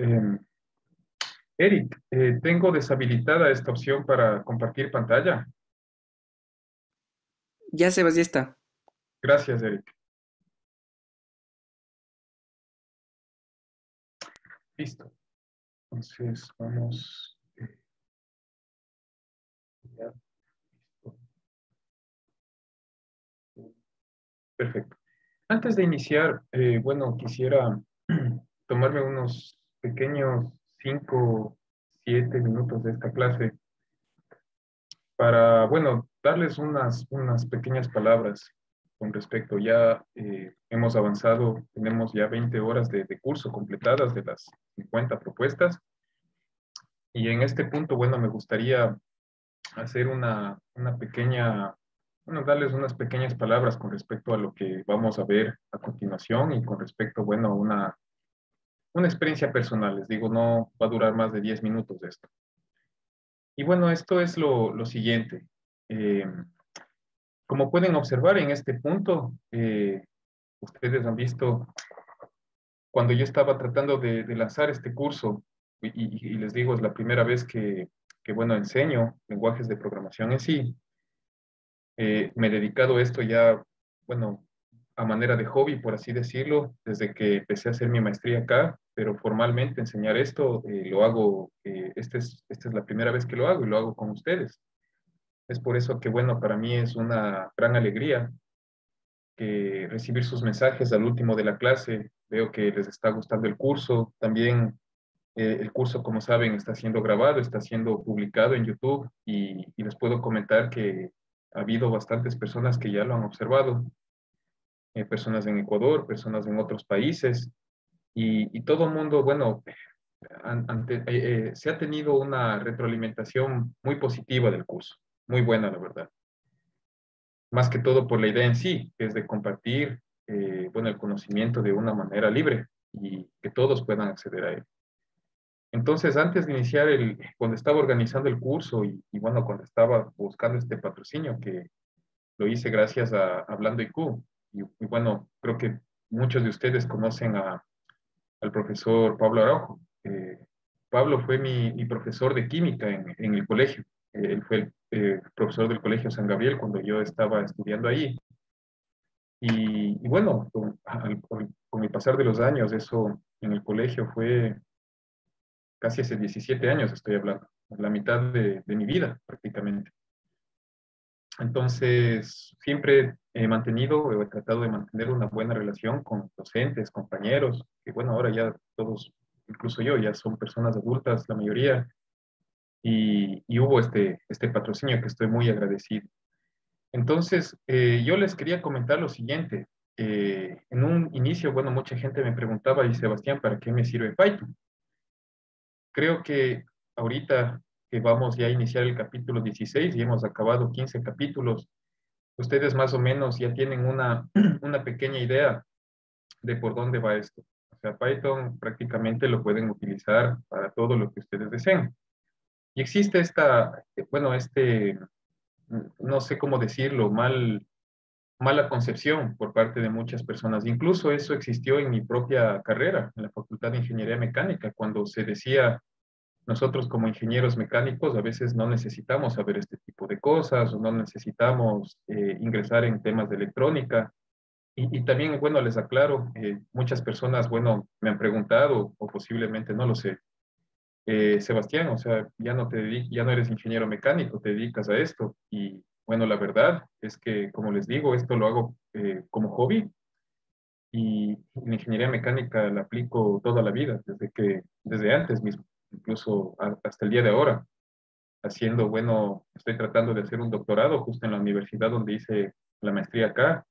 Em, Eric, eh, tengo deshabilitada esta opción para compartir pantalla. Ya, Sebas, ya está. Gracias, Eric. Listo. Entonces, vamos. eh. Perfecto. Antes de iniciar, eh, bueno, quisiera tomarme unos pequeños 5, 7 minutos de esta clase para, bueno, darles unas, unas pequeñas palabras con respecto. Ya eh, hemos avanzado, tenemos ya 20 horas de, de curso completadas de las 50 propuestas. Y en este punto, bueno, me gustaría hacer una, una pequeña, bueno, darles unas pequeñas palabras con respecto a lo que vamos a ver a continuación y con respecto, bueno, a una, una experiencia personal. Les digo, no va a durar más de 10 minutos esto. Y bueno, esto es lo, lo siguiente. Eh, como pueden observar en este punto, eh, ustedes han visto cuando yo estaba tratando de, lanzar este curso, y, les digo, es la primera vez que, que bueno, enseño lenguajes de programación en sí. Eh, me he dedicado a esto ya, bueno, a manera de hobby, por así decirlo, desde que empecé a hacer mi maestría acá, pero formalmente enseñar esto eh, lo hago, eh, este es, esta es la primera vez que lo hago y lo hago con ustedes. Es por eso que, bueno, para mí es una gran alegría que recibir sus mensajes al último de la clase. Veo que les está gustando el curso. También eh, el curso, como saben, está siendo grabado, está siendo publicado en YouTube y, y les puedo comentar que ha habido bastantes personas que ya lo han observado eh, personas en Ecuador, personas en otros países, y, y todo el mundo, bueno, ante, eh, eh, se ha tenido una retroalimentación muy positiva del curso, muy buena, la verdad. Más que todo por la idea en sí, que es de compartir, bueno, el conocimiento de una manera libre y que todos puedan acceder a él. Entonces, antes de iniciar, el, cuando estaba organizando el curso y, y bueno, cuando estaba buscando este patrocinio, que lo hice gracias a Hablando IQ, y, y, bueno, creo que muchos de ustedes conocen a, al profesor Pablo Araujo. Eh, Pablo fue mi, profesor de química en, en el colegio. Eh, él fue el eh, profesor del Colegio San Gabriel cuando yo estaba estudiando ahí. Y, bueno, con, con, el pasar de los años, eso en el colegio fue casi hace 17 años, estoy hablando, la mitad de, de mi vida prácticamente. Entonces, siempre he mantenido, he tratado de mantener una buena relación con docentes, compañeros, que bueno, ahora ya todos, incluso yo, ya son personas adultas, la mayoría, y, y hubo este, este patrocinio que estoy muy agradecido. Entonces, eh, yo les quería comentar lo siguiente. Eh, en un inicio, bueno, mucha gente me preguntaba, y Sebastián, ¿para qué me sirve Python? Creo que ahorita que vamos ya a iniciar el capítulo 16 y hemos acabado 15 capítulos, ustedes más o menos ya tienen una, una pequeña idea de por dónde va esto. O sea, Python prácticamente lo pueden utilizar para todo lo que ustedes deseen. Y existe esta, bueno, este, no sé cómo decirlo, mal, mala concepción por parte de muchas personas. Incluso eso existió en mi propia carrera, en la Facultad de Ingeniería Mecánica, cuando se decía nosotros como ingenieros mecánicos a veces no necesitamos saber este tipo de cosas no necesitamos eh, ingresar en temas de electrónica. Y, y también, bueno, les aclaro, eh, muchas personas, bueno, me han preguntado o posiblemente no lo sé. Eh, Sebastián, o sea, ya no, te ya no eres ingeniero mecánico, te dedicas a esto. Y bueno, la verdad es que, como les digo, esto lo hago eh, como hobby y la ingeniería mecánica la aplico toda la vida, desde que, desde antes mismo incluso hasta el día de ahora, haciendo, bueno, estoy tratando de hacer un doctorado justo en la universidad donde hice la maestría acá,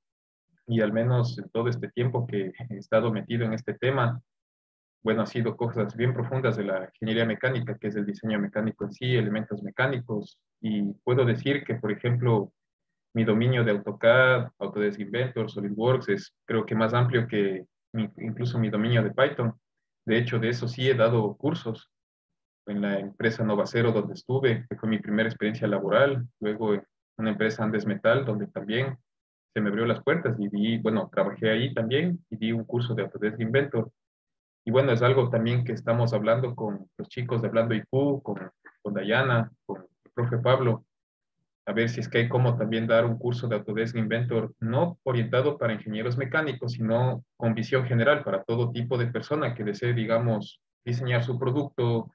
y al menos en todo este tiempo que he estado metido en este tema, bueno, ha sido cosas bien profundas de la ingeniería mecánica, que es el diseño mecánico en sí, elementos mecánicos, y puedo decir que, por ejemplo, mi dominio de AutoCAD, Autodesk Inventor, SolidWorks es creo que más amplio que incluso mi dominio de Python. De hecho, de eso sí he dado cursos en la empresa Novacero donde estuve, que fue mi primera experiencia laboral, luego en una empresa Andes Metal donde también se me abrió las puertas y di, bueno, trabajé ahí también y di un curso de Autodesk Inventor. Y bueno, es algo también que estamos hablando con los chicos de Hablando IQ, con, con Dayana, con el profe Pablo, a ver si es que hay como también dar un curso de Autodesk Inventor, no orientado para ingenieros mecánicos, sino con visión general para todo tipo de persona que desee, digamos, diseñar su producto,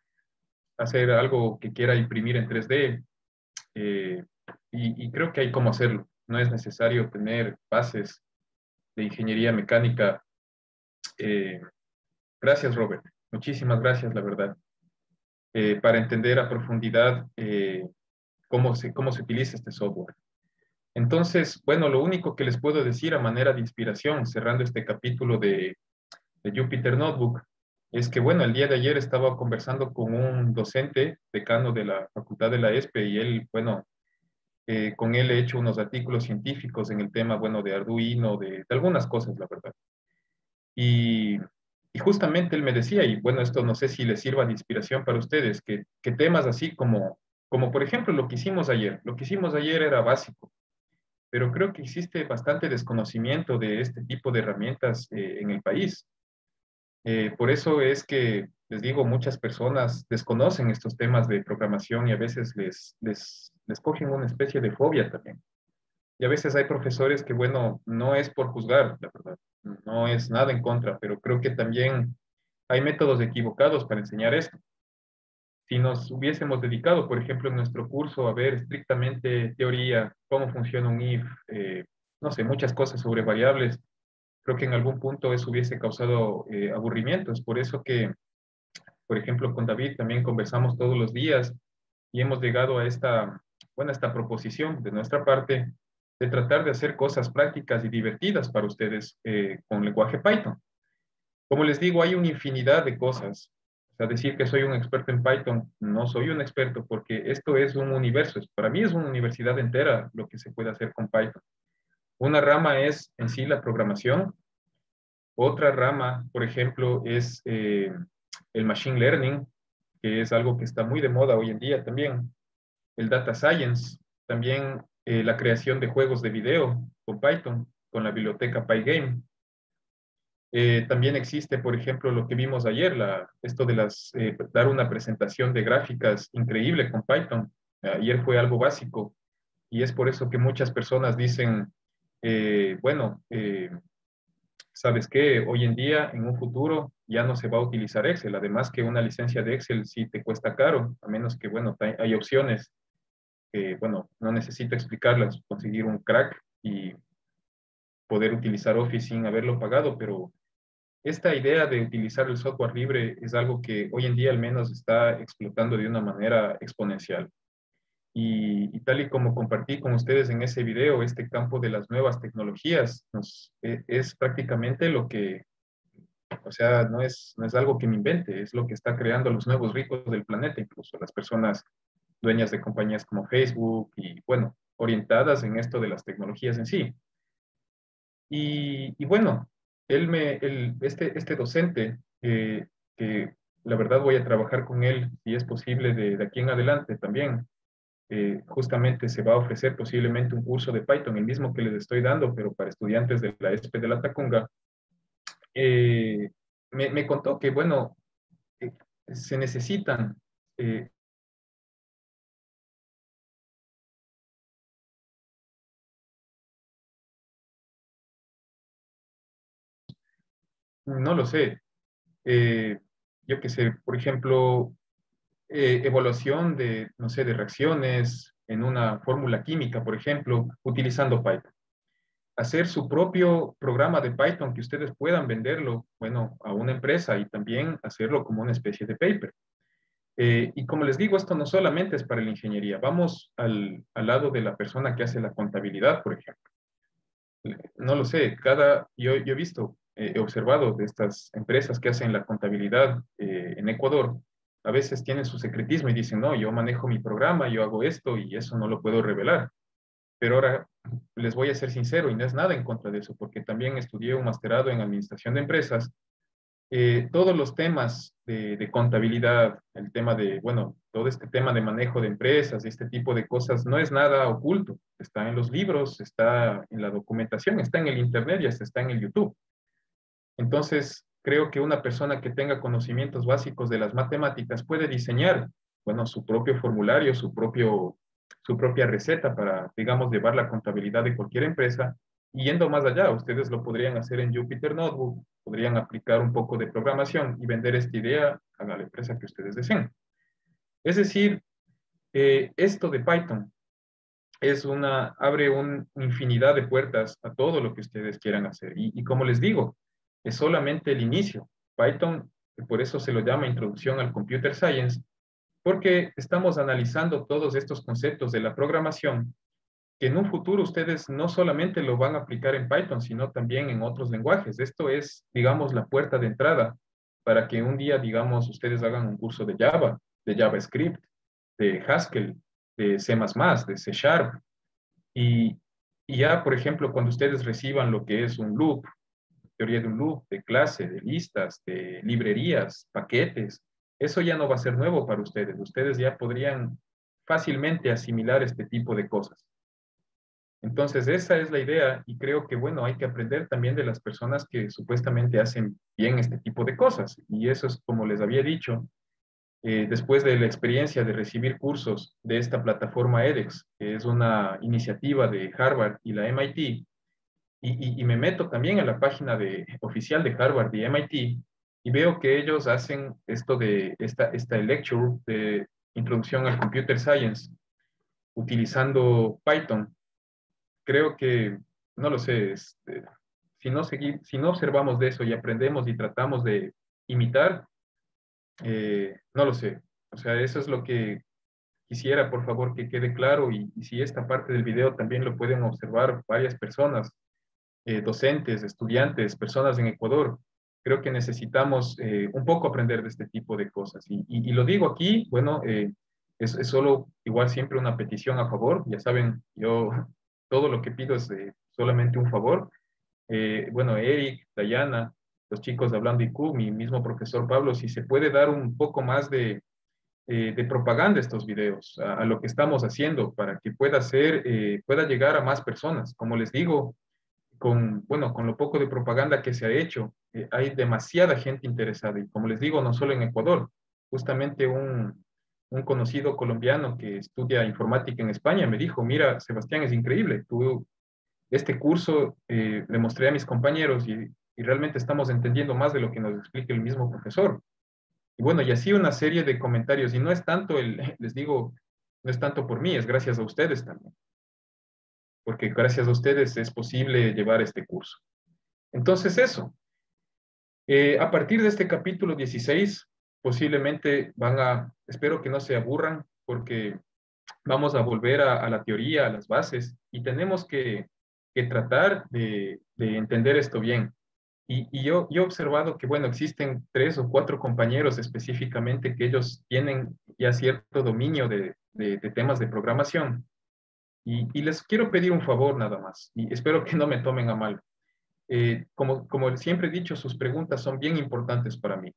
hacer algo que quiera imprimir en 3D. Eh, y, creo que hay cómo hacerlo. No es necesario tener bases de ingeniería mecánica. Eh, gracias, Robert. Muchísimas gracias, la verdad. Eh, para entender a profundidad cómo se, cómo se utiliza este software. Entonces, bueno, lo único que les puedo decir a manera de inspiración, cerrando este capítulo de, de Jupyter Notebook, es que, bueno, el día de ayer estaba conversando con un docente, decano de la Facultad de la ESPE, y él, bueno, eh, con él he hecho unos artículos científicos en el tema, bueno, de Arduino, de, algunas cosas, la verdad. Y, justamente él me decía, y bueno, esto no sé si les sirva de inspiración para ustedes, que, que temas así como como por ejemplo lo que hicimos ayer. Lo que hicimos ayer era básico, pero creo que existe bastante desconocimiento de este tipo de herramientas eh, en el país. Eh, por eso es que, les digo, muchas personas desconocen estos temas de programación y a veces les, les, les cogen una especie de fobia también. Y a veces hay profesores que, bueno, no es por juzgar, la verdad, no es nada en contra, pero creo que también hay métodos equivocados para enseñar esto si nos hubiésemos dedicado, por ejemplo, en nuestro curso a ver estrictamente teoría, cómo funciona un if, eh, no sé, muchas cosas sobre variables, creo que en algún punto eso hubiese causado eh, aburrimiento. Es por eso que, por ejemplo, con David también conversamos todos los días y hemos llegado a esta, bueno, esta proposición de nuestra parte de tratar de hacer cosas prácticas y divertidas para ustedes eh, con lenguaje Python. Como les digo, hay una infinidad de cosas o sea, decir que soy un experto en Python, no soy un experto porque esto es un universo. Para mí es una universidad entera lo que se puede hacer con Python. Una rama es en sí la programación. Otra rama, por ejemplo, es eh, el machine learning, que es algo que está muy de moda hoy en día también. El data science, también eh, la creación de juegos de video con Python, con la biblioteca PyGame. Eh, también existe, por ejemplo, lo que vimos ayer, la, esto de las, dar una presentación de gráficas increíble con Python. Ayer fue algo básico y es por eso que muchas personas dicen, eh, bueno, ¿sabes qué? Hoy en día, en un futuro, ya no se va a utilizar Excel. Además que una licencia de Excel sí te cuesta caro, a menos que, bueno, hay opciones que, bueno, no necesito explicarlas, conseguir un crack y poder utilizar Office sin haberlo pagado, pero esta idea de utilizar el software libre es algo que hoy en día al menos está explotando de una manera exponencial. Y, tal y como compartí con ustedes en ese video, este campo de las nuevas tecnologías e, es, prácticamente lo que, o sea, no es, no es algo que me invente, es lo que está creando los nuevos ricos del planeta, incluso las personas dueñas de compañías como Facebook y, bueno, orientadas en esto de las tecnologías en sí. Y, bueno, él me, este, este docente, que la verdad voy a trabajar con él, si es posible, de, aquí en adelante también, eh, justamente se va a ofrecer posiblemente un curso de Python, el mismo que les estoy dando, pero para estudiantes de la ESPE de la Tacunga. Eh, me, contó que, bueno, eh, se necesitan no lo sé. Eh, yo qué sé, por ejemplo, eh, evaluación de, no sé, de reacciones en una fórmula química, por ejemplo, utilizando Python. Hacer su propio programa de Python que ustedes puedan venderlo, bueno, a una empresa y también hacerlo como una especie de paper. Eh, y como les digo, esto no solamente es para la ingeniería, vamos al, al lado de la persona que hace la contabilidad, por ejemplo. No lo sé, cada, yo, yo he visto eh, he observado de estas empresas que hacen la contabilidad eh, en Ecuador, a veces tienen su secretismo y dicen, no, yo manejo mi programa, yo hago esto y eso no lo puedo revelar. Pero ahora les voy a ser sincero y no es nada en contra de eso, porque también estudié un masterado en administración de empresas. Eh, todos los temas de, de, contabilidad, el tema de, bueno, todo este tema de manejo de empresas, este tipo de cosas, no es nada oculto. Está en los libros, está en la documentación, está en el Internet y hasta está en el YouTube. Entonces, creo que una persona que tenga conocimientos básicos de las matemáticas puede diseñar, bueno, su propio formulario, su, propio, su propia receta para, digamos, llevar la contabilidad de cualquier empresa. Y yendo más allá, ustedes lo podrían hacer en Jupyter Notebook, podrían aplicar un poco de programación y vender esta idea a la empresa que ustedes deseen. Es decir, eh, esto de Python es una, abre una infinidad de puertas a todo lo que ustedes quieran hacer. Y, como les digo, es solamente el inicio. Python, por eso se lo llama Introducción al Computer Science, porque estamos analizando todos estos conceptos de la programación que en un futuro ustedes no solamente lo van a aplicar en Python, sino también en otros lenguajes. Esto es, digamos, la puerta de entrada para que un día, digamos, ustedes hagan un curso de Java, de JavaScript, de Haskell, de C++, de C Sharp. Y, ya, por ejemplo, cuando ustedes reciban lo que es un loop, teoría de un loop, de clase, de listas, de librerías, paquetes, eso ya no va a ser nuevo para ustedes. Ustedes ya podrían fácilmente asimilar este tipo de cosas. Entonces, esa es la idea y creo que, bueno, hay que aprender también de las personas que supuestamente hacen bien este tipo de cosas. Y eso es, como les había dicho, eh, después de la experiencia de recibir cursos de esta plataforma edX, que es una iniciativa de Harvard y la MIT, y, me meto también a la página de, oficial de Harvard y MIT, y veo que ellos hacen esto de esta, esta lecture de introducción al computer science utilizando Python. Creo que, no lo sé, este, si, no si no observamos de eso y aprendemos y tratamos de imitar, eh, no lo sé. O sea, eso es lo que quisiera, por favor, que quede claro y, si esta parte del video también lo pueden observar varias personas, eh, docentes, estudiantes, personas en Ecuador. Creo que necesitamos eh, un poco aprender de este tipo de cosas. Y, lo digo aquí, bueno, es, es, solo igual siempre una petición a favor. Ya saben, yo todo lo que pido es solamente un favor. bueno, Eric, Dayana, los chicos de Hablando IQ, mi mismo profesor Pablo, si se puede dar un poco más de, eh, de propaganda estos videos, a, lo que estamos haciendo, para que pueda ser, eh, pueda llegar a más personas. Como les digo, con, bueno, con lo poco de propaganda que se ha hecho, eh, hay demasiada gente interesada. Y como les digo, no solo en Ecuador, justamente un, un conocido colombiano que estudia informática en España me dijo, mira, Sebastián, es increíble, tú este curso le mostré a mis compañeros y y realmente estamos entendiendo más de lo que nos explica el mismo profesor. Y bueno, y así una serie de comentarios, y no es tanto el, les digo, no es tanto por mí, es gracias a ustedes también. Porque gracias a ustedes es posible llevar este curso. Entonces eso. Eh, a partir de este capítulo 16, posiblemente van a, espero que no se aburran, porque vamos a volver a, la teoría, a las bases, y tenemos que, tratar de entender esto bien. Y, yo, he observado que, bueno, existen tres o cuatro compañeros específicamente que ellos tienen ya cierto dominio de, temas de programación. Y, les quiero pedir un favor nada más, y espero que no me tomen a mal. Eh, como, como siempre he dicho, sus preguntas son bien importantes para mí.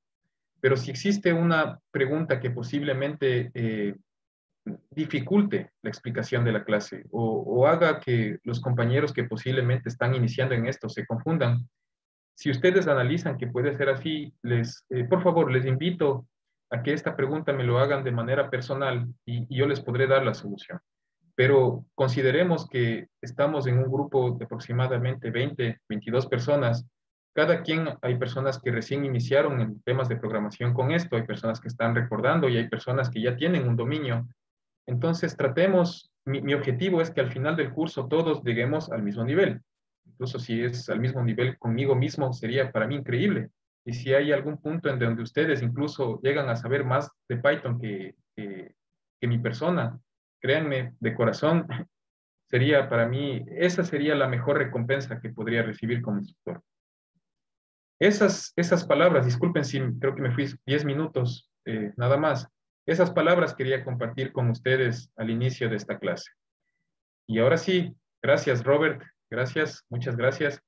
Pero si existe una pregunta que posiblemente eh, dificulte la explicación de la clase o, haga que los compañeros que posiblemente están iniciando en esto se confundan, si ustedes analizan que puede ser así, les, eh, por favor, les invito a que esta pregunta me lo hagan de manera personal y, yo les podré dar la solución. Pero consideremos que estamos en un grupo de aproximadamente 20, 22 personas. Cada quien, hay personas que recién iniciaron en temas de programación con esto, hay personas que están recordando y hay personas que ya tienen un dominio. Entonces, tratemos, mi, objetivo es que al final del curso todos lleguemos al mismo nivel incluso si es al mismo nivel conmigo mismo, sería para mí increíble. Y si hay algún punto en donde ustedes incluso llegan a saber más de Python que, que, mi persona, créanme, de corazón, sería para mí, esa sería la mejor recompensa que podría recibir como instructor. Esas, esas palabras, disculpen si creo que me fui 10 minutos, eh, nada más. Esas palabras quería compartir con ustedes al inicio de esta clase. Y ahora sí, gracias Robert, Gracias, muchas gracias.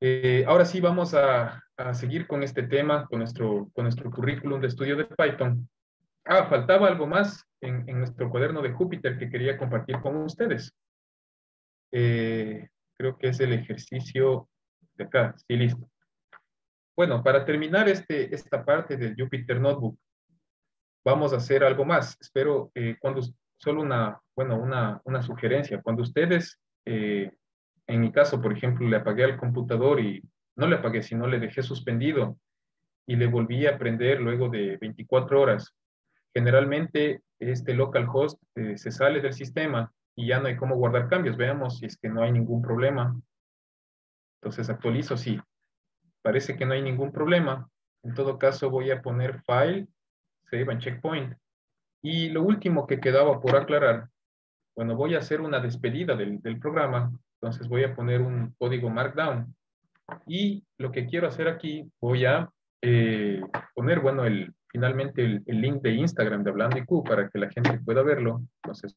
Eh, ahora sí vamos a, seguir con este tema, con nuestro, con nuestro currículum de estudio de Python. Ah, faltaba algo más en, nuestro cuaderno de Júpiter que quería compartir con ustedes. Eh, creo que es el ejercicio de acá, sí, listo. bueno, para terminar este, esta parte del Jupyter Notebook, vamos a hacer algo más. Espero, eh, cuando, solo una, bueno, una, una sugerencia. Cuando ustedes, eh, en mi caso, por ejemplo, le apagué al computador y no le apagué, sino le dejé suspendido y le volví a prender luego de 24 horas. Generalmente, este localhost eh, se sale del sistema y ya no hay cómo guardar cambios. Veamos si es que no hay ningún problema. Entonces actualizo, sí. Parece que no hay ningún problema. En todo caso voy a poner File, Save and Checkpoint. Y lo último que quedaba por aclarar, bueno, voy a hacer una despedida del, programa. Entonces voy a poner un código Markdown. Y lo que quiero hacer aquí, voy a eh, poner, bueno, el, finalmente el, link de Instagram de Hablando IQ para que la gente pueda verlo. Entonces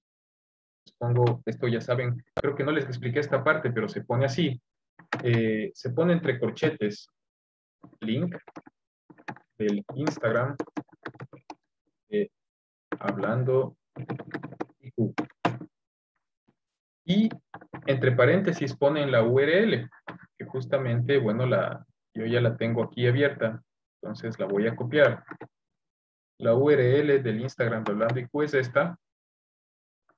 pongo, esto ya saben, creo que no les expliqué esta parte, pero se pone así. Eh, se pone entre corchetes link del Instagram hablando y entre paréntesis ponen la URL que justamente bueno la yo ya la tengo aquí abierta entonces la voy a copiar la URL del Instagram de Hablando IQ es esta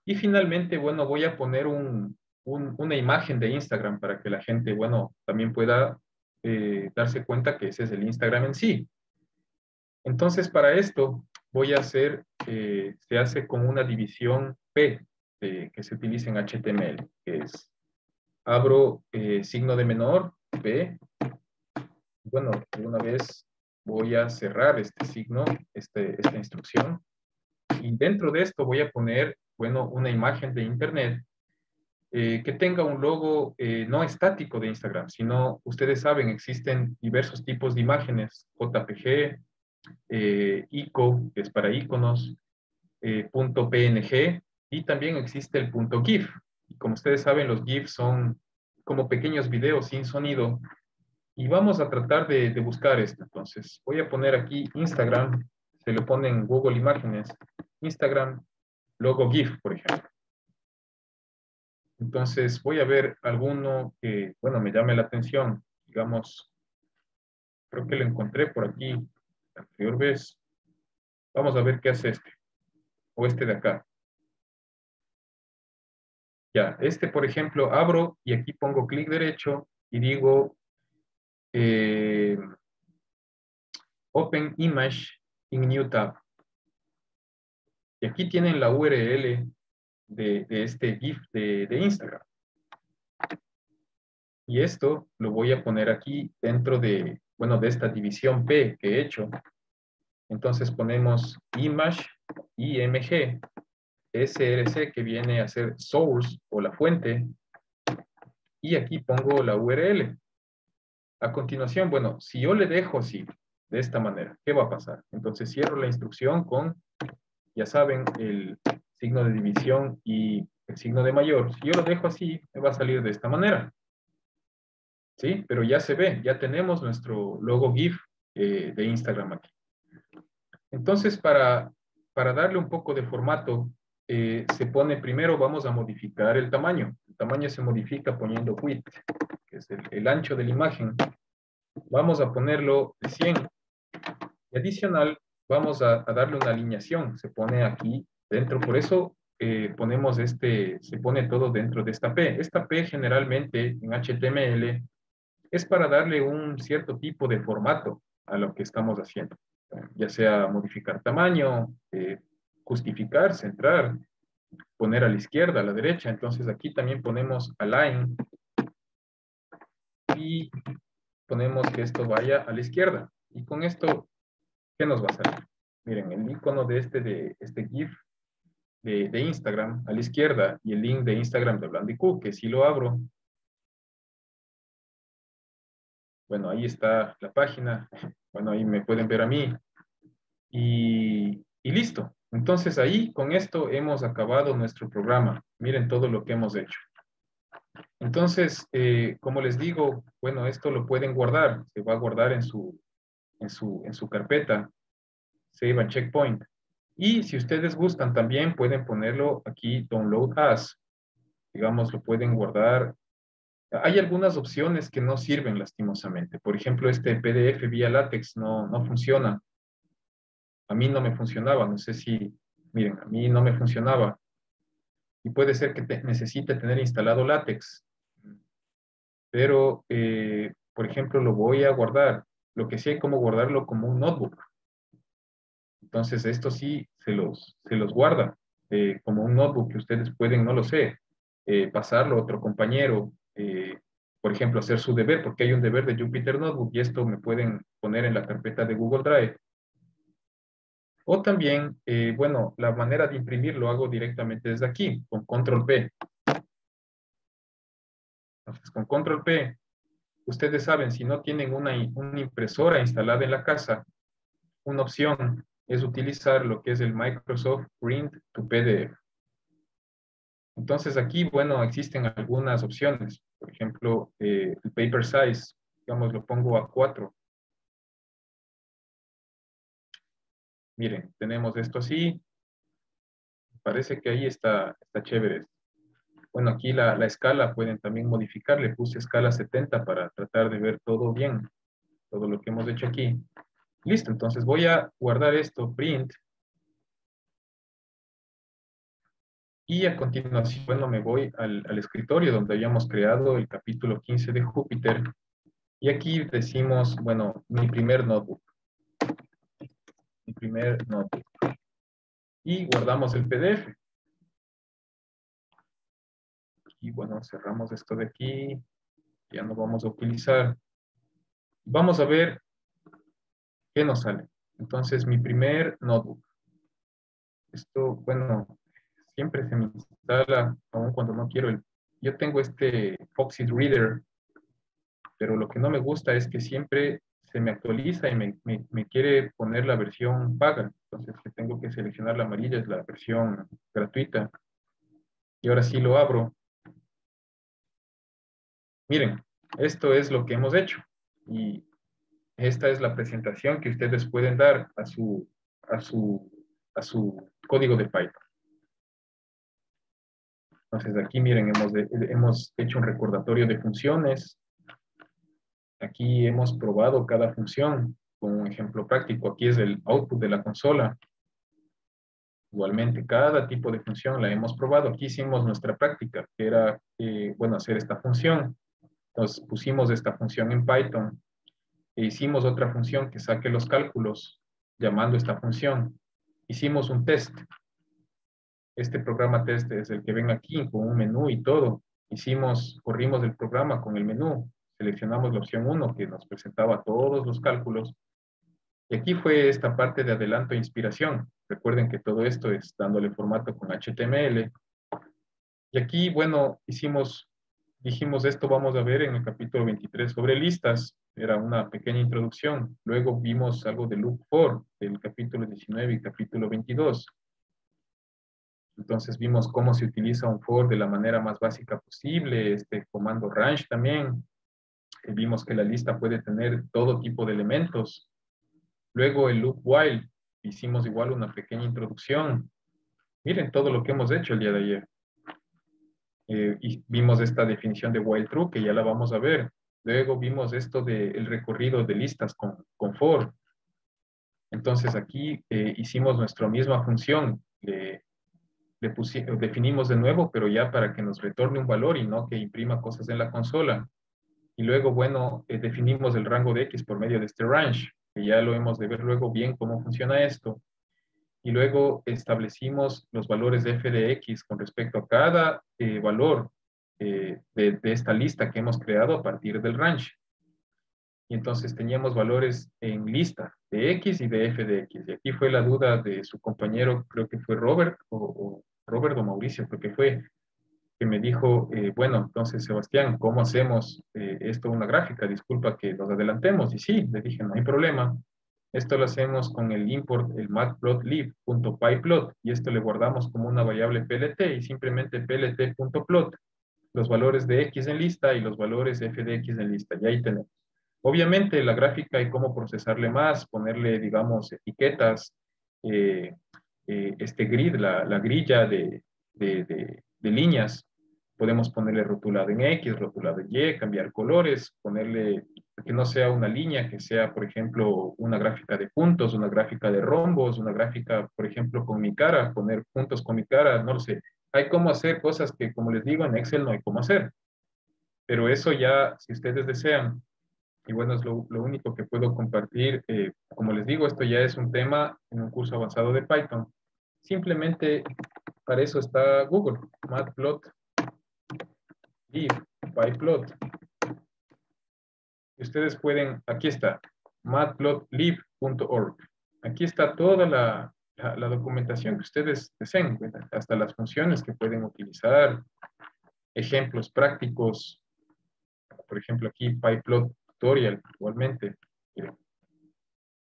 y finalmente, bueno, voy a poner una imagen de Instagram para que la gente, bueno, también pueda eh, darse cuenta que ese es el Instagram en sí. Entonces, para esto voy a hacer, eh, se hace con una división P que se utiliza en HTML, que es, abro eh, signo de menor, P. Bueno, una vez voy a cerrar este signo, este, esta instrucción. Y dentro de esto voy a poner bueno, una imagen de Internet eh, que tenga un logo eh, no estático de Instagram, sino, ustedes saben, existen diversos tipos de imágenes, JPG, eh, ICO, que es para iconos, punto .png, y también existe el punto GIF. Como ustedes saben, los GIF son como pequeños videos sin sonido, y vamos a tratar de, buscar esto. Entonces, voy a poner aquí Instagram, se lo pone en Google Imágenes, Instagram logo GIF, por ejemplo. Entonces voy a ver alguno que, bueno, me llame la atención. Digamos, creo que lo encontré por aquí la anterior vez. Vamos a ver qué hace este. O este de acá. Ya, este, por ejemplo, abro y aquí pongo clic derecho y digo eh, Open Image in New Tab. Y aquí tienen la URL de, este GIF de, Instagram. Y esto lo voy a poner aquí dentro de, bueno, de esta división P que he hecho. Entonces ponemos image, img, src que viene a ser source o la fuente. Y aquí pongo la URL. A continuación, bueno, si yo le dejo así, de esta manera, ¿qué va a pasar? Entonces cierro la instrucción con ya saben, el signo de división y el signo de mayor. Si yo lo dejo así, me va a salir de esta manera. ¿Sí? Pero ya se ve, ya tenemos nuestro logo GIF eh, de Instagram aquí. Entonces, para, para darle un poco de formato, eh, se pone primero, vamos a modificar el tamaño. El tamaño se modifica poniendo width, es el, el ancho de la imagen. Vamos a ponerlo de 100. Y adicional, vamos a, darle una alineación, se pone aquí dentro, por eso eh, ponemos este, se pone todo dentro de esta P. Esta P generalmente en HTML es para darle un cierto tipo de formato a lo que estamos haciendo, ya sea modificar tamaño, eh, justificar, centrar, poner a la izquierda, a la derecha. Entonces aquí también ponemos align y ponemos que esto vaya a la izquierda. Y con esto ¿qué nos va a salir? Miren, el icono de este, de este GIF de, Instagram a la izquierda y el link de Instagram de Blandicu, que si lo abro, bueno, ahí está la página, bueno, ahí me pueden ver a mí, y, listo. Entonces ahí, con esto hemos acabado nuestro programa. Miren todo lo que hemos hecho. Entonces, eh, como les digo, bueno, esto lo pueden guardar, se va a guardar en su, en su, en su carpeta, Save and Checkpoint. Y si ustedes gustan también pueden ponerlo aquí, Download As. Digamos, lo pueden guardar Hay algunas opciones que no sirven lastimosamente. Por ejemplo, este PDF vía látex no, no funciona. A mí no me funcionaba. No sé si, miren, a mí no me funcionaba. Y puede ser que necesite tener instalado látex. Pero, eh, por ejemplo, lo voy a guardar. Lo que sí hay como guardarlo como un notebook. Entonces, esto sí se los, se los guarda eh, como un notebook que ustedes pueden, no lo sé, eh, pasarlo a otro compañero, por ejemplo, hacer su deber, porque hay un deber de Jupyter Notebook y esto me pueden poner en la carpeta de Google Drive. O también, bueno, la manera de imprimir lo hago directamente desde aquí, con Control P. Entonces, con Control P, ustedes saben, si no tienen una, una impresora instalada en la casa, una opción es utilizar lo que es el Microsoft Print to PDF. Entonces aquí, bueno, existen algunas opciones. Por ejemplo, eh, el paper size, digamos, lo pongo a 4. Miren, tenemos esto así. Parece que ahí está, está chévere. Bueno, aquí la, la escala pueden también modificar. Le puse escala 70 para tratar de ver todo bien, todo lo que hemos hecho aquí. Listo, entonces voy a guardar esto, print. Y a continuación, bueno, me voy al, escritorio donde habíamos creado el capítulo 15 de Júpiter. Y aquí decimos, bueno, mi primer notebook. Primer notebook. Y guardamos el PDF. Y bueno, cerramos esto de aquí. Ya no vamos a utilizar. Vamos a ver ¿Qué nos sale? Entonces, mi primer notebook. Esto, bueno, siempre se me instala, aún cuando no quiero el... Yo tengo este Foxy Reader, pero lo que no me gusta es que siempre se me actualiza y me, me, quiere poner la versión paga. Entonces, tengo que seleccionar la amarilla, es la versión gratuita. Y ahora sí lo abro. Miren, esto es lo que hemos hecho. Y esta es la presentación que ustedes pueden dar a su, a su, a su código de Python. Entonces aquí miren, hemos, hemos hecho un recordatorio de funciones. Aquí hemos probado cada función con un ejemplo práctico. Aquí es el output de la consola. Igualmente, cada tipo de función la hemos probado. Aquí hicimos nuestra práctica, que era, eh, bueno, hacer esta función. Entonces pusimos esta función en Python e hicimos otra función que saque los cálculos llamando esta función. Hicimos un test. Este programa test es el que ven aquí con un menú y todo. Hicimos, corrimos el programa con el menú. Seleccionamos la opción 1 que nos presentaba todos los cálculos. Y aquí fue esta parte de adelanto e inspiración. Recuerden que todo esto es dándole formato con HTML. Y aquí, bueno, hicimos, dijimos esto vamos a ver en el capítulo 23 sobre listas era una pequeña introducción. Luego vimos algo de loop for, del capítulo 19 y capítulo 22. Entonces vimos cómo se utiliza un for de la manera más básica posible, este comando range también. Vimos que la lista puede tener todo tipo de elementos. Luego el loop while, hicimos igual una pequeña introducción. Miren todo lo que hemos hecho el día de ayer. Eh, vimos esta definición de while true, que ya la vamos a ver. Luego vimos esto del recorrido de listas con, con for. Entonces aquí eh, hicimos nuestra misma función. Le, definimos de nuevo, pero ya para que nos retorne un valor y no que imprima cosas en la consola. Y luego, bueno, eh, definimos el rango de X por medio de este range, que ya lo hemos de ver luego bien cómo funciona esto. Y luego establecimos los valores de f de x con respecto a cada eh, valor eh, de, esta lista que hemos creado a partir del range. Y entonces teníamos valores en lista de X y de F de X. Y aquí fue la duda de su compañero, creo que fue Robert, o, Robert o Mauricio, creo que fue, que me dijo, eh, bueno, entonces Sebastián, ¿cómo hacemos eh, esto una gráfica? Disculpa que nos adelantemos. Y sí, le dije, no hay problema. Esto lo hacemos con el import, el matplotlib.pyplot, y esto le guardamos como una variable plt y simplemente plt.plot los valores de X en lista y los valores f de X en lista. Y ahí tenemos. Obviamente la gráfica hay cómo procesarle más, ponerle, digamos, etiquetas, eh, este grid, la, grilla de, líneas, Podemos ponerle rotulado en X, rotulado en Y, cambiar colores, ponerle que no sea una línea, que sea, por ejemplo, una gráfica de puntos, una gráfica de rombos, una gráfica, por ejemplo, con mi cara, poner puntos con mi cara, no lo sé. Hay cómo hacer cosas que, como les digo, en Excel no hay cómo hacer. Pero eso ya, si ustedes desean, y bueno, es lo, único que puedo compartir. Eh, como les digo, esto ya es un tema en un curso avanzado de Python. Simplemente para eso está Google, Matplot, y PyPlot. Ustedes pueden, aquí está, matplotlib.org. Aquí está toda la, la, documentación que ustedes deseen, hasta las funciones que pueden utilizar, ejemplos prácticos, por ejemplo aquí PyPlot tutorial igualmente.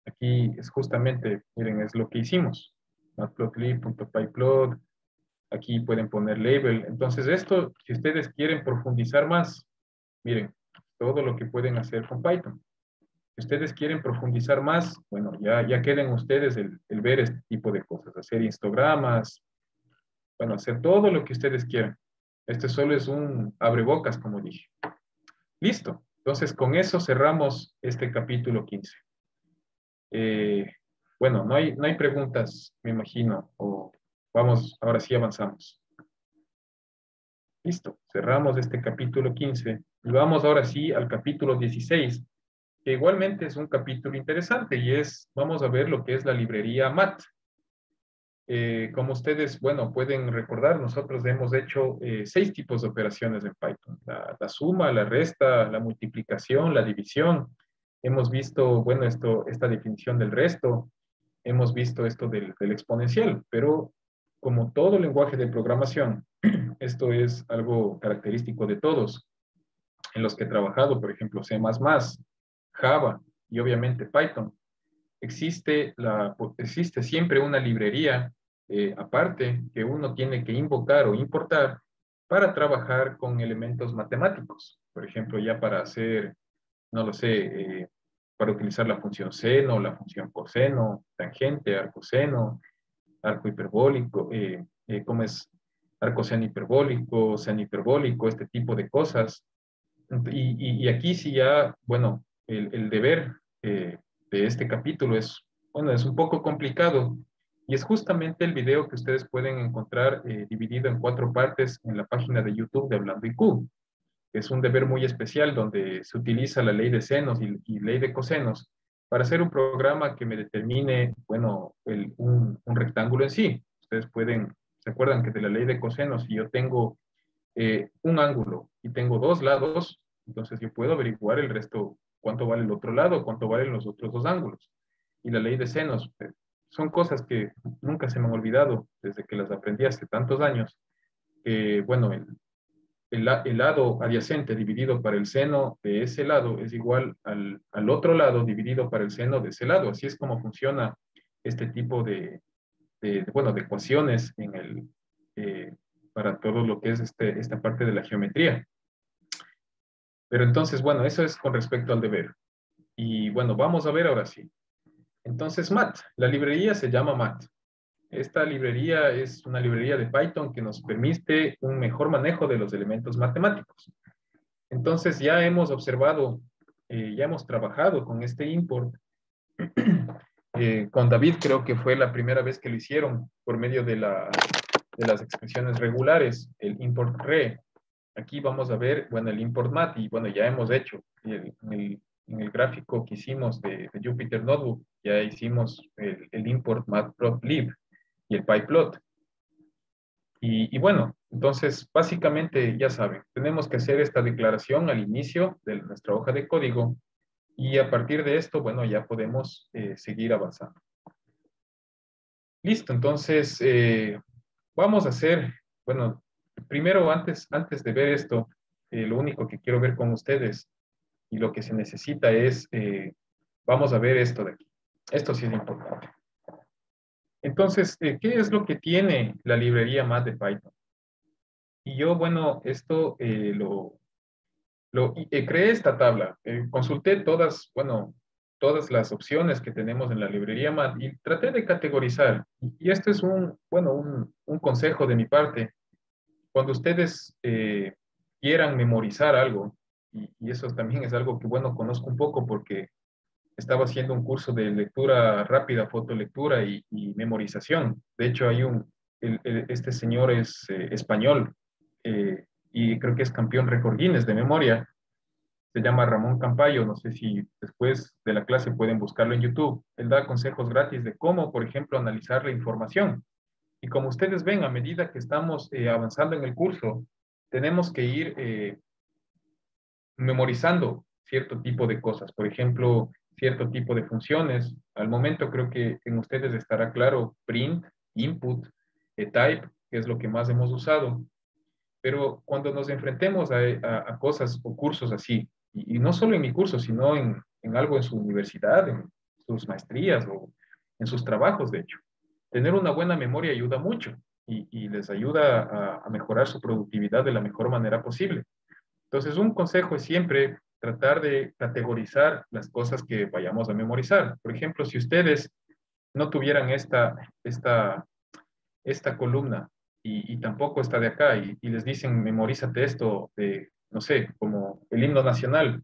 Aquí es justamente, miren, es lo que hicimos. matplotlib.pyplot, aquí pueden poner label. Entonces esto, si ustedes quieren profundizar más, miren, todo lo que pueden hacer con Python. Si ustedes quieren profundizar más, bueno, ya, ya queden ustedes el, el ver este tipo de cosas, hacer histogramas, bueno, hacer todo lo que ustedes quieran. Este solo es un abrebocas, como dije. Listo. Entonces, con eso cerramos este capítulo 15. Eh, bueno, no hay, no hay preguntas, me imagino, o vamos, ahora sí avanzamos. Listo, cerramos este capítulo 15 y vamos ahora sí al capítulo 16, que igualmente es un capítulo interesante y es, vamos a ver lo que es la librería MAT. Eh, como ustedes, bueno, pueden recordar, nosotros hemos hecho eh, seis tipos de operaciones en Python. La, suma, la resta, la multiplicación, la división. Hemos visto, bueno, esto, esta definición del resto. Hemos visto esto del, del exponencial, pero como todo lenguaje de programación, esto es algo característico de todos en los que he trabajado, por ejemplo, C++, Java y obviamente Python. Existe, siempre una librería eh, aparte que uno tiene que invocar o importar para trabajar con elementos matemáticos. Por ejemplo, ya para hacer, no lo sé, eh, para utilizar la función seno, la función coseno, tangente, arcoseno, arco hiperbólico, eh, eh ¿cómo es? Arco seno hiperbólico, seno hiperbólico, este tipo de cosas. Y, aquí sí ya, bueno, el, deber de este capítulo es, bueno, es un poco complicado y es justamente el video que ustedes pueden encontrar eh, dividido en cuatro partes en la página de YouTube de Hablando IQ. Es un deber muy especial donde se utiliza la ley de senos y, ley de cosenos para hacer un programa que me determine, bueno, un, rectángulo en sí. Ustedes pueden, ¿se acuerdan que de la ley de cosenos, si yo tengo eh, un ángulo y tengo dos lados, entonces yo puedo averiguar el resto, cuánto vale el otro lado, cuánto valen los otros dos ángulos. Y la ley de senos, pues, son cosas que nunca se me han olvidado desde que las aprendí hace tantos años. Que, bueno, el, el, lado adyacente dividido para el seno de ese lado es igual al, al, otro lado dividido para el seno de ese lado. Así es como funciona este tipo de, de, bueno, de ecuaciones en el, eh, para todo lo que es este, esta parte de la geometría. Pero entonces, bueno, eso es con respecto al deber. Y bueno, vamos a ver ahora sí. Entonces, MAT, la librería se llama MAT. Esta librería es una librería de Python que nos permite un mejor manejo de los elementos matemáticos. Entonces, ya hemos observado, eh, ya hemos trabajado con este import. Eh, con David creo que fue la primera vez que lo hicieron por medio de, la, de las expresiones regulares, el import re. Aquí vamos a ver, bueno, el import mat y bueno, ya hemos hecho el, el en el gráfico que hicimos de, Jupyter Notebook, ya hicimos el, import matplotlib y el. Y, y, bueno, entonces básicamente ya saben, tenemos que hacer esta declaración al inicio de nuestra hoja de código y a partir de esto, bueno, ya podemos eh, seguir avanzando. Listo, entonces eh, vamos a hacer, bueno, primero antes, antes de ver esto, eh, lo único que quiero ver con ustedes y lo que se necesita es, eh, vamos a ver esto de aquí. Esto sí es importante. Entonces, eh, ¿qué es lo que tiene la librería más de Python? Y yo, bueno, esto eh, lo, lo creé esta tabla. consulté todas, bueno, todas las opciones que tenemos en la librería MAT y traté de categorizar. Y esto es un, bueno, un, consejo de mi parte cuando ustedes eh, quieran memorizar algo, y, eso también es algo que, bueno, conozco un poco porque estaba haciendo un curso de lectura rápida, fotolectura y, y memorización. De hecho, hay un, este señor es eh, español eh, y creo que es campeón récord Guinness de memoria. Se llama Ramón Campayo. No sé si después de la clase pueden buscarlo en YouTube. Él da consejos gratis de cómo, por ejemplo, analizar la información. Y como ustedes ven, a medida que estamos eh, avanzando en el curso, tenemos que ir memorizando cierto tipo de cosas. Por ejemplo, cierto tipo de funciones. Al momento creo que en ustedes estará claro print, input, type, que es lo que más hemos usado. Pero cuando nos enfrentemos a, cosas o cursos así, y, no solo en mi curso, sino en, algo en su universidad, en sus maestrías o en sus trabajos, de hecho, tener una buena memoria ayuda mucho y, les ayuda a, mejorar su productividad de la mejor manera posible. Entonces, un consejo es siempre tratar de categorizar las cosas que vayamos a memorizar. Por ejemplo, si ustedes no tuvieran esta, esta esta columna y, tampoco está de acá y, les dicen memorízate esto de, no sé, como el himno nacional,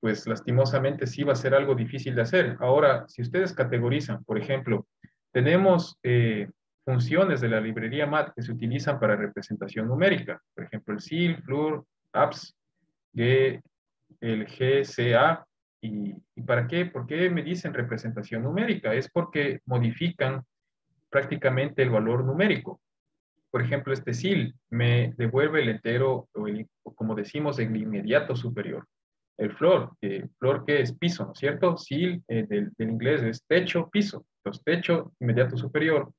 pues lastimosamente sí va a ser algo difícil de hacer. Ahora, si ustedes categorizan, por ejemplo, tenemos eh, funciones de la librería MAT que se utilizan para representación numérica, por ejemplo, el SIL, FLUR, APS, G, el GCA, ¿Y, ¿Y para qué? ¿Por qué me dicen representación numérica? Es porque modifican prácticamente el valor numérico. Por ejemplo, este SIL me devuelve el entero, o, como decimos, el inmediato superior. El flor, eh, que es piso, ¿no es cierto? SIL eh, del, inglés es techo, piso. Entonces, techo, inmediato superior,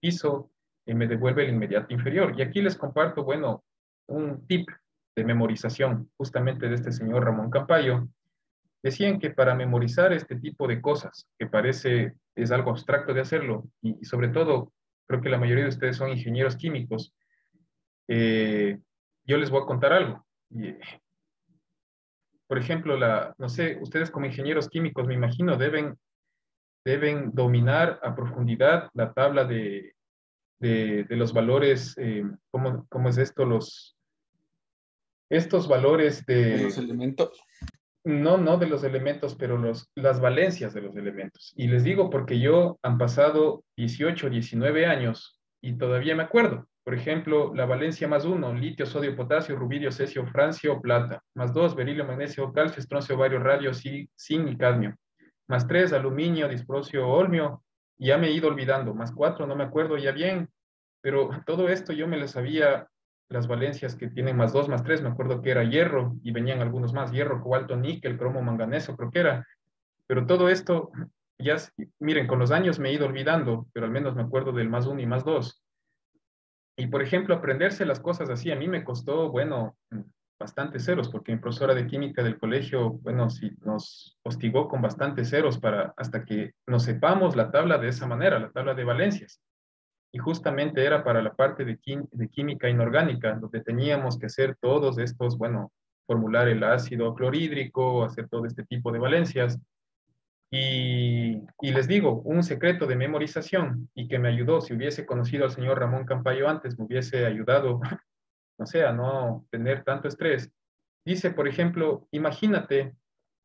piso, eh, me devuelve el inmediato inferior. Y aquí les comparto, bueno, un tip de memorización justamente de este señor Ramón Campayo. Decían que para memorizar este tipo de cosas, que parece es algo abstracto de hacerlo y, sobre todo creo que la mayoría de ustedes son ingenieros químicos. Eh, yo les voy a contar algo. por ejemplo, la, no sé, ustedes como ingenieros químicos, me imagino, deben, deben dominar a profundidad la tabla de, de, los valores, eh, ¿cómo, ¿cómo, es esto? Los, estos valores de... Los elementos no, no de los elementos, pero los, las valencias de los elementos. Y les digo porque yo han pasado 18, 19 años y todavía me acuerdo. Por ejemplo, la valencia más uno, litio, sodio, potasio, rubidio, cesio, francio, plata. Más dos, berilio, magnesio, calcio, estroncio, vario, radio, zinc y cadmio. Más tres, aluminio, disprosio, olmio. Ya me he ido olvidando. Más cuatro, no me acuerdo ya bien. Pero todo esto yo me lo sabía las valencias que tienen más 2, más 3, me acuerdo que era hierro y venían algunos más, hierro, cobalto, níquel, cromo, manganeso, creo que era. Pero todo esto, ya, miren, con los años me he ido olvidando, pero al menos me acuerdo del más 1 y más 2. Y por ejemplo, aprenderse las cosas así, a mí me costó, bueno, bastantes ceros, porque mi profesora de química del colegio, bueno, sí, nos hostigó con bastantes ceros para, hasta que nos sepamos la tabla de esa manera, la tabla de valencias y justamente era para la parte de, química inorgánica, donde teníamos que hacer todos estos, bueno, formular el ácido clorhídrico, hacer todo este tipo de valencias. Y, y, les digo, un secreto de memorización y que me ayudó, si hubiese conocido al señor Ramón Campayo antes, me hubiese ayudado, no sé, a no tener tanto estrés. Dice, por ejemplo, imagínate,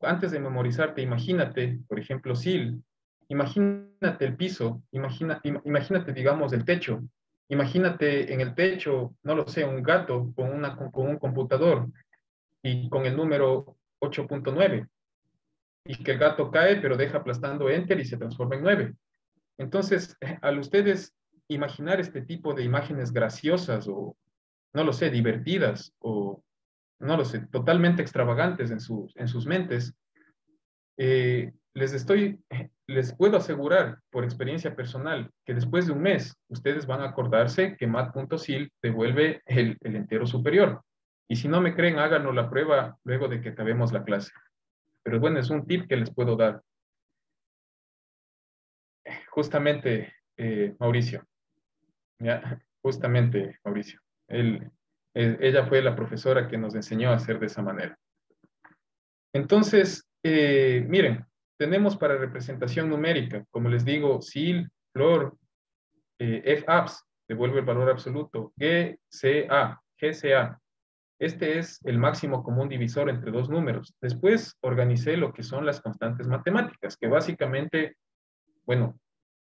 antes de memorizarte, imagínate, por ejemplo, SIL, Imagínate el piso, imagina, imagínate, digamos, el techo. Imagínate en el techo, no lo sé, un gato con, una, con un computador y con el número 8.9 y que el gato cae pero deja aplastando enter y se transforma en 9. Entonces, al ustedes imaginar este tipo de imágenes graciosas o, no lo sé, divertidas o, no lo sé, totalmente extravagantes en, sus en sus mentes, eh, les estoy les puedo asegurar por experiencia personal que después de un mes ustedes van a acordarse que mat.sil devuelve el, el entero superior. Y si no me creen, háganos la prueba luego de que acabemos la clase. Pero bueno, es un tip que les puedo dar. Justamente, eh, Mauricio. Justamente, Mauricio. Él, ella fue la profesora que nos enseñó a hacer de esa manera. Entonces, eh, miren, tenemos para representación numérica, como les digo, SIL, FLOR, eh, FAPS, devuelve el valor absoluto. GCA, GCA. Este es el máximo común divisor entre dos números. Después organicé lo que son las constantes matemáticas, que básicamente, bueno,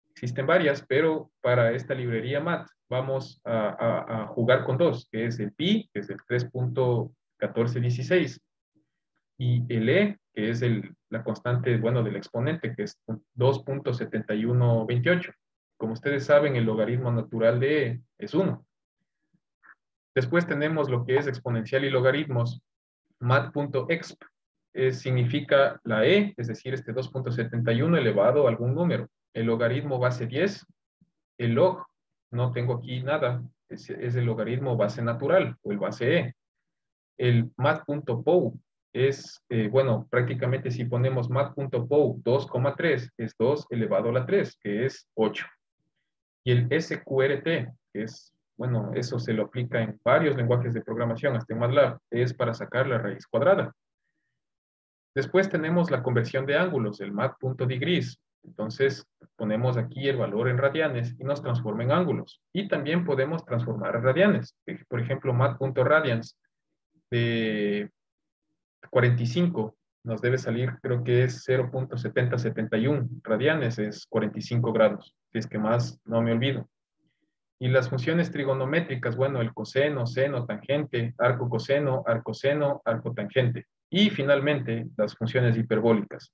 existen varias, pero para esta librería MAT vamos a, jugar con dos, que es el pi, que es el 3.1416, y el e, que es el, la constante, bueno, del exponente, que es 2.7128. Como ustedes saben, el logaritmo natural de e es 1. Después tenemos lo que es exponencial y logaritmos, mat.exp, significa la e, es decir, este 2.71 elevado a algún número. El logaritmo base 10, el log, no tengo aquí nada, es, el logaritmo base natural o el base e. El mat.pow es, eh, bueno, prácticamente si ponemos mat.pow 2,3 es 2 elevado a la 3, que es 8. Y el SQRT, que es bueno, eso se lo aplica en varios lenguajes de programación, hasta MATLAB, es para sacar la raíz cuadrada. Después tenemos la conversión de ángulos, el mat.degrees. Entonces, ponemos aquí el valor en radianes y nos transforma en ángulos. Y también podemos transformar a radianes. Por ejemplo, mat.radians de 45 nos debe salir, creo que es 0.7071 radianes, es 45 grados, si es que más no me olvido. Y las funciones trigonométricas, bueno, el coseno, seno, tangente, arco coseno, arco seno, arco tangente. Y finalmente, las funciones hiperbólicas.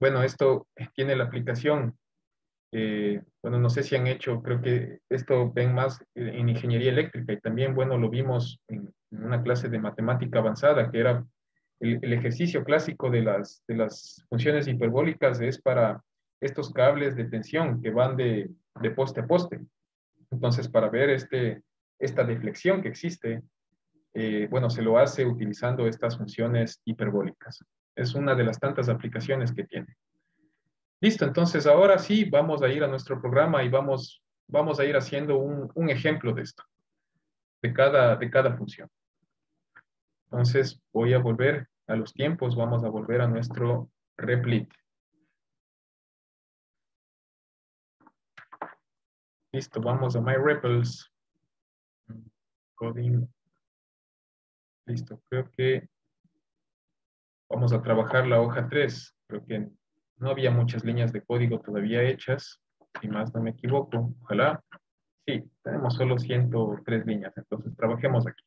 Bueno, esto tiene la aplicación. Eh, bueno, no sé si han hecho, creo que esto ven más en ingeniería eléctrica y también, bueno, lo vimos en, una clase de matemática avanzada, que era el, ejercicio clásico de las, de las funciones hiperbólicas es para estos cables de tensión que van de, de poste a poste. Entonces, para ver este, esta deflexión que existe, eh, bueno, se lo hace utilizando estas funciones hiperbólicas. Es una de las tantas aplicaciones que tiene. Listo, entonces ahora sí vamos a ir a nuestro programa y vamos, vamos a ir haciendo un, un ejemplo de esto, de cada, de cada función. Entonces voy a volver a los tiempos, vamos a volver a nuestro replit. Listo, vamos a MyRepels. Coding. Listo, creo que vamos a trabajar la hoja 3. Creo que no había muchas líneas de código todavía hechas, si más no me equivoco. Ojalá. Sí, tenemos solo 103 líneas, entonces trabajemos aquí.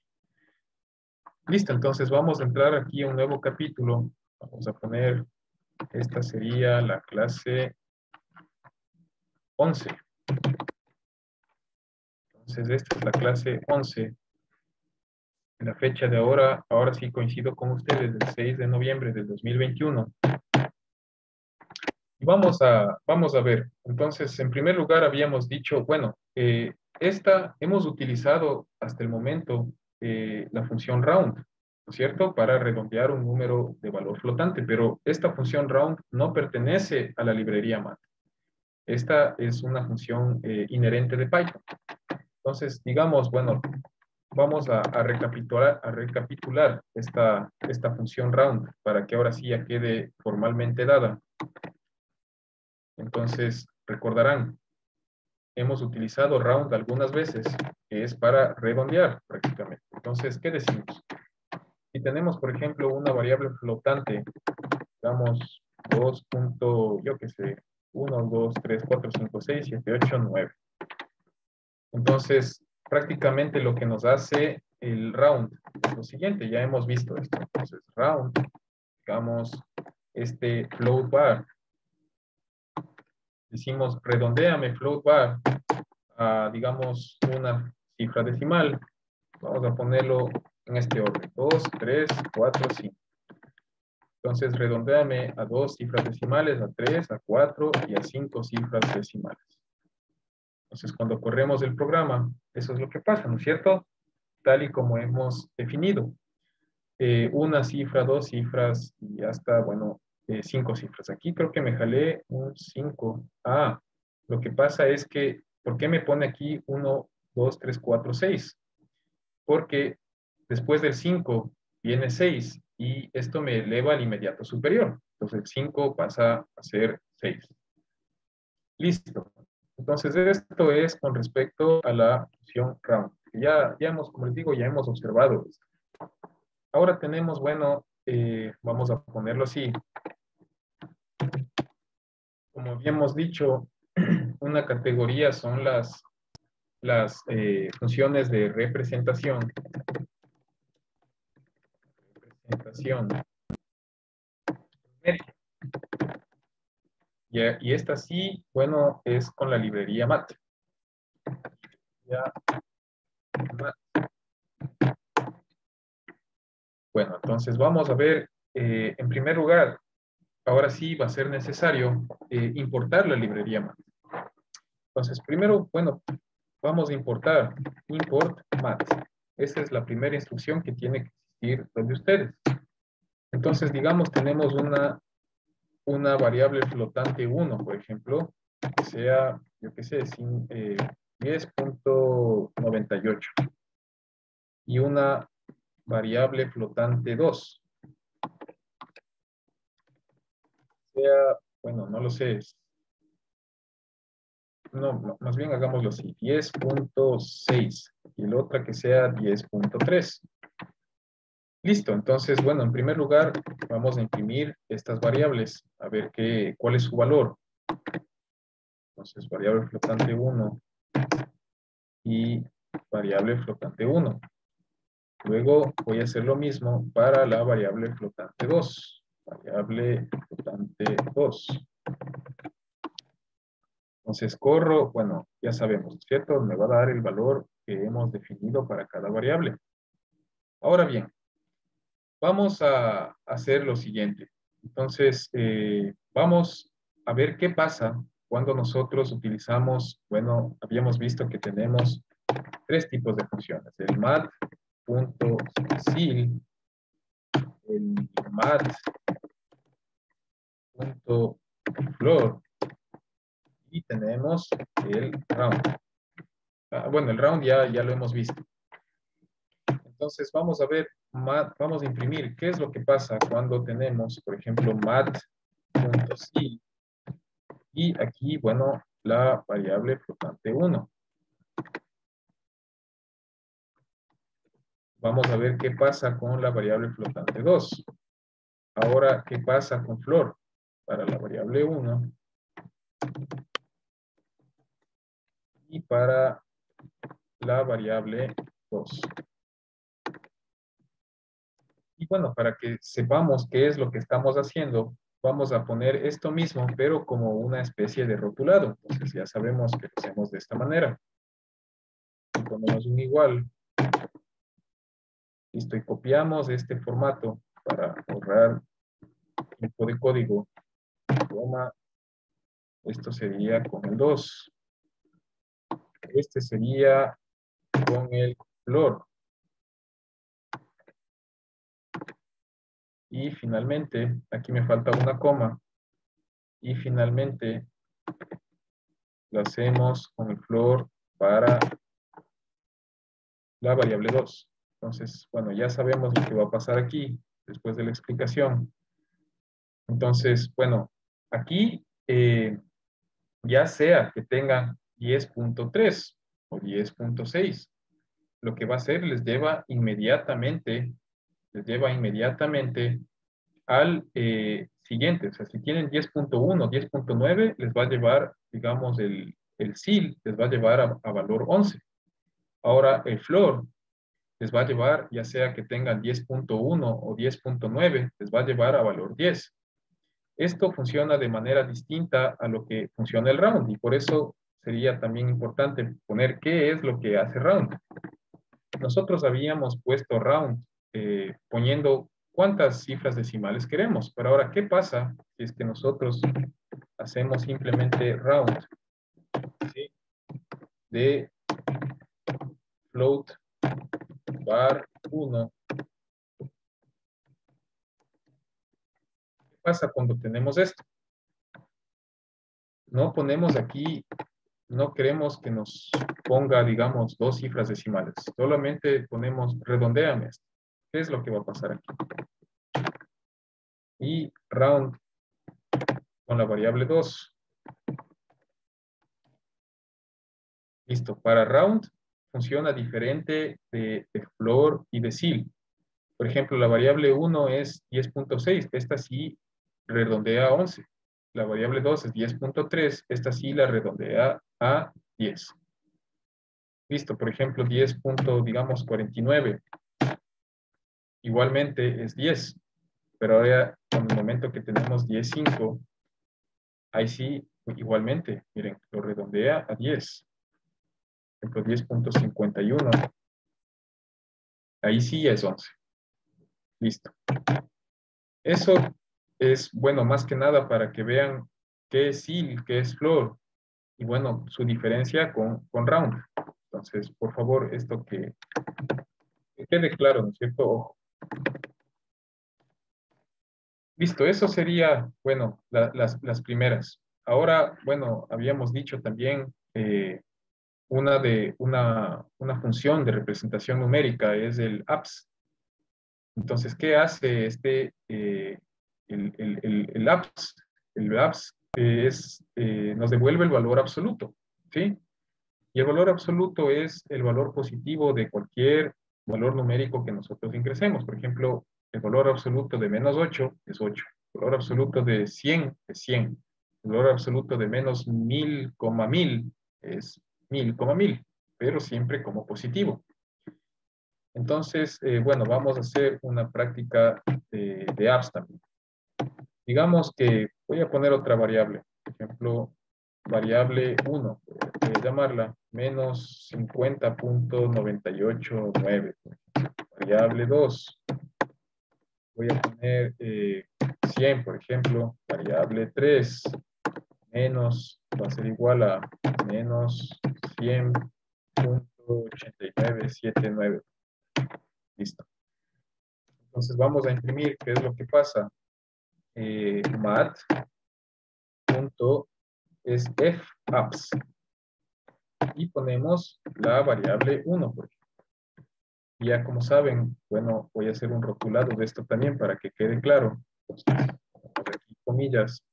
Listo, entonces vamos a entrar aquí a un nuevo capítulo. Vamos a poner, esta sería la clase 11. Entonces, esta es la clase 11. En la fecha de ahora, ahora sí coincido con ustedes, el 6 de noviembre del 2021. Vamos a, vamos a ver. Entonces, en primer lugar, habíamos dicho, bueno, eh, esta hemos utilizado hasta el momento eh, la función round, ¿no es cierto? Para redondear un número de valor flotante, pero esta función round no pertenece a la librería MAT. Esta es una función eh, inherente de Python. Entonces, digamos, bueno, vamos a, recapitular, a recapitular esta, esta función round para que ahora sí ya quede formalmente dada. Entonces, recordarán, hemos utilizado round algunas veces, que es para redondear prácticamente. Entonces, ¿qué decimos? Si tenemos, por ejemplo, una variable flotante, digamos 2. yo qué sé, 1, 2, 3, 4, 5, 6, 7, 8, 9. Entonces, prácticamente lo que nos hace el round es lo siguiente, ya hemos visto esto. Entonces, round, digamos, este float bar. Decimos, redondeame float bar a, digamos, una cifra decimal. Vamos a ponerlo en este orden. 2, 3, 4, 5. Entonces, redondeame a dos cifras decimales, a 3, a 4 y a 5 cifras decimales. Entonces, cuando corremos el programa, eso es lo que pasa, ¿no es cierto? Tal y como hemos definido. Eh, una cifra, dos cifras y hasta, bueno, eh, cinco cifras. Aquí creo que me jalé un 5. Ah, lo que pasa es que, ¿por qué me pone aquí 1, 2, 3, 4, 6? Porque después del 5 viene 6 y esto me eleva al inmediato superior. Entonces el 5 pasa a ser 6. Listo. Entonces, esto es con respecto a la función round. Ya, ya hemos, como les digo, ya hemos observado esto. Ahora tenemos, bueno, eh, vamos a ponerlo así. Como habíamos dicho, una categoría son las, las eh, funciones de representación. Representación. Y, esta sí, bueno, es con la librería MAT. Bueno, entonces vamos a ver, eh, en primer lugar, ahora sí va a ser necesario eh, importar la librería MAT. Entonces, primero, bueno, vamos a importar import mat. Esa es la primera instrucción que tiene que existir de ustedes. Entonces, digamos, tenemos una una variable flotante 1, por ejemplo, que sea, yo qué sé, 10.98 eh, y una variable flotante 2. Sea, bueno, no lo sé. No, más bien hagámoslo así, 10.6 y la otra que sea 10.3. Listo, entonces, bueno, en primer lugar, vamos a imprimir estas variables, a ver qué, cuál es su valor. Entonces, variable flotante 1 y variable flotante 1. Luego voy a hacer lo mismo para la variable flotante 2. Variable flotante 2. Entonces corro, bueno, ya sabemos, ¿cierto? Me va a dar el valor que hemos definido para cada variable. Ahora bien, vamos a hacer lo siguiente. Entonces, eh, vamos a ver qué pasa cuando nosotros utilizamos, bueno, habíamos visto que tenemos tres tipos de funciones. El mat.sil, el mat.floor y tenemos el round. Ah, bueno, el round ya, ya lo hemos visto. Entonces vamos a ver, vamos a imprimir qué es lo que pasa cuando tenemos, por ejemplo, mat.c y aquí, bueno, la variable flotante 1. Vamos a ver qué pasa con la variable flotante 2. Ahora, ¿qué pasa con flor? Para la variable 1. Y para la variable 2. Y bueno, para que sepamos qué es lo que estamos haciendo, vamos a poner esto mismo, pero como una especie de rotulado. Entonces ya sabemos que lo hacemos de esta manera. Y ponemos un igual. Listo, y copiamos este formato para ahorrar tiempo de código. Toma. Esto sería con el 2. Este sería con el flor. Y finalmente, aquí me falta una coma. Y finalmente, lo hacemos con el flor para la variable 2. Entonces, bueno, ya sabemos lo que va a pasar aquí después de la explicación. Entonces, bueno, aquí eh, ya sea que tengan 10.3 o 10.6, lo que va a hacer les lleva inmediatamente les lleva inmediatamente al eh, siguiente. O sea, si tienen 10.1, 10.9, les va a llevar, digamos, el, el SIL les va a llevar a, valor 11. Ahora, el floor les va a llevar, ya sea que tengan 10.1 o 10.9, les va a llevar a valor 10. Esto funciona de manera distinta a lo que funciona el round y por eso sería también importante poner qué es lo que hace round. Nosotros habíamos puesto round eh, poniendo cuántas cifras decimales queremos. Pero ahora, ¿qué pasa si es que nosotros hacemos simplemente round de float bar 1? ¿Qué pasa cuando tenemos esto? No ponemos aquí, no queremos que nos ponga, digamos, dos cifras decimales. Solamente ponemos, redondeame esto. ¿Qué es lo que va a pasar aquí? Y round con la variable 2. Listo. Para round funciona diferente de, de floor y de ceil. Por ejemplo, la variable 1 es 10.6. Esta sí redondea a 11. La variable 2 es 10.3. Esta sí la redondea a 10. Listo, por ejemplo, 10. digamos 49. Igualmente es 10. Pero ahora, en el momento que tenemos 10.5, ahí sí, igualmente, miren, lo redondea a 10. Por ejemplo, 10.51. Ahí sí es 11. Listo. Eso es, bueno, más que nada para que vean qué es SIL, qué es flor, y bueno, su diferencia con, con round. Entonces, por favor, esto que, quede claro, ¿no es cierto? Listo, eso sería, bueno, las, las, primeras. Ahora, bueno, habíamos dicho también eh, una, de, una, una función de representación numérica es el apps. Entonces, ¿qué hace este, eh, el, el, el, apps? El apps es, eh, nos devuelve el valor absoluto, ¿sí? Y el valor absoluto es el valor positivo de cualquier valor numérico que nosotros ingresemos. Por ejemplo, el valor absoluto de menos 8 es 8. El valor absoluto de 100 es 100. El valor absoluto de menos 1000, 1000 es 1000, 1000, pero siempre como positivo. Entonces, eh, bueno, vamos a hacer una práctica de, de apps también. Digamos que voy a poner otra variable. Por ejemplo, variable 1, voy a llamarla menos 50.989. Variable 2, voy a poner 100, eh, por ejemplo. Variable 3, menos, va a ser igual a menos 100.8979. Listo. Entonces vamos a imprimir qué es lo que pasa. Eh, mat punto es apps. Y ponemos la variable 1 por y ya como saben bueno voy a hacer un rotulado de esto también para que quede claro. Aquí comillas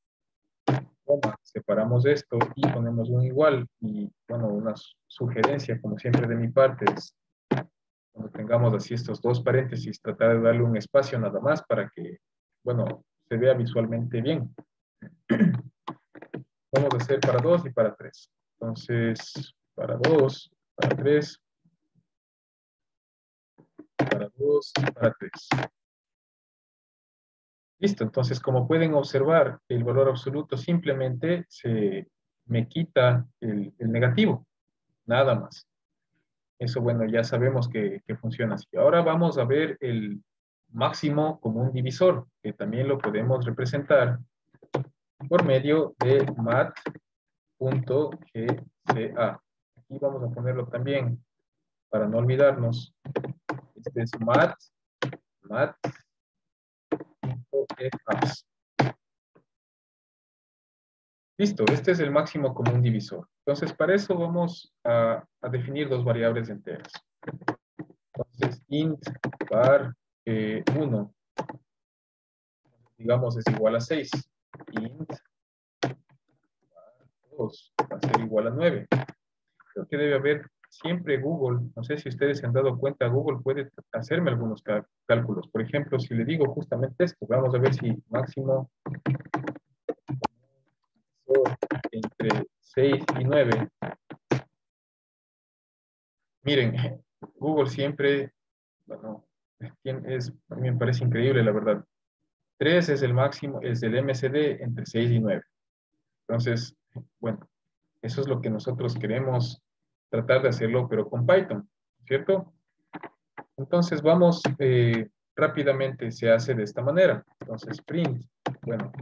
separamos esto y ponemos un igual. Y bueno una sugerencia como siempre de mi parte es cuando tengamos así estos dos paréntesis, tratar de darle un espacio nada más para que, bueno, se vea visualmente bien. Vamos a hacer para dos y para tres. Entonces, para dos, para tres, para dos y para tres. Listo, entonces como pueden observar, el valor absoluto simplemente se me quita el negativo, nada más. Eso, bueno, ya sabemos que, funciona así. Ahora vamos a ver el máximo común divisor, que también lo podemos representar por medio de mat.gca. Aquí vamos a ponerlo también para no olvidarnos. Este es mat, Listo, este es el máximo común divisor. Entonces, para eso vamos a, definir dos variables enteras. Entonces, int var 1, digamos, es igual a 6. Int var 2 va a ser igual a 9. Creo que debe haber siempre Google, no sé si ustedes se han dado cuenta, Google puede hacerme algunos cálculos. Por ejemplo, si le digo justamente esto, vamos a ver si máximo entre 6 y 9. Miren, Google siempre, bueno, es, a mí me parece increíble, la verdad. 3 es el máximo, es el MCD entre 6 y 9. Entonces, bueno, eso es lo que nosotros queremos tratar de hacerlo, pero con Python, ¿cierto? Entonces, vamos eh, rápidamente, se hace de esta manera. Entonces, print, bueno,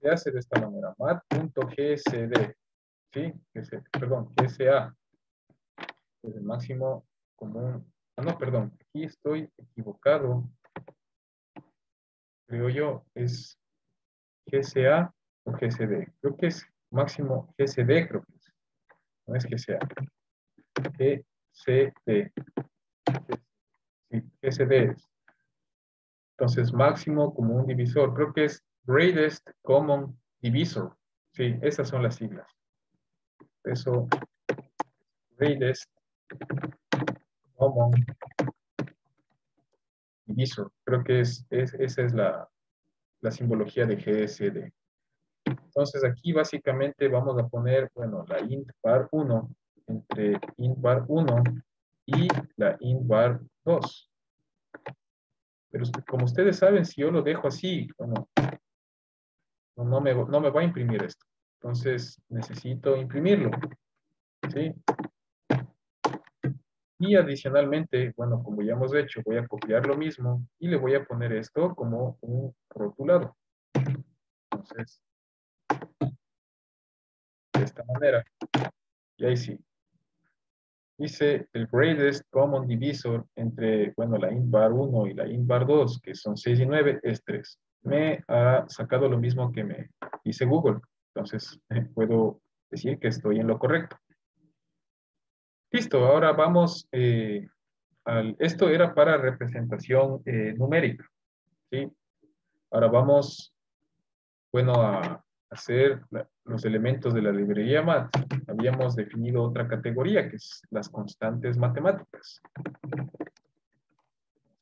se hace de esta manera, mat.gsd, ¿sí? perdón, GSA, es el máximo común, ah, no, perdón, aquí estoy equivocado, creo yo, es GSA o GSD, creo que es máximo GSD, creo que es, no es GSA, GSD, sí, GSD es. Entonces, máximo común divisor, creo que es Greatest Common Divisor. Sí, esas son las siglas. Eso greatest common divisor. Creo que es, esa es la, la simbología de GSD. Entonces aquí básicamente vamos a poner, bueno, la int bar 1 entre int bar 1 y la int bar 2. Pero como ustedes saben, si yo lo dejo así, bueno, no, me, no me va a imprimir esto. Entonces necesito imprimirlo. ¿sí? Y adicionalmente, bueno, como ya hemos hecho, voy a copiar lo mismo y le voy a poner esto como un rotulado. Entonces, de esta manera. Y ahí sí. Dice el greatest common divisor entre, bueno, la int bar 1 y la int bar 2, que son 6 y 9, es 3. Me ha sacado lo mismo que me dice Google. Entonces, puedo decir que estoy en lo correcto. Listo, ahora vamos eh, al... Esto era para representación eh, numérica. ¿sí? Ahora vamos, bueno, a hacer los elementos de la librería MAT. Habíamos definido otra categoría, que es las constantes matemáticas.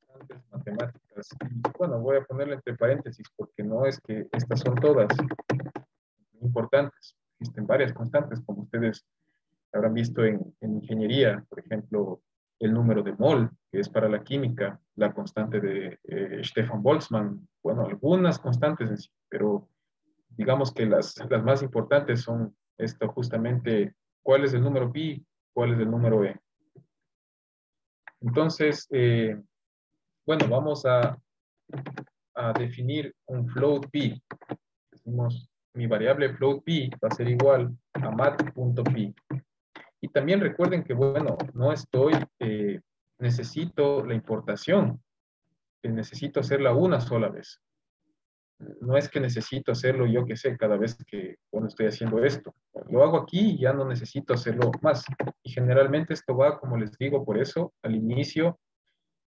Constantes matemáticas. bueno, voy a ponerle entre paréntesis, porque no es que estas son todas importantes. Existen varias constantes, como ustedes habrán visto en, ingeniería, por ejemplo, el número de mol, que es para la química, la constante de eh, Stefan Boltzmann, bueno, algunas constantes en sí, pero digamos que las, las más importantes son esto justamente, cuál es el número pi, cuál es el número e. Entonces, eh, bueno, vamos a, definir un float pi. Decimos, mi variable float pi va a ser igual a mat.pi. Y también recuerden que, bueno, no estoy, eh, necesito la importación, necesito hacerla una sola vez. No es que necesito hacerlo yo que sé cada vez que, bueno, estoy haciendo esto. Lo hago aquí y ya no necesito hacerlo más. Y generalmente esto va, como les digo, por eso, al inicio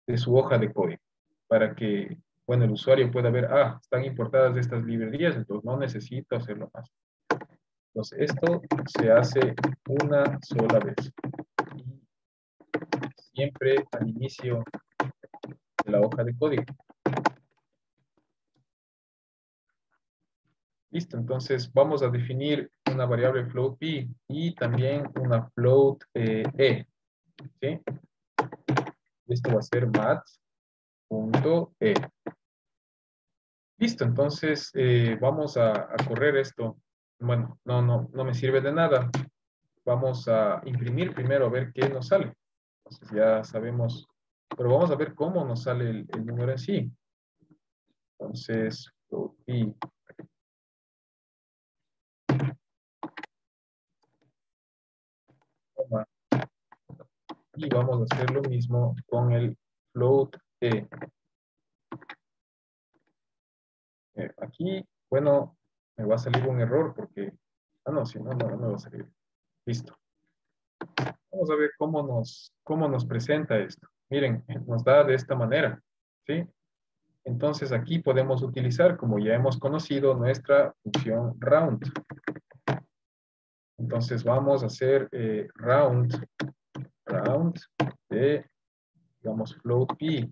de su hoja de código, para que, bueno, el usuario pueda ver, ah, están importadas estas librerías, entonces no necesito hacerlo más. Entonces, esto se hace una sola vez. siempre al inicio de la hoja de código. Listo, entonces vamos a definir una variable float p y también una float eh, e. Esto va a ser mat.e. Listo, entonces eh, vamos a correr esto bueno, no, no, no me sirve de nada. Vamos a imprimir primero a ver qué nos sale. Entonces ya sabemos, pero vamos a ver cómo nos sale el, número en sí. Entonces, y y vamos a hacer lo mismo con el float e. Eh, aquí, bueno, me va a salir un error porque, ah, no, si no, no, no me va a salir. Listo. Vamos a ver cómo nos, cómo nos presenta esto. Miren, nos da de esta manera, ¿sí? Entonces aquí podemos utilizar, como ya hemos conocido, nuestra función round. Entonces vamos a hacer eh, round, round de, digamos, float p.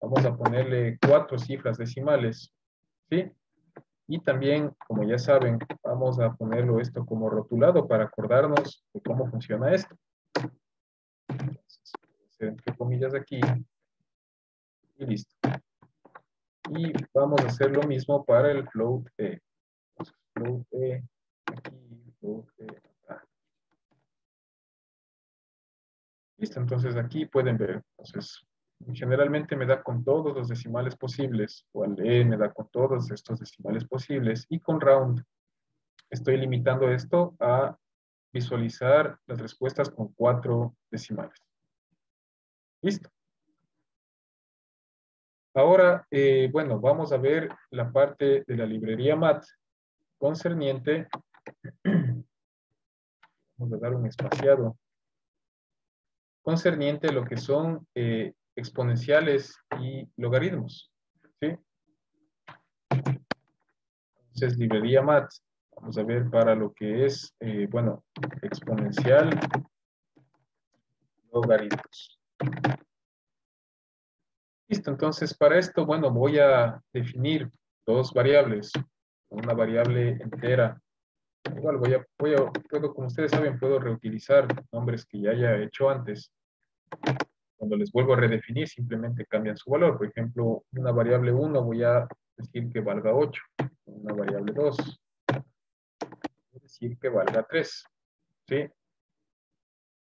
Vamos a ponerle cuatro cifras decimales, ¿sí? Y también, como ya saben, vamos a ponerlo esto como rotulado para acordarnos de cómo funciona esto. Entonces, entre comillas aquí. Y listo. Y vamos a hacer lo mismo para el float E. Entonces, float E aquí, float E acá. Listo, entonces aquí pueden ver. Entonces, generalmente me da con todos los decimales posibles, o al E me da con todos estos decimales posibles, y con round estoy limitando esto a visualizar las respuestas con cuatro decimales. Listo. Ahora, eh, bueno, vamos a ver la parte de la librería MAT concerniente. Vamos a dar un espaciado. Concerniente lo que son eh, exponenciales y logaritmos. ¿sí? Entonces, librería MAT Vamos a ver para lo que es, eh, bueno, exponencial, logaritmos. Listo, entonces para esto, bueno, voy a definir dos variables. Una variable entera. Igual voy a, voy a, puedo, como ustedes saben, puedo reutilizar nombres que ya haya hecho antes. Cuando les vuelvo a redefinir, simplemente cambian su valor. Por ejemplo, una variable 1 voy a decir que valga 8. Una variable 2 decir que valga 3. ¿Sí?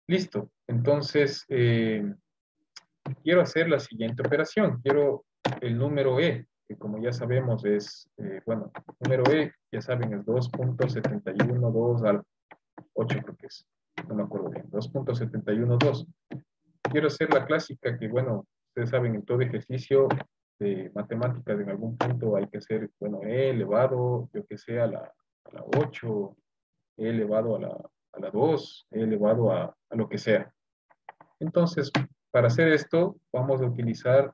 Listo. Entonces, eh, quiero hacer la siguiente operación. Quiero el número E, que como ya sabemos es, eh, bueno, número E, ya saben, es 2.712 al 8 creo que es. No me acuerdo bien. 2.712. Quiero hacer la clásica que, bueno, ustedes saben, en todo ejercicio de matemáticas en algún punto hay que hacer, bueno, E elevado, yo que sé, a la, a la 8, E elevado a la, a la 2, E elevado a, a lo que sea. Entonces, para hacer esto, vamos a utilizar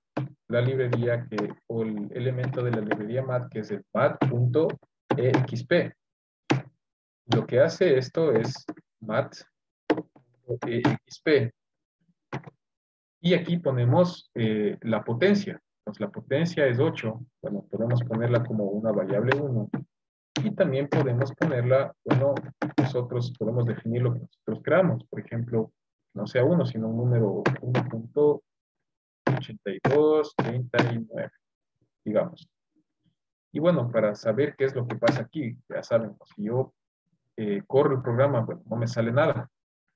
la librería que, o el elemento de la librería mat, que es el mat.exp. Lo que hace esto es mat.exp. Y aquí ponemos eh, la potencia. Entonces, la potencia es 8. Bueno, podemos ponerla como una variable 1 y también podemos ponerla, bueno, nosotros podemos definir lo que nosotros queramos. Por ejemplo, no sea uno, sino un número 1.8239, digamos. Y bueno, para saber qué es lo que pasa aquí, ya saben, si yo eh, corro el programa, bueno, no me sale nada.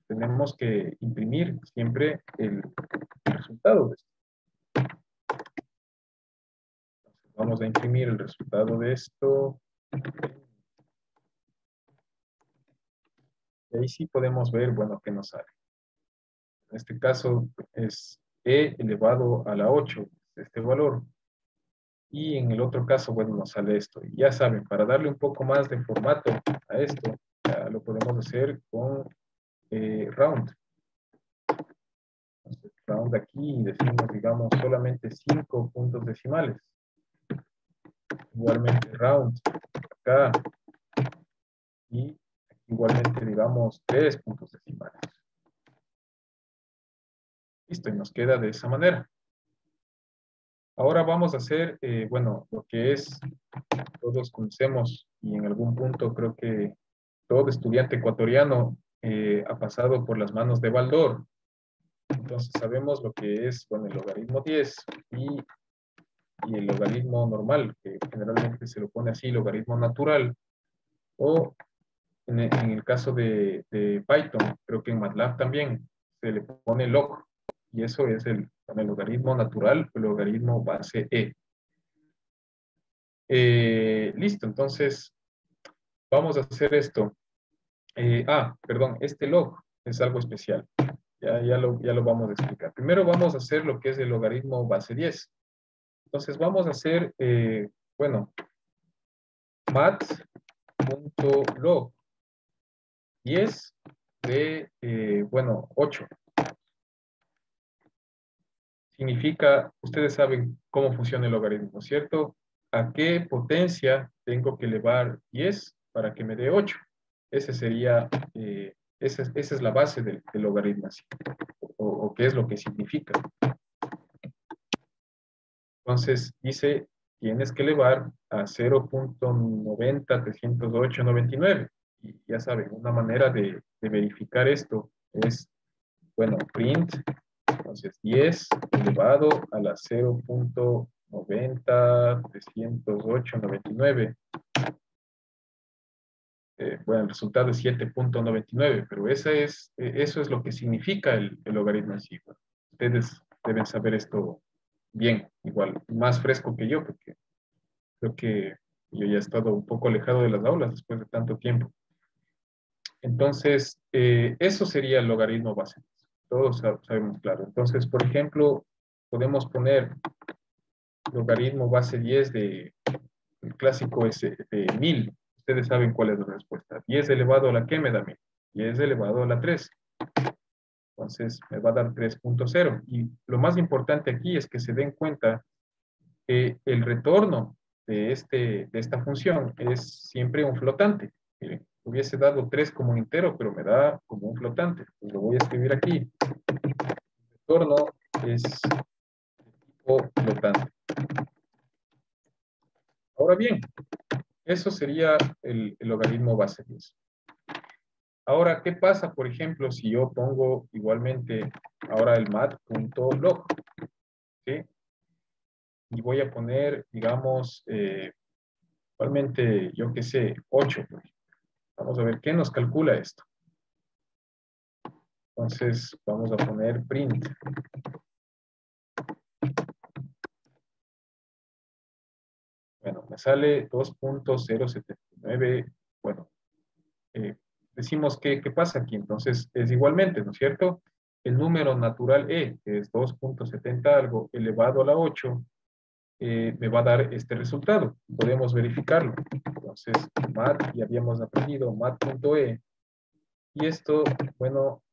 Tenemos que imprimir siempre el, resultado de esto. vamos a imprimir el resultado de esto. Y ahí sí podemos ver, bueno, qué nos sale. En este caso es e elevado a la 8, este valor. Y en el otro caso, bueno, nos sale esto. Y ya saben, para darle un poco más de formato a esto, lo podemos hacer con eh, round. round aquí decimos, digamos, solamente 5 puntos decimales. Igualmente round acá. Y igualmente, digamos, 3 puntos decimales. Listo, y nos queda de esa manera. Ahora vamos a hacer, eh, bueno, lo que es, todos conocemos y en algún punto creo que todo estudiante ecuatoriano eh, ha pasado por las manos de Baldor. Entonces sabemos lo que es, bueno, el logaritmo 10 y, el logaritmo normal, que generalmente se lo pone así, logaritmo natural, o en el, caso de, de, Python, creo que en MATLAB también se le pone log, y eso es el, logaritmo natural, el logaritmo base E. Eh, listo, entonces vamos a hacer esto. Eh, ah, perdón, este log es algo especial. Ya, ya, lo, ya lo vamos a explicar. Primero vamos a hacer lo que es el logaritmo base 10. Entonces vamos a hacer, eh, bueno, mat.log 10 de, bueno, 8 significa, ustedes saben cómo funciona el logaritmo, ¿cierto? ¿A qué potencia tengo que elevar 10 para que me dé 8? Ese sería, eh, esa, es la base del, logaritmo, o, o, qué es lo que significa. Entonces, dice, tienes que elevar a 0.90, Y ya saben, una manera de, de verificar esto es, bueno, print entonces, 10 elevado a la 0.90, Eh, bueno, el resultado es 7.99, pero esa es, eh, eso es lo que significa el, logaritmo en sí. ustedes deben saber esto bien, igual, más fresco que yo, porque creo que yo ya he estado un poco alejado de las aulas después de tanto tiempo. Entonces, eh, eso sería el logaritmo base todos sabemos claro. Entonces, por ejemplo, podemos poner logaritmo base 10 de el clásico es de 1000. Ustedes saben cuál es la respuesta. 10 elevado a la que me da 1000. 10 elevado a la 3. Entonces me va a dar 3.0. Y lo más importante aquí es que se den cuenta que el retorno de, este, de esta función es siempre un flotante. hubiese dado 3 como un entero, pero me da como un flotante. Pues lo voy a escribir aquí. El retorno es tipo flotante. Ahora bien, eso sería el, logaritmo base 10. Ahora, ¿qué pasa, por ejemplo, si yo pongo igualmente ahora el mat.log? ¿sí? Y voy a poner, digamos, eh, igualmente, yo qué sé, 8. Vamos a ver qué nos calcula esto. Entonces, vamos a poner print. Bueno, me sale 2.079. Bueno, eh, decimos que, ¿qué pasa aquí? Entonces, es igualmente, ¿no es cierto? El número natural E, que es 2.70 algo, elevado a la 8, eh, me va a dar este resultado. Podemos verificarlo. Entonces, mat, y habíamos aprendido mat.e. Y esto, bueno,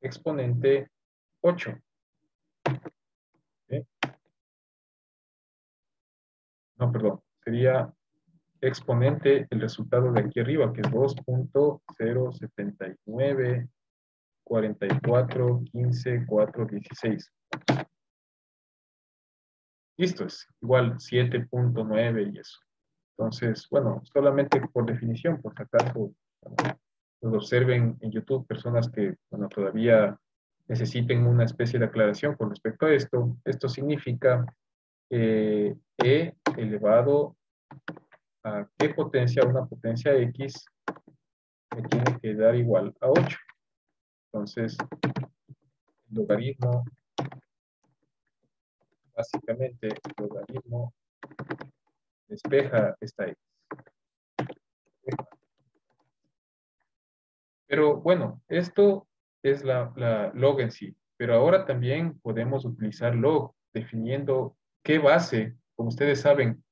exponente 8. No, perdón. Sería exponente el resultado de aquí arriba, que es 2.079, 44, 15, 4, 16. Listo, es igual 7.9 y eso. Entonces, bueno, solamente por definición, por si acaso nos observen en YouTube personas que, bueno, todavía necesiten una especie de aclaración con respecto a esto. Esto significa eh, E elevado a qué potencia, una potencia X, me tiene que dar igual a 8. Entonces, el logaritmo básicamente el logaritmo despeja esta x. Pero bueno, esto es la, log en sí. Pero ahora también podemos utilizar log definiendo qué base, como ustedes saben,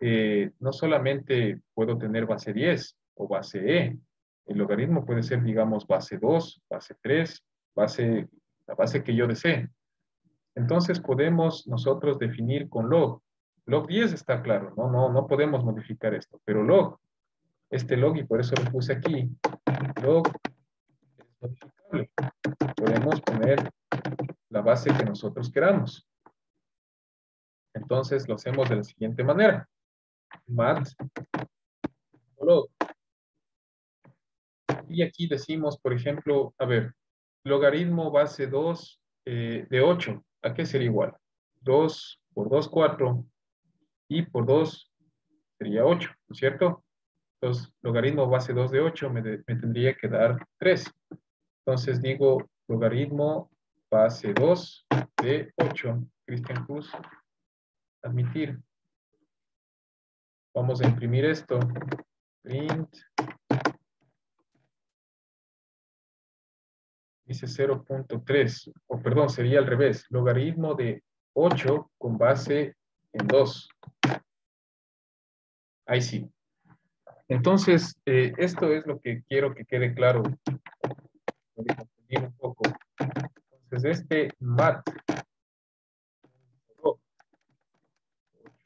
eh, no solamente puedo tener base 10 o base E. El logaritmo puede ser, digamos, base 2, base 3, base, la base que yo desee. Entonces podemos nosotros definir con log. Log 10 está claro, ¿no? No, no podemos modificar esto, pero log, este log, y por eso lo puse aquí, log es modificable. Podemos poner la base que nosotros queramos. Entonces lo hacemos de la siguiente manera. Mat log. Y aquí decimos, por ejemplo, a ver, logaritmo base 2 eh, de 8. ¿A qué sería igual? 2 por 2, 4. Y por 2 sería 8, ¿no es cierto? Entonces, logaritmo base 2 de 8 me, me tendría que dar 3. Entonces digo logaritmo base 2 de 8. Cristian Cruz, admitir. Vamos a imprimir esto. Print dice 0.3, o perdón, sería al revés, logaritmo de 8 con base en 2. Ahí sí. Entonces, eh, esto es lo que quiero que quede claro. un poco. Entonces, este mat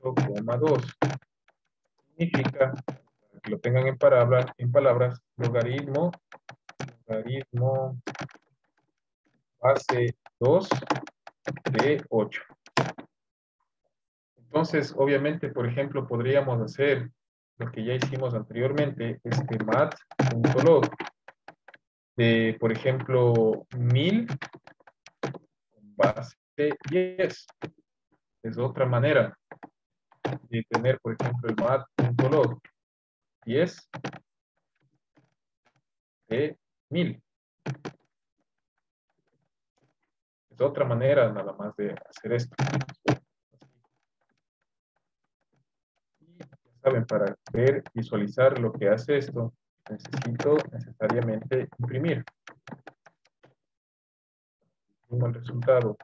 8,2 significa, que lo tengan en, palabras, en palabras, logaritmo, logaritmo base 2 de 8. Entonces, obviamente, por ejemplo, podríamos hacer lo que ya hicimos anteriormente, este mat.log de, por ejemplo, 1000 base 10. Es otra manera de tener, por ejemplo, el mat.log 10 de 1000. otra manera nada más de hacer esto. Y ya saben, para ver, visualizar lo que hace esto, necesito necesariamente imprimir. el resultado.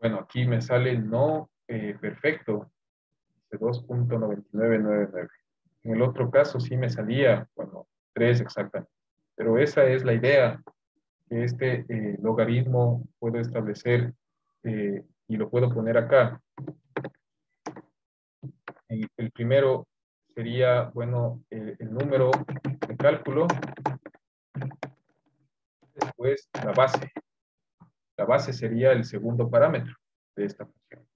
Bueno, aquí me sale no eh, perfecto. Dice 2.9999. En el otro caso sí me salía, bueno, 3 exactamente. Pero esa es la idea, que este eh, logaritmo puedo establecer eh, y lo puedo poner acá. El, primero sería, bueno, eh, el número de cálculo, después la base. La base sería el segundo parámetro de esta función.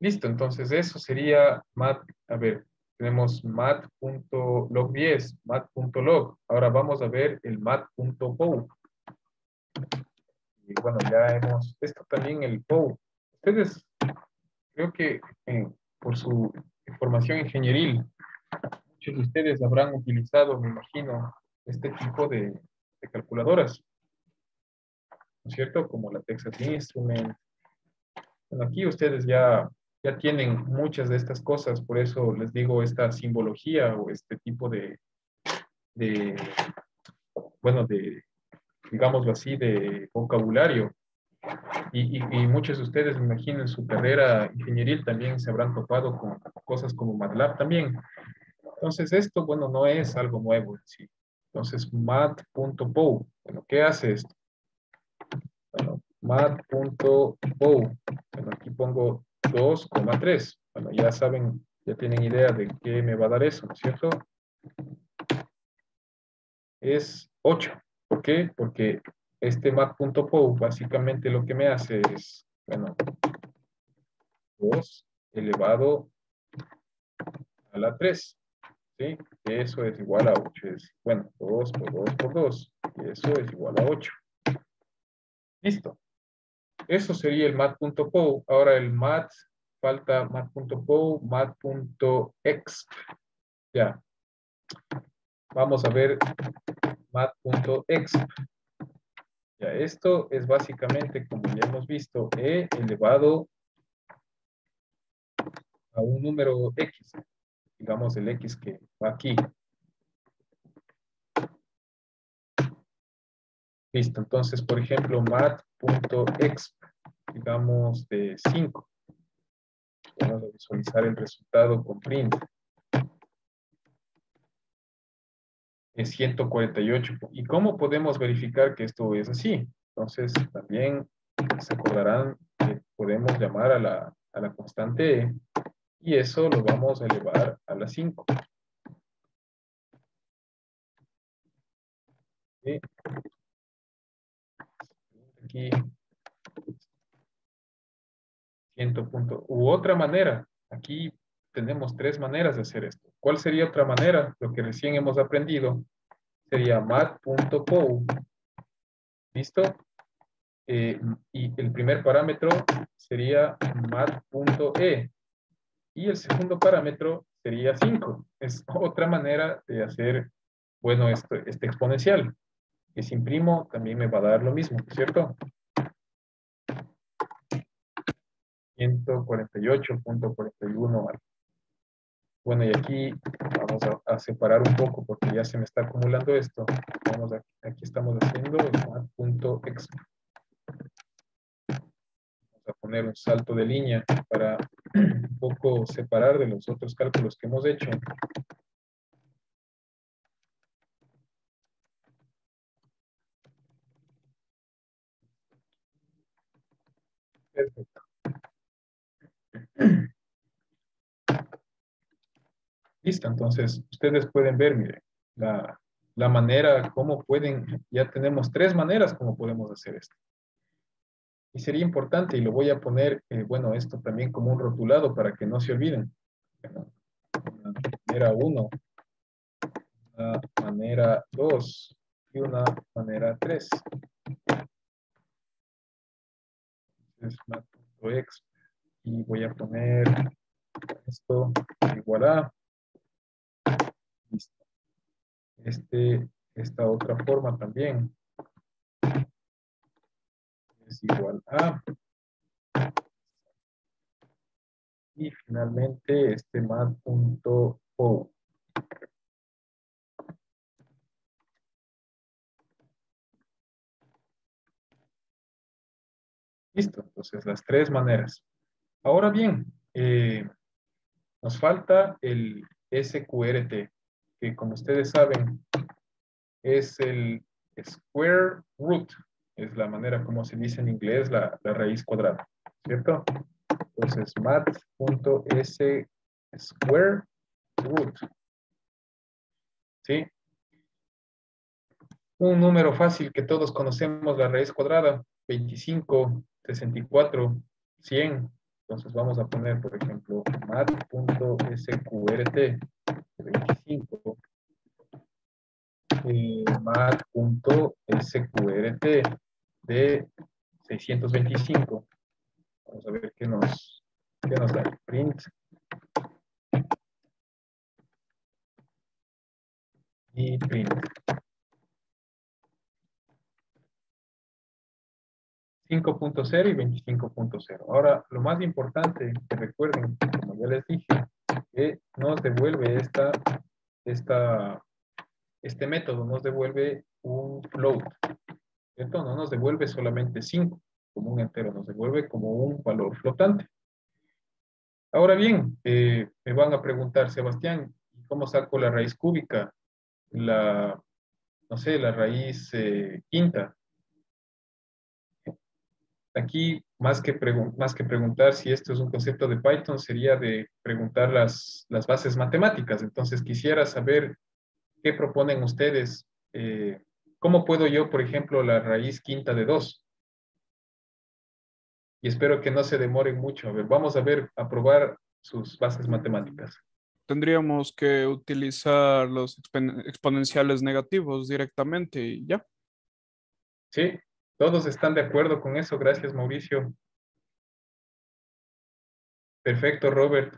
Listo, entonces eso sería mat, a ver, tenemos mat.log10, mat.log. Ahora vamos a ver el mat.pow. Y bueno, ya hemos, esto también el POW. Ustedes, creo que eh, por su formación ingenieril, muchos de ustedes habrán utilizado, me imagino, este tipo de, de calculadoras. ¿No cierto? Como la Texas Instrument. Bueno, aquí ustedes ya ya tienen muchas de estas cosas, por eso les digo esta simbología o este tipo de, de bueno, de, digámoslo así, de vocabulario. Y, y, muchos de ustedes, me imagino, en su carrera ingenieril también se habrán topado con cosas como MATLAB también. Entonces, esto, bueno, no es algo nuevo sí. Entonces, mat.pow, bueno, ¿qué hace esto? Bueno, mat.pow, bueno, aquí pongo 2,3. Bueno, ya saben, ya tienen idea de qué me va a dar eso, ¿no es cierto? Es 8. ¿Por qué? Porque este map.pow básicamente lo que me hace es, bueno, 2 elevado a la 3. ¿Sí? Eso es igual a 8. Es, bueno, 2 por 2 por 2. Y eso es igual a 8. Listo. Eso sería el mat.pow. Ahora el mat, falta mat.pow, mat.exp. Ya. Vamos a ver mat.exp. Ya, esto es básicamente, como ya hemos visto, e elevado a un número x. Digamos el x que va aquí. Listo, entonces, por ejemplo, mat.exp digamos, de 5. Vamos a visualizar el resultado con print. Es 148. ¿Y cómo podemos verificar que esto es así? Entonces, también se acordarán que podemos llamar a la, a la constante E y eso lo vamos a elevar a la 5. Aquí punto. U otra manera, aquí tenemos tres maneras de hacer esto. ¿Cuál sería otra manera? Lo que recién hemos aprendido sería mat.pow. ¿Listo? Eh, y el primer parámetro sería mat.e. Y el segundo parámetro sería 5. Es otra manera de hacer, bueno, este, este exponencial. Que si imprimo también me va a dar lo mismo, ¿cierto? 148.41. Bueno, y aquí vamos a, separar un poco porque ya se me está acumulando esto. Vamos aquí estamos haciendo punto exp. Vamos a poner un salto de línea para un poco separar de los otros cálculos que hemos hecho. Perfecto. Listo, entonces ustedes pueden ver, mire, la, la manera, cómo pueden, ya tenemos tres maneras como podemos hacer esto. Y sería importante, y lo voy a poner, eh, bueno, esto también como un rotulado para que no se olviden. Una manera uno, una manera dos y una manera tres. Entonces, y voy a poner esto igual a listo este esta otra forma también es igual a y finalmente este mat.o Listo, entonces las tres maneras. Ahora bien, eh, nos falta el SQRT, que como ustedes saben, es el square root, es la manera como se dice en inglés la, raíz cuadrada, ¿cierto? Entonces, mat.s square would. ¿Sí? Un número fácil que todos conocemos, la raíz cuadrada, 25, 64, 100. Entonces vamos a poner, por ejemplo, mat.sqrt 25 eh, mat.sqrt de 625. Vamos a ver qué nos, qué nos da. Print. Y print. 5.0 y 25.0. Ahora, lo más importante que recuerden, como ya les dije, que nos devuelve esta, esta, este método, nos devuelve un float. ¿Cierto? No nos devuelve solamente 5 como un entero, nos devuelve como un valor flotante. Ahora bien, eh, me van a preguntar, Sebastián, ¿cómo saco la raíz cúbica? La, no sé, la raíz eh, quinta, Aquí, más que, más que preguntar si esto es un concepto de Python, sería de preguntar las, las bases matemáticas. Entonces, quisiera saber qué proponen ustedes. Eh, ¿Cómo puedo yo, por ejemplo, la raíz quinta de 2? Y espero que no se demoren mucho. A ver, vamos a ver, a probar sus bases matemáticas. Tendríamos que utilizar los exponenciales negativos directamente y ya. Sí, todos están de acuerdo con eso. Gracias, Mauricio. Perfecto, Robert.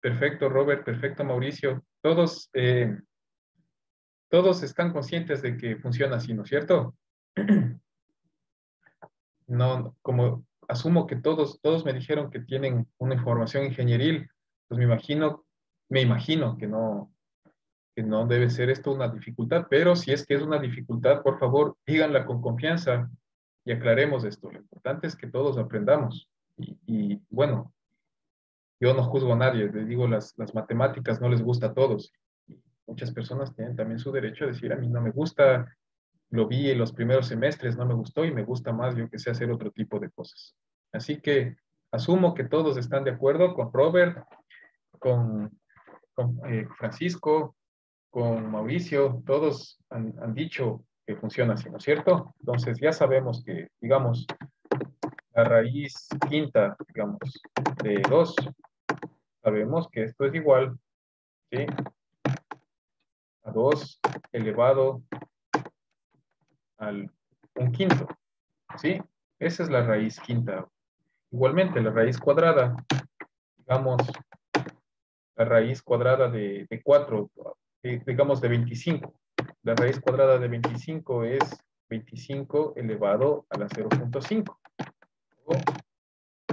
Perfecto, Robert. Perfecto, Mauricio. Todos, eh, todos están conscientes de que funciona así, ¿no es cierto? No, como asumo que todos, todos me dijeron que tienen una información ingenieril, pues me imagino, me imagino que no, no debe ser esto una dificultad, pero si es que es una dificultad, por favor, díganla con confianza y aclaremos esto. Lo importante es que todos aprendamos. Y, bueno, yo no juzgo a nadie, les digo, las, las matemáticas no les gusta a todos. Muchas personas tienen también su derecho a decir, a mí no me gusta, lo vi en los primeros semestres, no me gustó y me gusta más, yo que sé, hacer otro tipo de cosas. Así que asumo que todos están de acuerdo con Robert, con, con eh, Francisco, con Mauricio, todos han, han, dicho que funciona así, ¿no es cierto? Entonces ya sabemos que, digamos, la raíz quinta, digamos, de 2, sabemos que esto es igual, ¿sí? A 2 elevado al un quinto, ¿sí? Esa es la raíz quinta. Igualmente, la raíz cuadrada, digamos, la raíz cuadrada de, de 4, eh, digamos de 25. La raíz cuadrada de 25 es 25 elevado a la 0.5. O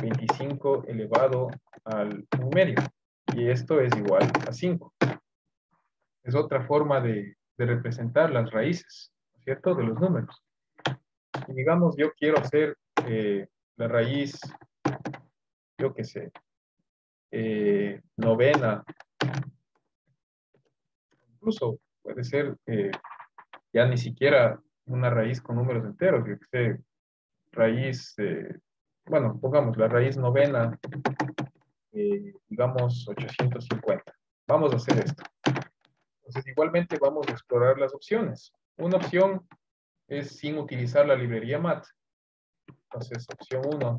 25 elevado al 1 medio. Y esto es igual a 5. Es otra forma de, de representar las raíces, ¿cierto? De los números. Y digamos, yo quiero hacer eh, la raíz, yo qué sé, eh, novena, incluso puede ser eh, ya ni siquiera una raíz con números enteros, yo que sé, raíz, bueno, pongamos la raíz novena, digamos 850. Vamos a hacer esto. Entonces, igualmente vamos a explorar las opciones. Una opción es sin utilizar la librería MAT. Entonces, opción 1,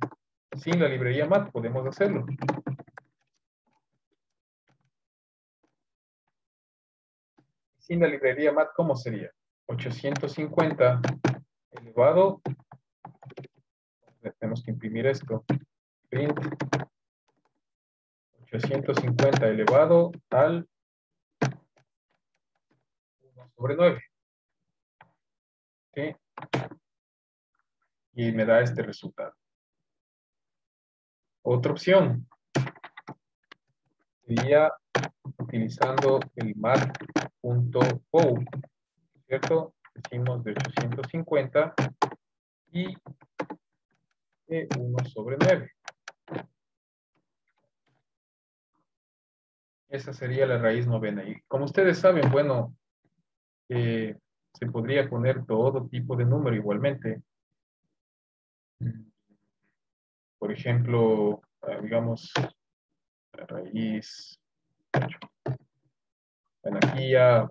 sin la librería MAT podemos hacerlo. Sin la librería MAT, ¿cómo sería? 850 elevado, tenemos que imprimir esto, print 850 elevado al 1 sobre 9. Y me da este resultado. Otra opción sería utilizando el mat.pow, ¿cierto? Decimos de 850 y de 1 sobre 9. Esa sería la raíz novena. Y como ustedes saben, bueno, eh, se podría poner todo tipo de número igualmente. Por ejemplo, ah, digamos, raíz 8. Bueno, aquí ya,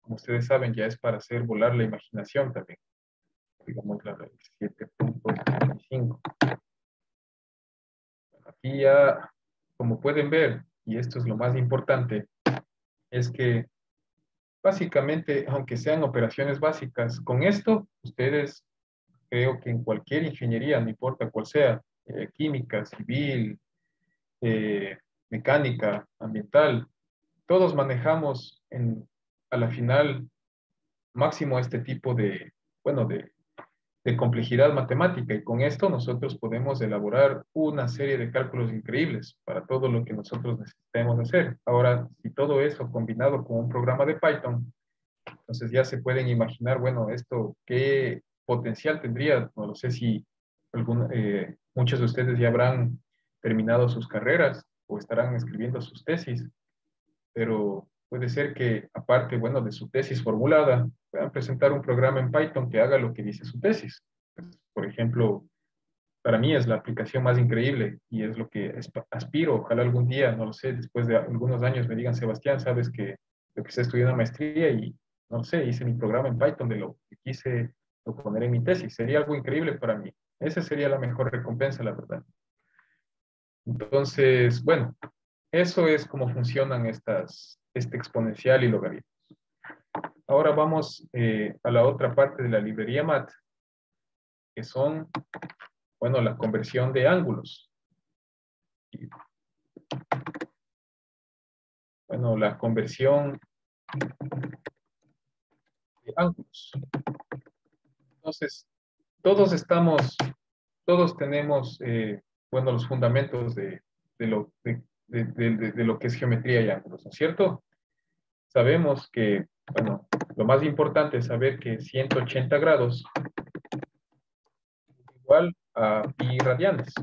como ustedes saben, ya es para hacer volar la imaginación también. Digamos la 7.25. Aquí ya, como pueden ver, y esto es lo más importante, es que básicamente, aunque sean operaciones básicas, con esto ustedes creo que en cualquier ingeniería, no importa cuál sea, eh, química, civil, eh, mecánica, ambiental, todos manejamos en, a la final máximo este tipo de, bueno, de, de complejidad matemática. Y con esto nosotros podemos elaborar una serie de cálculos increíbles para todo lo que nosotros necesitemos hacer. Ahora, si todo eso combinado con un programa de Python, entonces ya se pueden imaginar, bueno, esto, qué potencial tendría, no lo sé si eh, muchos de ustedes ya habrán terminado sus carreras o estarán escribiendo sus tesis, pero puede ser que aparte, bueno, de su tesis formulada, puedan presentar un programa en Python que haga lo que dice su tesis. Por ejemplo, para mí es la aplicación más increíble y es lo que aspiro. Ojalá algún día, no lo sé, después de algunos años me digan, Sebastián, sabes que lo que estoy estudiando maestría y, no sé, hice mi programa en Python de lo que quise poner en mi tesis. Sería algo increíble para mí. Esa sería la mejor recompensa, la verdad. Entonces, bueno, eso es cómo funcionan estas, este exponencial y logaritmos. Ahora vamos eh, a la otra parte de la librería MAT, que son, bueno, la conversión de ángulos. Bueno, la conversión de ángulos. Entonces, todos estamos, todos tenemos, eh, bueno, los fundamentos de, de lo, de, lo que es geometría y ángulos, ¿no es cierto? Sabemos que, bueno, lo más importante es saber que 180 grados es igual a pi radianes.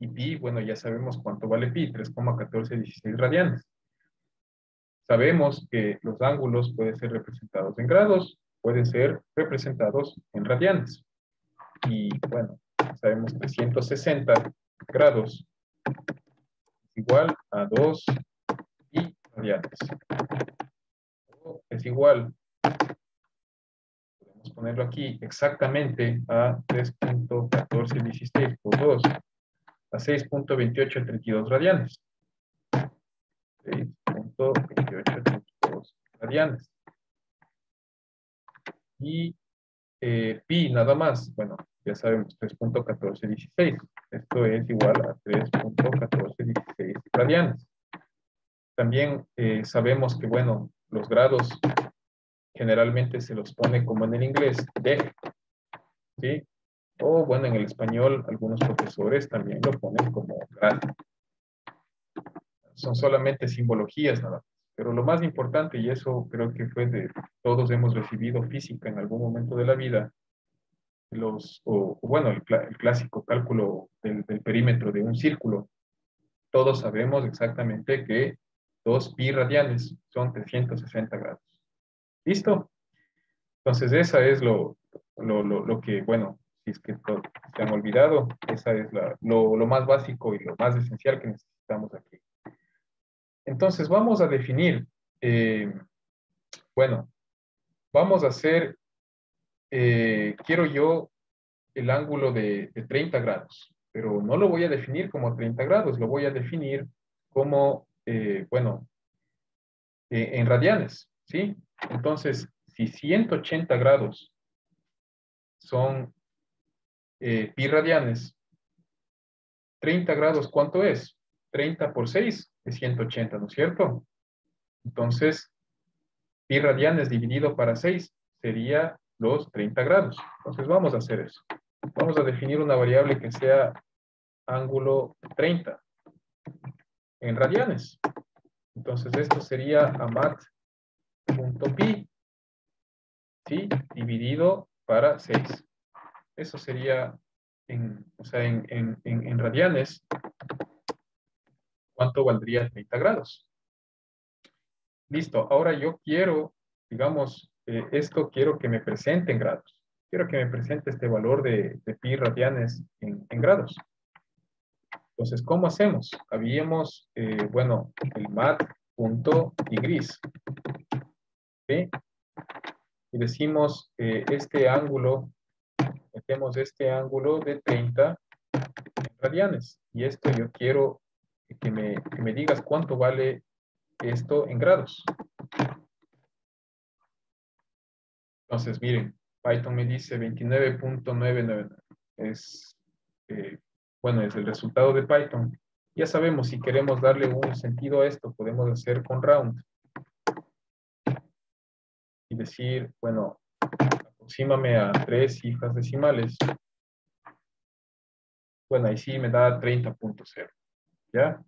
y pi, bueno, ya sabemos cuánto vale pi, 3,1416 radianes. Sabemos que los ángulos pueden ser representados en grados, pueden ser representados en radianes. Y bueno, sabemos 360 grados es igual a 2 y radianes. Es igual, podemos ponerlo aquí, exactamente a 3.1416 por 2, a 6.2832 radianes. 6.2832 radianes. Y eh, pi nada más, bueno, ya sabemos 3.1416. Esto es igual a 3.1416 radianes. También eh, sabemos que, bueno, los grados generalmente se los pone como en el inglés, de, ¿sí? O bueno, en el español algunos profesores también lo ponen como grado. Son solamente simbologías nada más. Pero lo más importante, y eso creo que fue de todos hemos recibido física en algún momento de la vida, los, o, bueno, el, clásico cálculo del, perímetro de un círculo, todos sabemos exactamente que 2 pi radianes son 360 grados. ¿Listo? Entonces, esa es lo, lo, lo, que, bueno, si es que se han olvidado, esa es la, lo, más básico y lo más esencial que necesitamos aquí. Entonces, vamos a definir, eh, bueno, vamos a hacer eh, quiero yo el ángulo de, 30 grados, pero no lo voy a definir como 30 grados, lo voy a definir como, eh, bueno, en radianes, ¿sí? Entonces, si 180 grados son pi radianes, 30 grados, ¿cuánto es? 30 por 6 es 180, ¿no es cierto? Entonces, pi radianes dividido para 6 sería los 30 grados. Entonces vamos a hacer eso. Vamos a definir una variable que sea ángulo 30 en radianes. Entonces esto sería amat.pi, ¿sí? Dividido para 6. Eso sería en, o sea, en, en, en radianes. ¿Cuánto valdría 30 grados? Listo. Ahora yo quiero, digamos, eh, esto quiero que me presente en grados. Quiero que me presente este valor de, pi radianes en, grados. Entonces, ¿cómo hacemos? Habíamos, eh, bueno, el mat punto y gris. ¿Sí? Y decimos eh, este ángulo, metemos este ángulo de 30 radianes. Y esto yo quiero que me, que me digas cuánto vale esto en grados. Entonces, miren, Python me dice 29.999. Es, eh, bueno, es el resultado de Python. Ya sabemos, si queremos darle un sentido a esto, podemos hacer con round. Y decir, bueno, aproxímame a tres cifras decimales. Bueno, ahí sí me da 30.0. ¿Ya?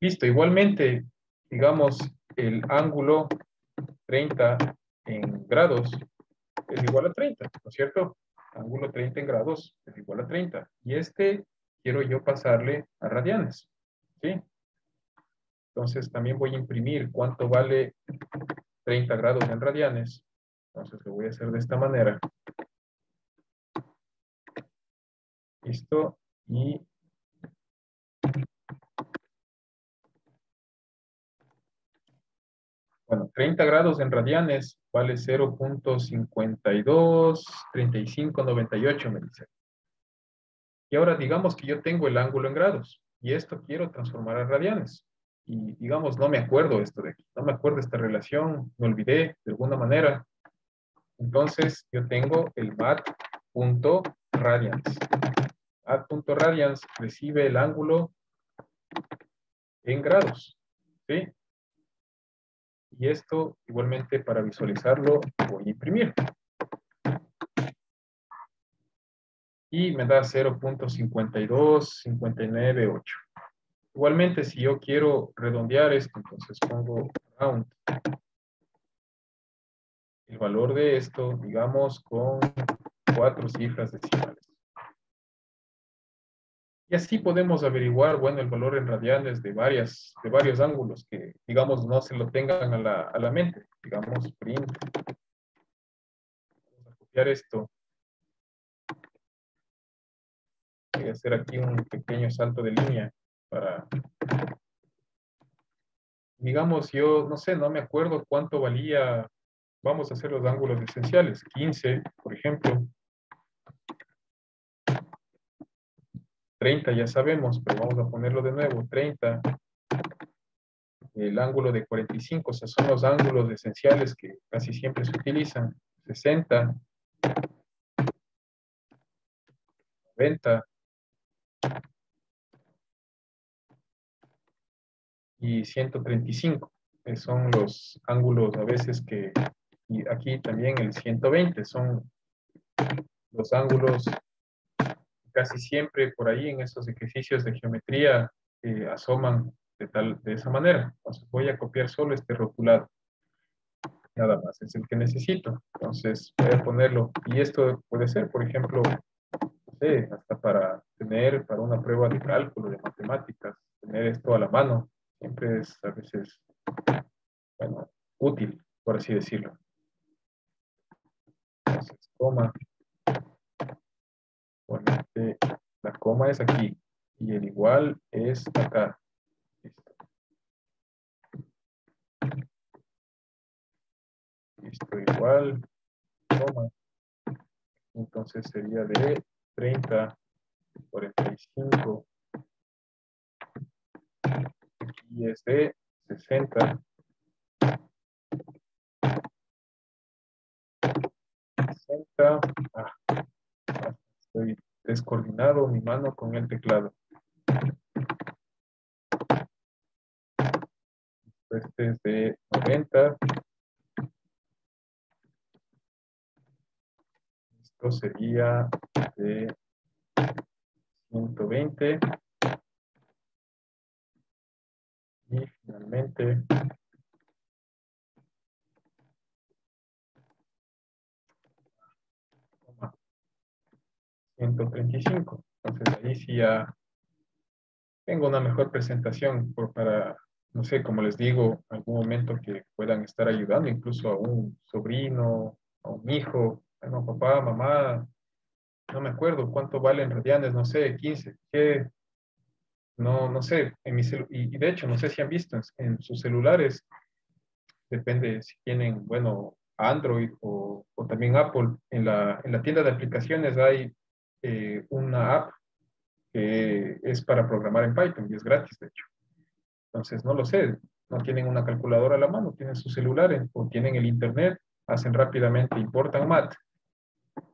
Listo, igualmente, digamos, el ángulo 30 en grados es igual a 30, ¿no es cierto? Ángulo 30 en grados es igual a 30. Y este quiero yo pasarle a radianes, ¿sí? Entonces también voy a imprimir cuánto vale 30 grados en radianes. Entonces lo voy a hacer de esta manera. Listo. Y bueno, 30 grados en radianes vale 0.52, 3598 me dice. Y ahora digamos que yo tengo el ángulo en grados y esto quiero transformar a radianes. Y digamos, no me acuerdo esto de aquí, no me acuerdo esta relación, me olvidé de alguna manera. Entonces yo tengo el mat.radians. Mat.radians recibe el ángulo en grados. ¿sí? Y esto igualmente para visualizarlo voy a imprimir. Y me da 0.52598. Igualmente, si yo quiero redondear esto, entonces pongo round. El valor de esto, digamos, con cuatro cifras decimales. Y así podemos averiguar, bueno, el valor en radianes de, varias, de varios ángulos que, digamos, no se lo tengan a la, a la mente. Digamos, print. Vamos a copiar esto. Voy a hacer aquí un pequeño salto de línea para... Digamos, yo, no sé, no me acuerdo cuánto valía, vamos a hacer los ángulos esenciales, 15, por ejemplo. 30 ya sabemos, pero vamos a ponerlo de nuevo, 30. El ángulo de 45, o sea, son los ángulos esenciales que casi siempre se utilizan. 60. 90. Y 135. Que son los ángulos a veces que, y aquí también el 120, son los ángulos casi siempre por ahí en esos ejercicios de geometría eh, asoman de, tal, de esa manera. Entonces voy a copiar solo este rotulado. Nada más, es el que necesito. Entonces voy a ponerlo. Y esto puede ser, por ejemplo, no sé, hasta para tener, para una prueba de cálculo, de matemáticas, tener esto a la mano, siempre es a veces, bueno, útil, por así decirlo. Entonces, toma este, la coma es aquí y el igual es acá. Listo. Listo, igual. Entonces sería de 30, 45. Aquí es de 60. 60. Ah, Estoy descoordinado mi mano con el teclado. Este es de 90. Esto sería de 120. Y finalmente 135. Entonces ahí sí ya tengo una mejor presentación por, para, no sé, como les digo, algún momento que puedan estar ayudando, incluso a un sobrino, a un hijo, a papá, mamá, no me acuerdo cuánto valen radianes, no sé, 15. ¿Qué, no, no sé, en mi y, de hecho, no sé si han visto en, sus celulares, depende si tienen, bueno, Android o, también Apple, en la, en la, tienda de aplicaciones hay eh, una app que es para programar en Python y es gratis, de hecho. Entonces, no lo sé, no tienen una calculadora a la mano, tienen su celular o tienen el internet, hacen rápidamente, importan MAT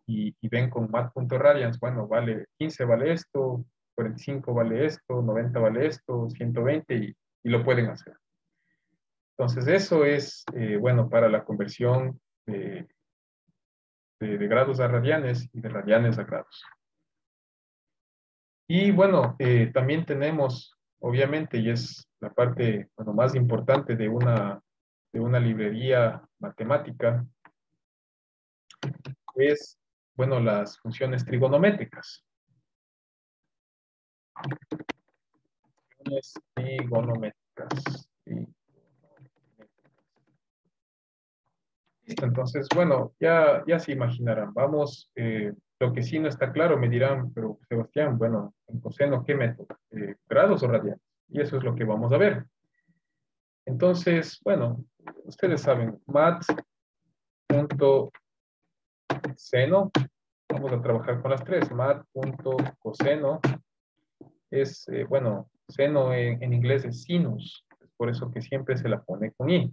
y, ven con mat.radians, bueno, vale 15 vale esto, 45 vale esto, 90 vale esto, 120 y, y lo pueden hacer. Entonces eso es, eh, bueno, para la conversión de, grados a radianes y de radianes a grados. Y bueno, eh, también tenemos, obviamente, y es la parte bueno, más importante de una, de una librería matemática, es, bueno, las funciones trigonométricas. Funciones trigonométricas. Entonces, bueno, ya, ya se imaginarán. Vamos, eh, lo que sí no está claro, me dirán, pero Sebastián, bueno, en coseno, ¿qué método? Eh, ¿Grados o radianes? Y eso es lo que vamos a ver. Entonces, bueno, ustedes saben, mat.coseno, vamos a trabajar con las tres, mat.coseno es, eh, bueno, seno en, en, inglés es sinus, por eso que siempre se la pone con i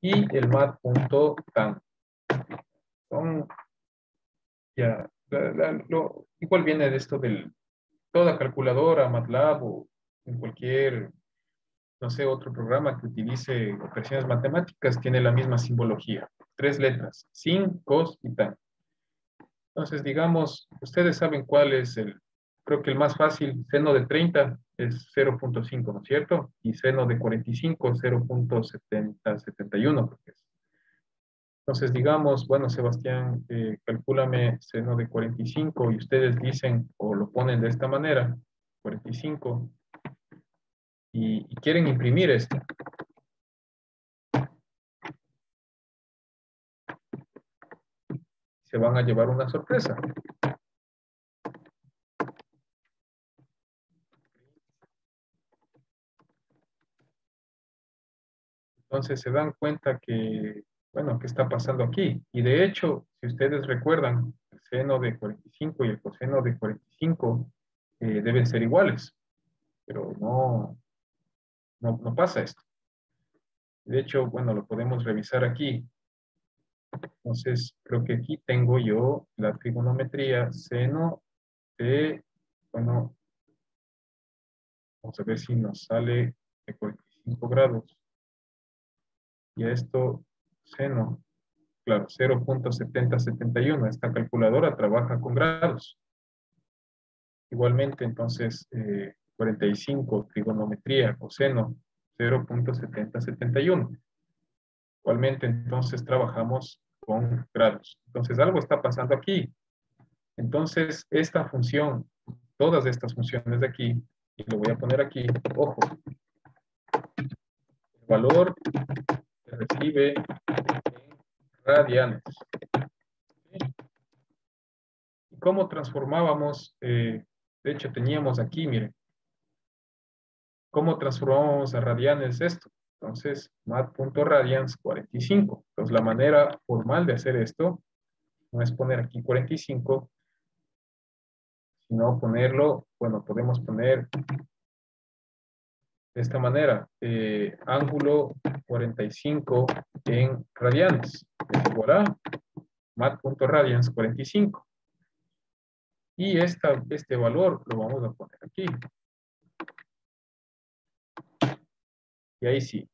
y el mat.tan. Son, ya, lo, igual viene de esto del, toda calculadora, MATLAB o en cualquier, no sé, otro programa que utilice operaciones matemáticas, tiene la misma simbología. Tres letras, sin, cos y tan. Entonces, digamos, ustedes saben cuál es el, creo que el más fácil, seno de 30 es 0.5, ¿no es cierto? Y seno de 45, 0.7071. Entonces, digamos, bueno, Sebastián, eh, calcúlame seno de 45 y ustedes dicen o lo ponen de esta manera, 45, y, y quieren imprimir esto. Se van a llevar una sorpresa. Entonces se dan cuenta que, bueno, ¿qué está pasando aquí? Y de hecho, si ustedes recuerdan, el seno de 45 y el coseno de 45 eh, deben ser iguales, pero no, no, no pasa esto. De hecho, bueno, lo podemos revisar aquí. Entonces, creo que aquí tengo yo la trigonometría seno de, bueno, vamos a ver si nos sale de 45 grados y esto seno, claro, 0.7071. Esta calculadora trabaja con grados. Igualmente, entonces, 45, eh, trigonometría, coseno, 0.7071. Igualmente, entonces, trabajamos con grados. Entonces, algo está pasando aquí. Entonces, esta función, todas estas funciones de aquí, y lo voy a poner aquí, ojo, valor recibe en radianes. ¿Y cómo transformábamos? Eh, de hecho, teníamos aquí, miren, ¿cómo transformábamos a radianes esto? Entonces, mat.radians 45. Entonces, la manera formal de hacer esto no es poner aquí 45, sino ponerlo, bueno, podemos poner de esta manera, eh, ángulo 45 en radianes, es igual a mat.radians 45. Y esta, este valor lo vamos a poner aquí. Y ahí sí,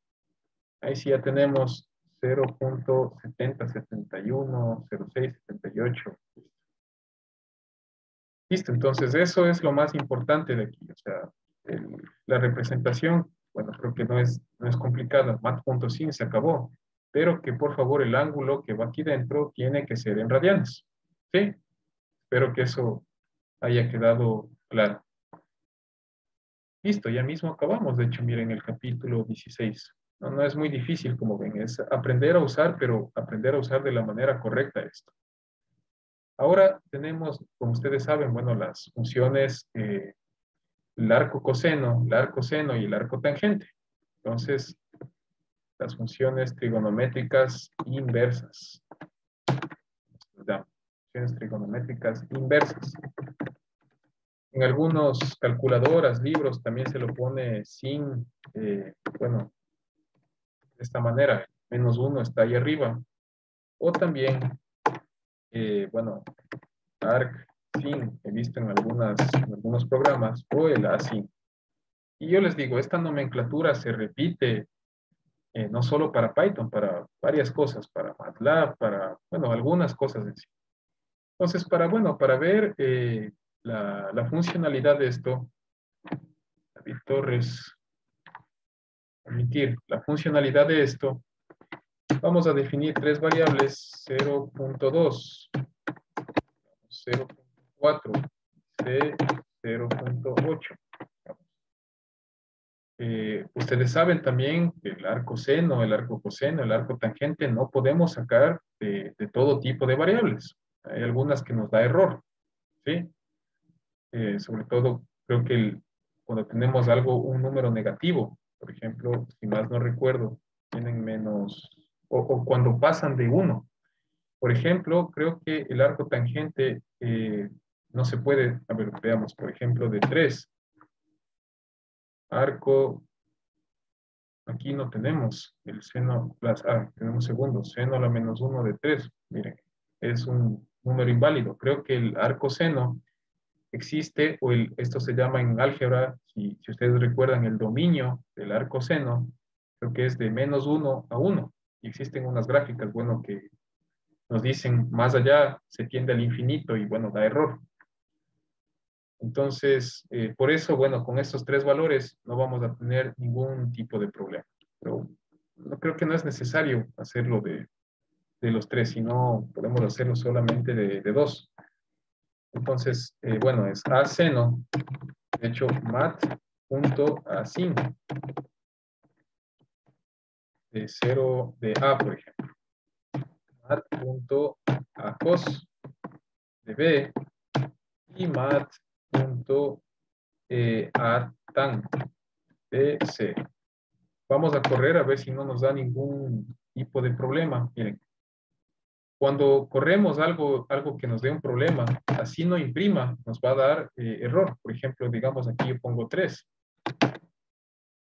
ahí sí ya tenemos 0.7071, 0678. Listo, entonces eso es lo más importante de aquí. O sea, la representación, bueno, creo que no es, no es complicada, mat.sin se acabó, pero que por favor el ángulo que va aquí dentro tiene que ser en radianes. ¿Sí? Espero que eso haya quedado claro. Listo, ya mismo acabamos, de hecho, miren el capítulo 16. No, no es muy difícil, como ven, es aprender a usar, pero aprender a usar de la manera correcta esto. Ahora tenemos, como ustedes saben, bueno, las funciones eh, el arco coseno, el arco seno y el arco tangente. Entonces, las funciones trigonométricas inversas. Funciones trigonométricas inversas. En algunos calculadoras, libros, también se lo pone sin, eh, bueno, de esta manera, menos uno está ahí arriba. O también, eh, bueno, arc sin, he visto en, algunas, en algunos programas, o el async. Y yo les digo, esta nomenclatura se repite eh, no solo para Python, para varias cosas, para MATLAB, para, bueno, algunas cosas en sí. Entonces, para, bueno, para ver la, funcionalidad de esto, David Torres, permitir la funcionalidad de esto, vamos a definir tres variables 0.2, 0.4, C, 0.8. Eh, ustedes saben también que el arco seno, el arco coseno, el arco tangente no podemos sacar de, de todo tipo de variables. Hay algunas que nos da error. ¿sí? Eh, sobre todo creo que cuando tenemos algo, un número negativo, por ejemplo, si más no recuerdo, tienen menos, o, cuando pasan de uno. Por ejemplo, creo que el arco tangente eh, no se puede, a ver, veamos, por ejemplo, de 3. Arco, aquí no tenemos el seno, las, ah, tenemos segundo, seno a la menos 1 de 3. Miren, es un número inválido. Creo que el arco seno existe, o esto se llama en álgebra, si, si, ustedes recuerdan el dominio del arco seno, creo que es de menos 1 a 1. Y existen unas gráficas, bueno, que nos dicen más allá se tiende al infinito y bueno, da error. Entonces, eh, por eso, bueno, con estos tres valores no vamos a tener ningún tipo de problema. Pero no creo que no es necesario hacerlo de, de los tres, sino podemos hacerlo solamente de, de dos. Entonces, eh, bueno, es a seno, de hecho, mat.asyn de 0 de A, por ejemplo. mat.acos de B y mat.atan C. Vamos a correr a ver si no nos da ningún tipo de problema. Miren, cuando corremos algo, algo que nos dé un problema, así no imprima, nos va a dar eh, error. Por ejemplo, digamos aquí yo pongo 3.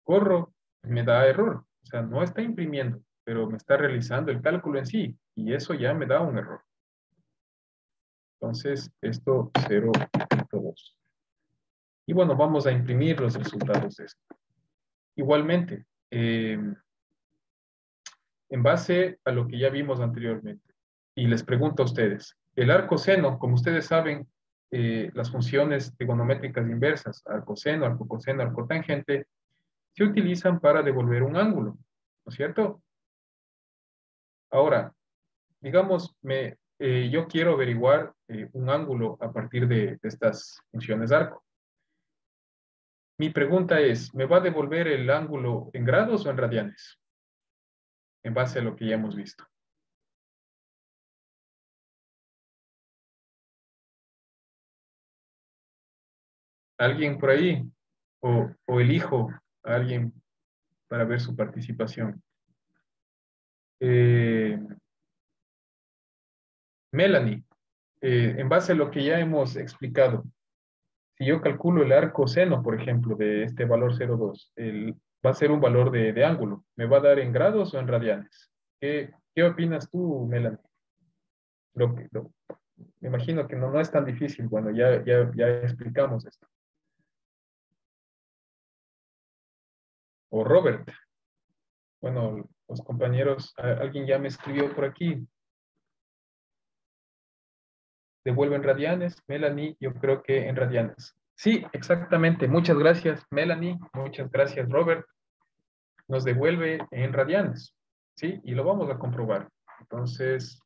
Corro, me da error. O sea, no está imprimiendo, pero me está realizando el cálculo en sí. Y eso ya me da un error. Entonces, esto 0.2. Y bueno, vamos a imprimir los resultados de esto. Igualmente, eh, en base a lo que ya vimos anteriormente, y les pregunto a ustedes, el arco seno, como ustedes saben, eh, las funciones trigonométricas inversas, arco seno, arco coseno, arco tangente, se utilizan para devolver un ángulo, ¿no es cierto? Ahora, digamos, me, eh, yo quiero averiguar eh, un ángulo a partir de, estas funciones arco. Mi pregunta es, ¿me va a devolver el ángulo en grados o en radianes? En base a lo que ya hemos visto. alguien por ahí o, elijo a alguien para ver su participación. Eh, Melanie, eh, en base a lo que ya hemos explicado, si yo calculo el arco seno, por ejemplo, de este valor 0,2, va a ser un valor de, ángulo. ¿Me va a dar en grados o en radianes? ¿Qué, opinas tú, Melanie? me imagino que no, no es tan difícil. Bueno, ya, ya, ya explicamos esto. o Robert. Bueno, los compañeros, alguien ya me escribió por aquí. Devuelven radianes, Melanie, yo creo que en radianes. Sí, exactamente. Muchas gracias, Melanie. Muchas gracias, Robert. Nos devuelve en radianes. Sí, y lo vamos a comprobar. Entonces,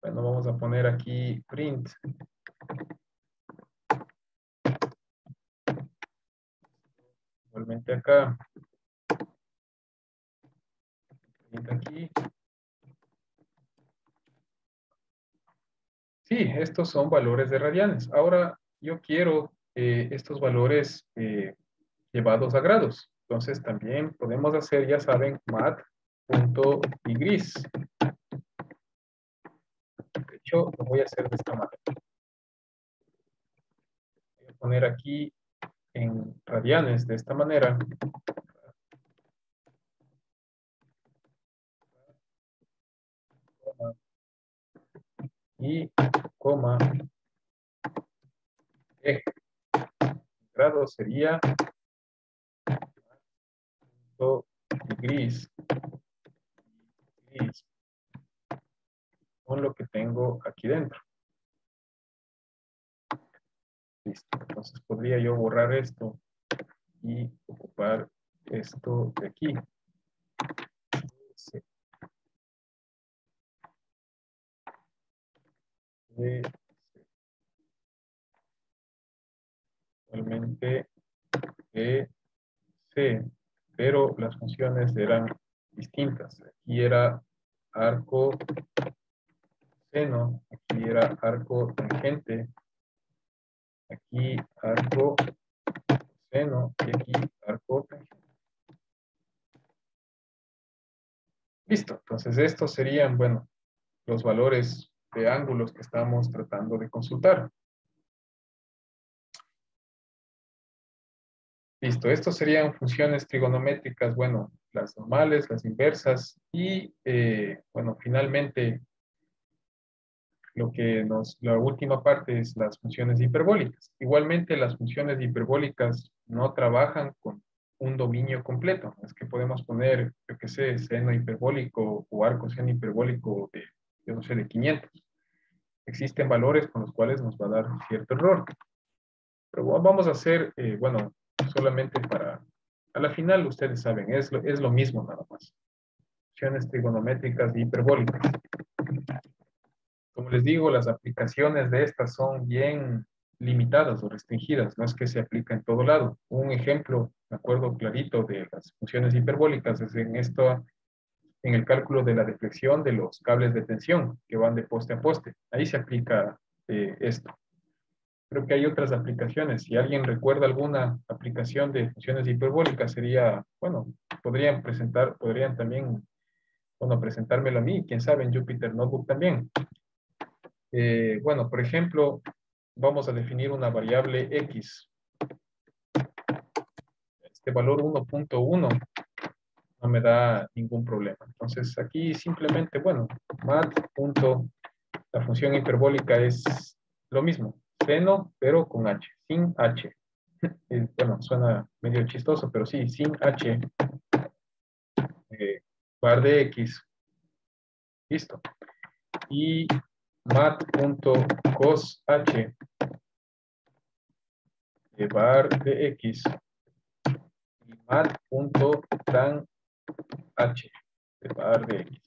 bueno, vamos a poner aquí print. Igualmente acá. Aquí. Sí, estos son valores de radianes. Ahora yo quiero eh, estos valores eh, llevados a grados. Entonces también podemos hacer, ya saben, mat.igris. De hecho, lo voy a hacer de esta manera. Voy a poner aquí en radianes de esta manera. Y coma e. grado sería gris, gris con lo que tengo aquí dentro. Listo. Entonces podría yo borrar esto y ocupar esto de aquí. Realmente E, C, pero las funciones eran distintas. Aquí era arco seno, aquí era arco tangente, aquí arco seno y aquí arco tangente. Listo, entonces estos serían, bueno, los valores de ángulos que estamos tratando de consultar. Listo, estos serían funciones trigonométricas, bueno, las normales, las inversas y, eh, bueno, finalmente lo que nos, la última parte es las funciones hiperbólicas. Igualmente las funciones hiperbólicas no trabajan con un dominio completo. Es que podemos poner, yo que sé, seno hiperbólico o arco seno hiperbólico de, yo no sé, de 500. Existen valores con los cuales nos va a dar cierto error. Pero vamos a hacer, eh, bueno, solamente para, a la final ustedes saben, es lo, es lo mismo nada más. Funciones trigonométricas y hiperbólicas. Como les digo, las aplicaciones de estas son bien limitadas o restringidas, no es que se aplica en todo lado. Un ejemplo, me acuerdo clarito de las funciones hiperbólicas es en esto, en el cálculo de la deflexión de los cables de tensión que van de poste a poste. Ahí se aplica eh, esto creo que hay otras aplicaciones. Si alguien recuerda alguna aplicación de funciones hiperbólicas, sería, bueno, podrían presentar, podrían también, bueno, presentármelo a mí, quién sabe, en Jupyter Notebook también. Eh, bueno, por ejemplo, vamos a definir una variable X. Este valor 1.1 no me da ningún problema. Entonces aquí simplemente, bueno, mat. La función hiperbólica es lo mismo, seno, pero con H, sin H. bueno, suena medio chistoso, pero sí, sin H. Eh, bar de X. Listo. Y mat.cosh de bar de X y mat.tan H bar de X.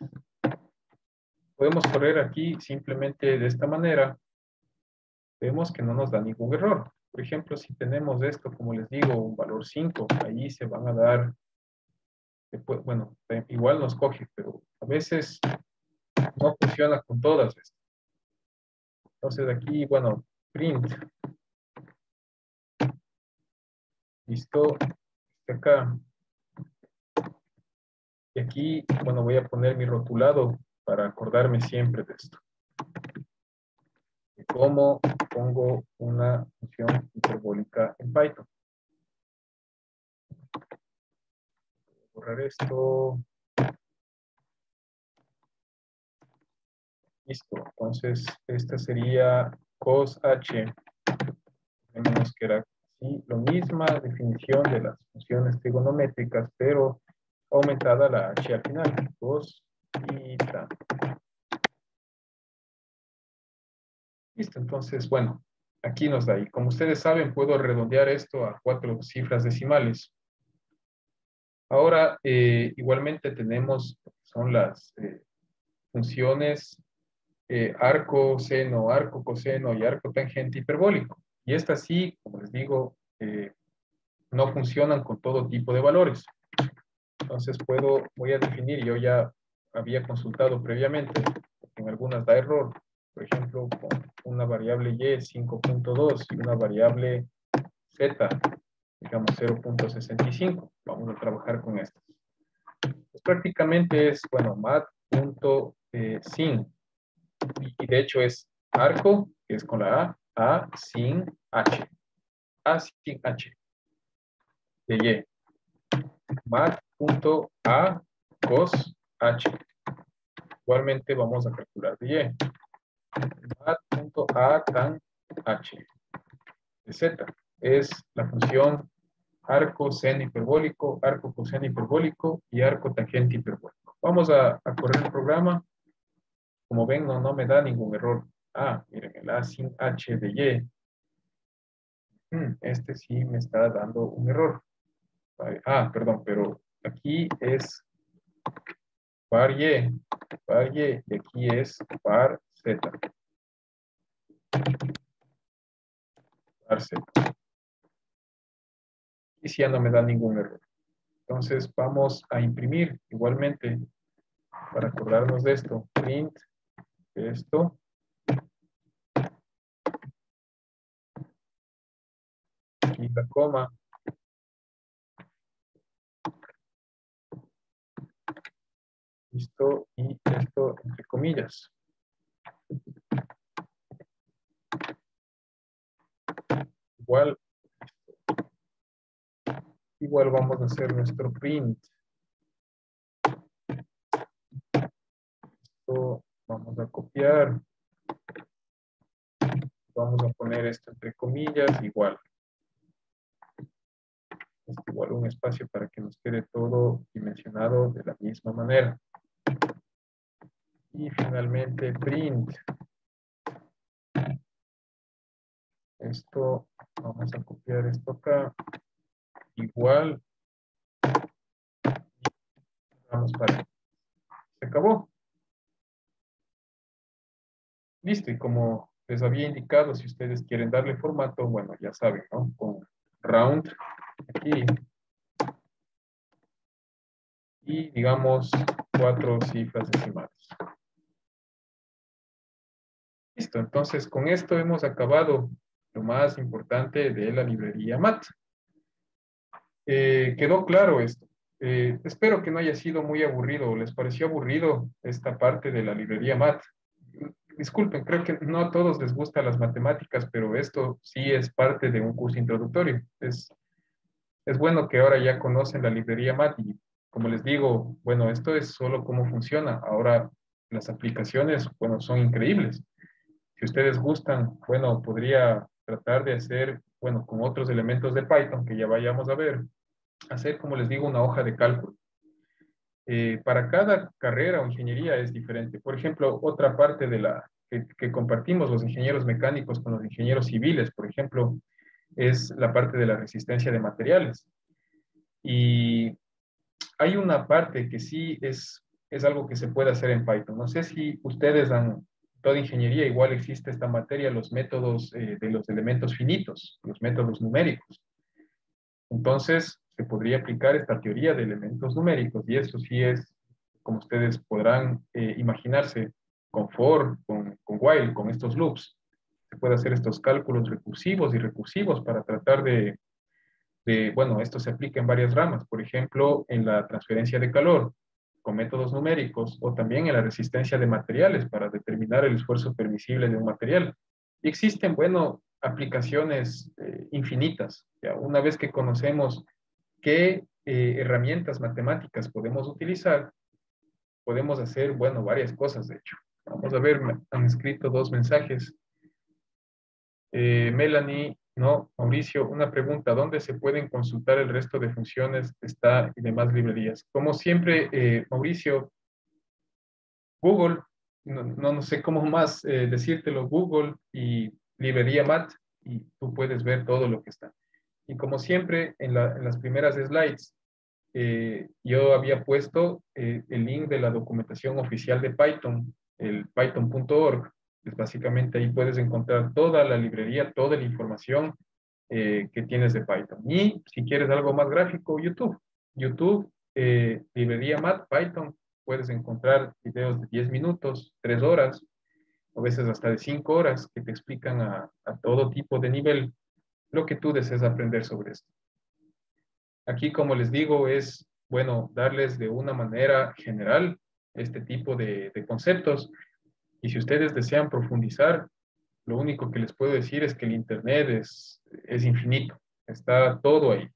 Podemos correr aquí simplemente de esta manera vemos que no nos da ningún error. Por ejemplo, si tenemos esto, como les digo, un valor 5, ahí se van a dar, bueno, igual nos coge, pero a veces no funciona con todas estas. Entonces aquí, bueno, print. Listo. Acá. Y aquí, bueno, voy a poner mi rotulado para acordarme siempre de esto cómo pongo una función hiperbólica en Python. Voy a borrar esto. Listo. Entonces, esta sería cos h. Tenemos que era así, lo misma definición de las funciones trigonométricas, pero aumentada la h al final. Cos y tan. Listo, entonces, bueno, aquí nos da. Y como ustedes saben, puedo redondear esto a cuatro cifras decimales. Ahora, eh, igualmente tenemos, son las eh, funciones eh, arco, seno, arco, coseno y arco tangente hiperbólico. Y estas sí, como les digo, no funcionan con todo tipo de valores. Entonces puedo, voy a definir, yo ya había consultado previamente, en algunas da error, por ejemplo, con una variable y 5.2 y una variable Z, digamos 0.65. Vamos a trabajar con esto. Pues prácticamente es, bueno, mat.sin. Y de hecho es arco, que es con la A, A sin H. A sin H. De Y. Mat.a cos H. Igualmente vamos a calcular de Y. Mat.a tan H. De Z. Es la función arco seno hiperbólico, arco coseno hiperbólico y arco tangente hiperbólico. Vamos a, correr el programa. Como ven, no, no me da ningún error. Ah, miren, el A sin H de Y. Hmm, este sí me está dando un error. Ah, perdón, pero aquí es par Y, par Y, y aquí es par Z. Par Z y si ya no me da ningún error. Entonces vamos a imprimir igualmente para acordarnos de esto. Print esto. Y coma. Listo. Y esto entre comillas. Igual igual vamos a hacer nuestro print. Esto vamos a copiar. Vamos a poner esto entre comillas, igual. Esto igual un espacio para que nos quede todo dimensionado de la misma manera. Y finalmente print. Esto, vamos a copiar esto acá igual. Vamos para. Se acabó. Listo, y como les había indicado, si ustedes quieren darle formato, bueno, ya saben, ¿no? Con round aquí. Y digamos cuatro cifras decimales. Listo, entonces con esto hemos acabado lo más importante de la librería MAT. Eh, quedó claro esto. Eh, espero que no haya sido muy aburrido. ¿Les pareció aburrido esta parte de la librería MAT? Disculpen, creo que no a todos les gustan las matemáticas, pero esto sí es parte de un curso introductorio. Es, es bueno que ahora ya conocen la librería MAT y como les digo, bueno, esto es solo cómo funciona. Ahora las aplicaciones, bueno, son increíbles. Si ustedes gustan, bueno, podría tratar de hacer, bueno, con otros elementos de Python que ya vayamos a ver, hacer, como les digo, una hoja de cálculo. Eh, para cada carrera o ingeniería es diferente. Por ejemplo, otra parte de la que, compartimos los ingenieros mecánicos con los ingenieros civiles, por ejemplo, es la parte de la resistencia de materiales. Y hay una parte que sí es, es algo que se puede hacer en Python. No sé si ustedes dan toda ingeniería, igual existe esta materia, los métodos eh, de los elementos finitos, los métodos numéricos. Entonces, se podría aplicar esta teoría de elementos numéricos y eso sí es, como ustedes podrán eh, imaginarse, con for, con, con while, con estos loops. Se puede hacer estos cálculos recursivos y recursivos para tratar de, de, bueno, esto se aplica en varias ramas, por ejemplo, en la transferencia de calor con métodos numéricos o también en la resistencia de materiales para determinar el esfuerzo permisible de un material. Y existen, bueno, aplicaciones eh, infinitas. ¿ya? Una vez que conocemos qué eh, herramientas matemáticas podemos utilizar, podemos hacer, bueno, varias cosas, de hecho. Vamos a ver, han escrito dos mensajes. Eh, Melanie, no, Mauricio, una pregunta, ¿dónde se pueden consultar el resto de funciones está y demás librerías? Como siempre, eh, Mauricio, Google, no, no, sé cómo más decírtelo, Google y librería MAT, y tú puedes ver todo lo que está. Y como siempre, en, las primeras slides, eh, yo había puesto eh, el link de la documentación oficial de Python, el python.org. Pues básicamente ahí puedes encontrar toda la librería, toda la información eh, que tienes de Python. Y si quieres algo más gráfico, YouTube. YouTube, librería Mat Python, puedes encontrar videos de 10 minutos, 3 horas, a veces hasta de 5 horas, que te explican a, a todo tipo de nivel lo que tú desees aprender sobre esto. Aquí, como les digo, es bueno darles de una manera general este tipo de, de conceptos. Y si ustedes desean profundizar, lo único que les puedo decir es que el Internet es, es infinito, está todo ahí.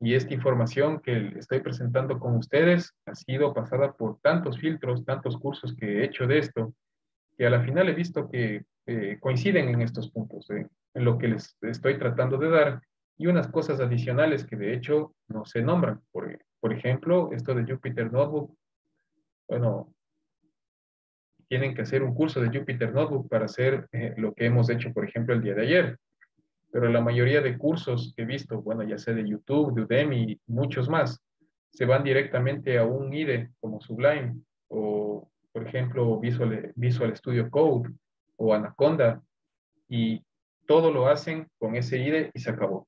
Y esta información que estoy presentando con ustedes ha sido pasada por tantos filtros, tantos cursos que he hecho de esto, que a la final he visto que eh, coinciden en estos puntos, eh, en lo que les estoy tratando de dar, y unas cosas adicionales que de hecho no se nombran. Por, por ejemplo, esto de Jupyter Notebook, bueno, tienen que hacer un curso de Jupyter Notebook para hacer eh, lo que hemos hecho, por ejemplo, el día de ayer pero la mayoría de cursos que he visto, bueno, ya sea de YouTube, de Udemy muchos más, se van directamente a un IDE como Sublime o, por ejemplo, Visual, Visual Studio Code o Anaconda y todo lo hacen con ese IDE y se acabó.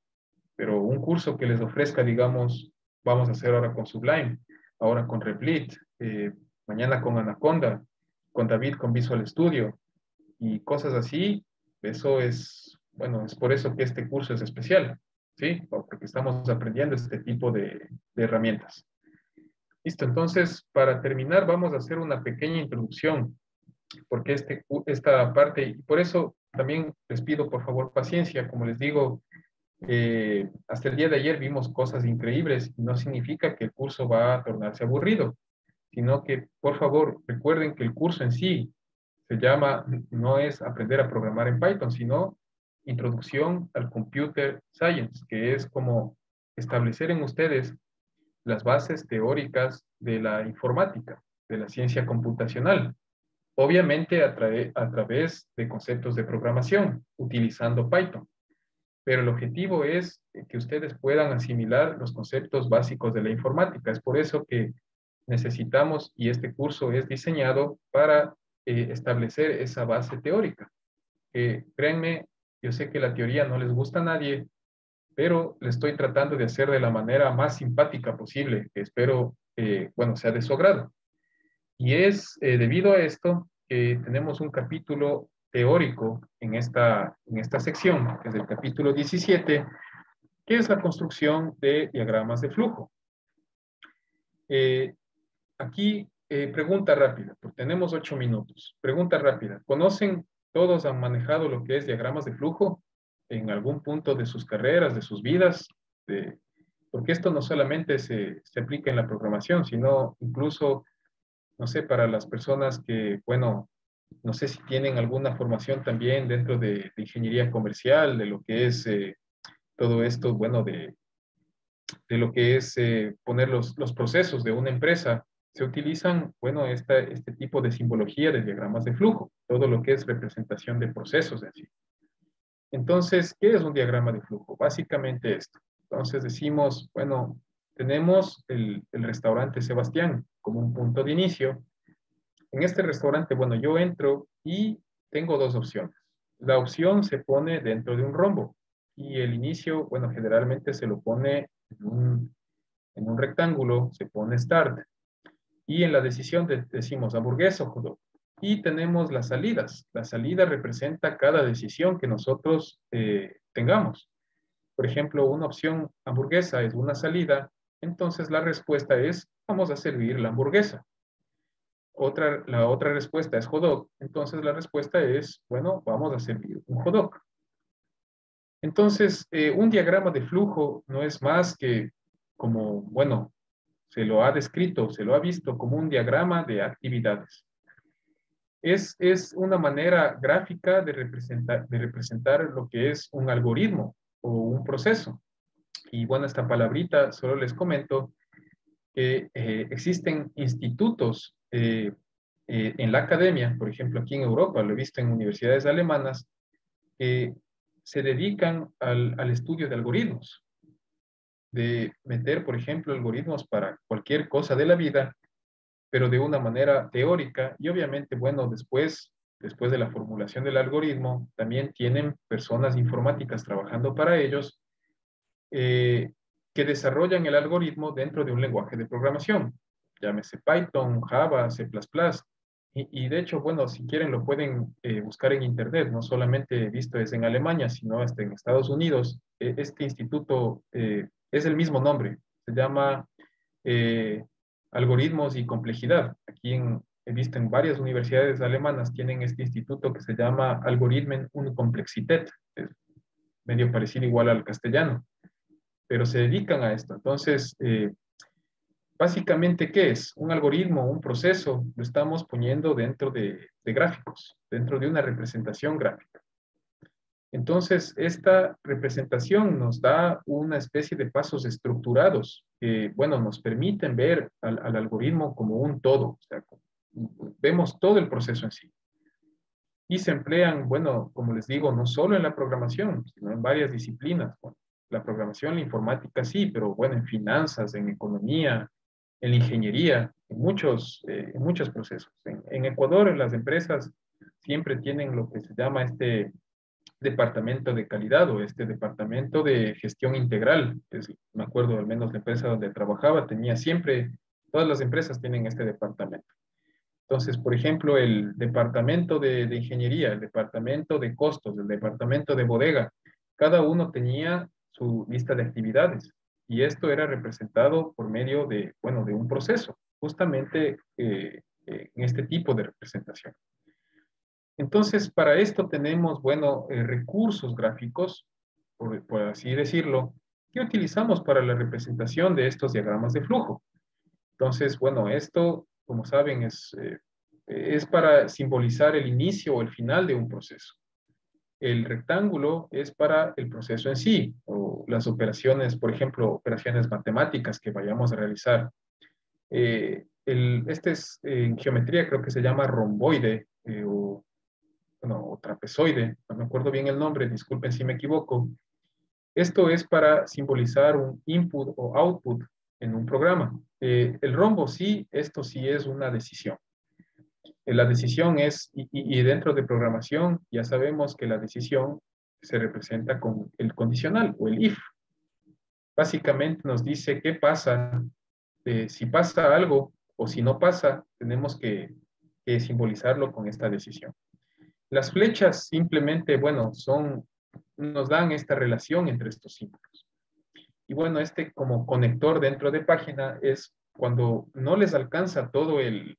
Pero un curso que les ofrezca, digamos, vamos a hacer ahora con Sublime, ahora con Replit, eh, mañana con Anaconda, con David con Visual Studio y cosas así, eso es bueno, es por eso que este curso es especial, ¿sí? Porque estamos aprendiendo este tipo de, herramientas. Listo, entonces, para terminar, vamos a hacer una pequeña introducción, porque este, esta parte, y por eso también les pido por favor paciencia, como les digo, eh, hasta el día de ayer vimos cosas increíbles no significa que el curso va a tornarse aburrido, sino que por favor recuerden que el curso en sí se llama, no es aprender a programar en Python, sino Introducción al Computer Science, que es como establecer en ustedes las bases teóricas de la informática, de la ciencia computacional, obviamente a, a través de conceptos de programación, utilizando Python. Pero el objetivo es que ustedes puedan asimilar los conceptos básicos de la informática. Es por eso que necesitamos, y este curso es diseñado para eh, establecer esa base teórica. créanme, yo sé que la teoría no les gusta a nadie, pero le estoy tratando de hacer de la manera más simpática posible, que espero, eh, bueno, sea de su agrado. Y es eh, debido a esto que tenemos un capítulo teórico en esta, en esta sección, que es el capítulo 17, que es la construcción de diagramas de flujo. Eh, aquí, pregunta rápida, porque tenemos ocho minutos. Pregunta rápida. ¿Conocen todos han manejado lo que es diagramas de flujo en algún punto de sus carreras, de sus vidas, porque esto no solamente se, aplica en la programación, sino incluso, no sé, para las personas que, bueno, no sé si tienen alguna formación también dentro de, ingeniería comercial, de lo que es eh, todo esto, bueno, de, de lo que es eh, poner los, los procesos de una empresa se utilizan, bueno, este tipo de simbología de diagramas de flujo, todo lo que es representación de procesos en sí. Entonces, ¿qué es un diagrama de flujo? Básicamente esto. Entonces decimos, bueno, tenemos el, el restaurante Sebastián como un punto de inicio. En este restaurante, bueno, yo entro y tengo dos opciones. La opción se pone dentro de un rombo y el inicio, bueno, generalmente se lo pone en un, en un rectángulo, se pone start. Y en la decisión decimos hamburguesa o hot Y tenemos las salidas. La salida representa cada decisión que nosotros eh, tengamos. Por ejemplo, una opción hamburguesa es una salida, entonces la respuesta es vamos a servir la hamburguesa. Otra, la otra respuesta es hot dog, entonces la respuesta es, bueno, vamos a servir un hot dog. Entonces, eh, un diagrama de flujo no es más que como, bueno, se lo ha descrito, se lo ha visto como un diagrama de actividades. Es, es una manera gráfica de representar, de representar lo que es un algoritmo o un proceso. Y bueno, esta palabrita solo les comento que eh, existen institutos eh, eh, en la academia, por ejemplo aquí en Europa, lo he visto en universidades alemanas, que se dedican al, al estudio de algoritmos de meter, por ejemplo, algoritmos para cualquier cosa de la vida, pero de una manera teórica y obviamente, bueno, después, después de la formulación del algoritmo, también tienen personas informáticas trabajando para ellos eh, que desarrollan el algoritmo dentro de un lenguaje de programación, llámese Python, Java, C++, Y, de hecho, bueno, si quieren lo pueden eh, buscar en internet, no solamente visto es en Alemania, sino hasta en Estados Unidos. E, este instituto eh, es el mismo nombre, se llama eh, Algoritmos y Complejidad. Aquí en, he visto en varias universidades alemanas tienen este instituto que se llama Algoritmen und Komplexität, es medio parecido igual al castellano, pero se dedican a esto. Entonces, Básicamente, ¿qué es? Un algoritmo, un proceso, lo estamos poniendo dentro de, gráficos, dentro de una representación gráfica. Entonces, esta representación nos da una especie de pasos estructurados que, bueno, nos permiten ver al, algoritmo como un todo. Vemos todo el proceso en sí. Y se emplean, bueno, como les digo, no solo en la programación, sino en varias disciplinas. la programación, la informática sí, pero bueno, en finanzas, en economía, en ingeniería, en muchos, eh, en muchos procesos. En, Ecuador, las empresas siempre tienen lo que se llama este departamento de calidad o este departamento de gestión integral. me acuerdo, al menos la empresa donde trabajaba tenía siempre, todas las empresas tienen este departamento. Entonces, por ejemplo, el departamento de, de ingeniería, el departamento de costos, el departamento de bodega, cada uno tenía su lista de actividades y esto era representado por medio de, bueno, de un proceso, justamente eh, eh, en este tipo de representación. Entonces, para esto tenemos, bueno, eh, recursos gráficos, por, por, así decirlo, que utilizamos para la representación de estos diagramas de flujo. Entonces, bueno, esto, como saben, es, es para simbolizar el inicio o el final de un proceso. El rectángulo es para el proceso en sí, o las operaciones, por ejemplo, operaciones matemáticas que vayamos a realizar. Eh, este es en geometría, creo que se llama romboide eh, o, trapezoide, no me acuerdo bien el nombre, disculpen si me equivoco. Esto es para simbolizar un input o output en un programa. Eh, el rombo sí, esto sí es una decisión. Eh, la decisión es, y, dentro de programación ya sabemos que la decisión se representa con el condicional o el if. Básicamente nos dice qué pasa, eh, si pasa algo o si no pasa, tenemos que, simbolizarlo con esta decisión. Las flechas simplemente, bueno, son, nos dan esta relación entre estos símbolos. Y bueno, este como conector dentro de página es cuando no les alcanza todo el,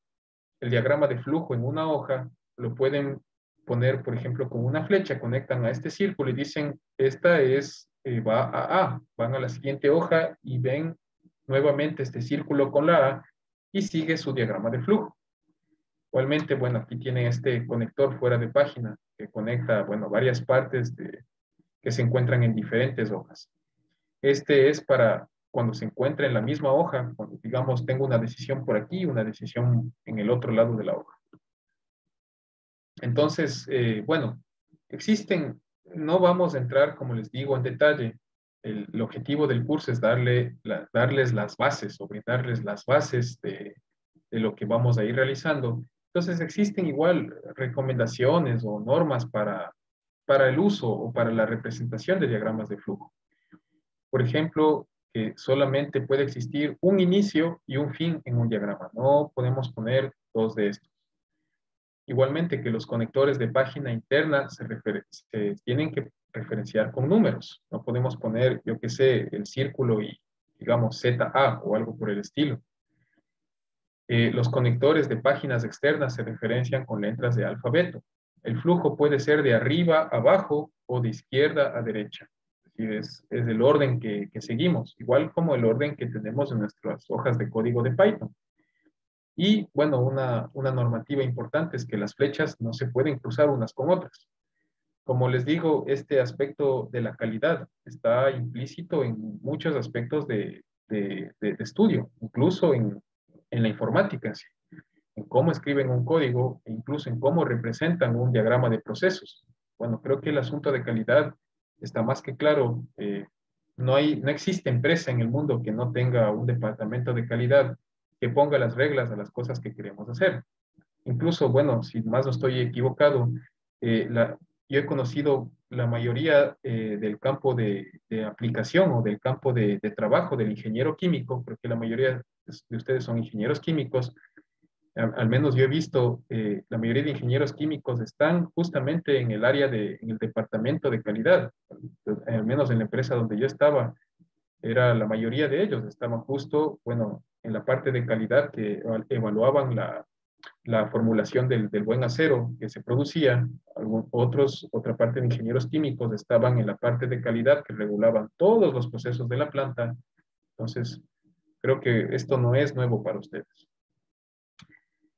el diagrama de flujo en una hoja, lo pueden poner, por ejemplo, con una flecha, conectan a este círculo y dicen, esta es, eh, va a A, van a la siguiente hoja y ven nuevamente este círculo con la A y sigue su diagrama de flujo. Igualmente, bueno, aquí tienen este conector fuera de página que conecta, bueno, varias partes de, que se encuentran en diferentes hojas. Este es para cuando se encuentra en la misma hoja, cuando digamos tengo una decisión por aquí, una decisión en el otro lado de la hoja. Entonces, eh, bueno, existen, no vamos a entrar, como les digo, en detalle. El, objetivo del curso es darle, darles las bases o brindarles las bases de, de lo que vamos a ir realizando. Entonces, existen igual recomendaciones o normas para, para el uso o para la representación de diagramas de flujo. Por ejemplo, que solamente puede existir un inicio y un fin en un diagrama. No podemos poner dos de estos. Igualmente que los conectores de página interna tienen que referenciar con números. No podemos poner, yo qué sé, el círculo y digamos ZA o algo por el estilo. Eh, los conectores de páginas externas se referencian con letras de alfabeto. El flujo puede ser de arriba a abajo o de izquierda a derecha es, es el orden que, seguimos, igual como el orden que tenemos en nuestras hojas de código de Python. Y bueno, una, normativa importante es que las flechas no se pueden cruzar unas con otras. Como les digo, este aspecto de la calidad está implícito en muchos aspectos de, estudio, incluso en, en la informática, en cómo escriben un código e incluso en cómo representan un diagrama de procesos. Bueno, creo que el asunto de calidad está más que claro. Eh, no, hay, no existe empresa en el mundo que no tenga un departamento de calidad que ponga las reglas a las cosas que queremos hacer. Incluso, bueno, si más no estoy equivocado, eh, la, yo he conocido la mayoría eh, del campo de, de, aplicación o del campo de, de, trabajo del ingeniero químico, porque la mayoría de ustedes son ingenieros químicos, al, menos yo he visto, eh, la mayoría de ingenieros químicos están justamente en el área de, en el departamento de calidad, al menos en la empresa donde yo estaba, era la mayoría de ellos estaban justo, bueno, en la parte de calidad que evaluaban la, la formulación del, del, buen acero que se producía. otros, otra parte de ingenieros químicos estaban en la parte de calidad que regulaban todos los procesos de la planta. Entonces, creo que esto no es nuevo para ustedes.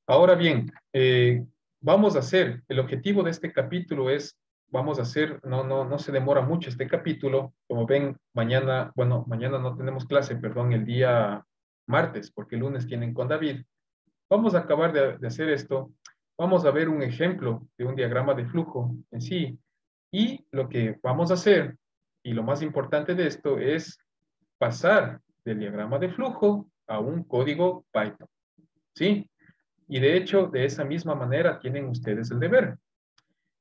Ahora bien, eh, vamos a hacer, el objetivo de este capítulo es, vamos a hacer, no, no, no se demora mucho este capítulo, como ven, mañana, bueno, mañana no tenemos clase, perdón, el día martes, porque lunes tienen con David. Vamos a acabar de, hacer esto, vamos a ver un ejemplo de un diagrama de flujo en sí, y lo que vamos a hacer, y lo más importante de esto, es pasar del diagrama de flujo a un código Python. ¿Sí? Y de hecho, de esa misma manera tienen ustedes el deber.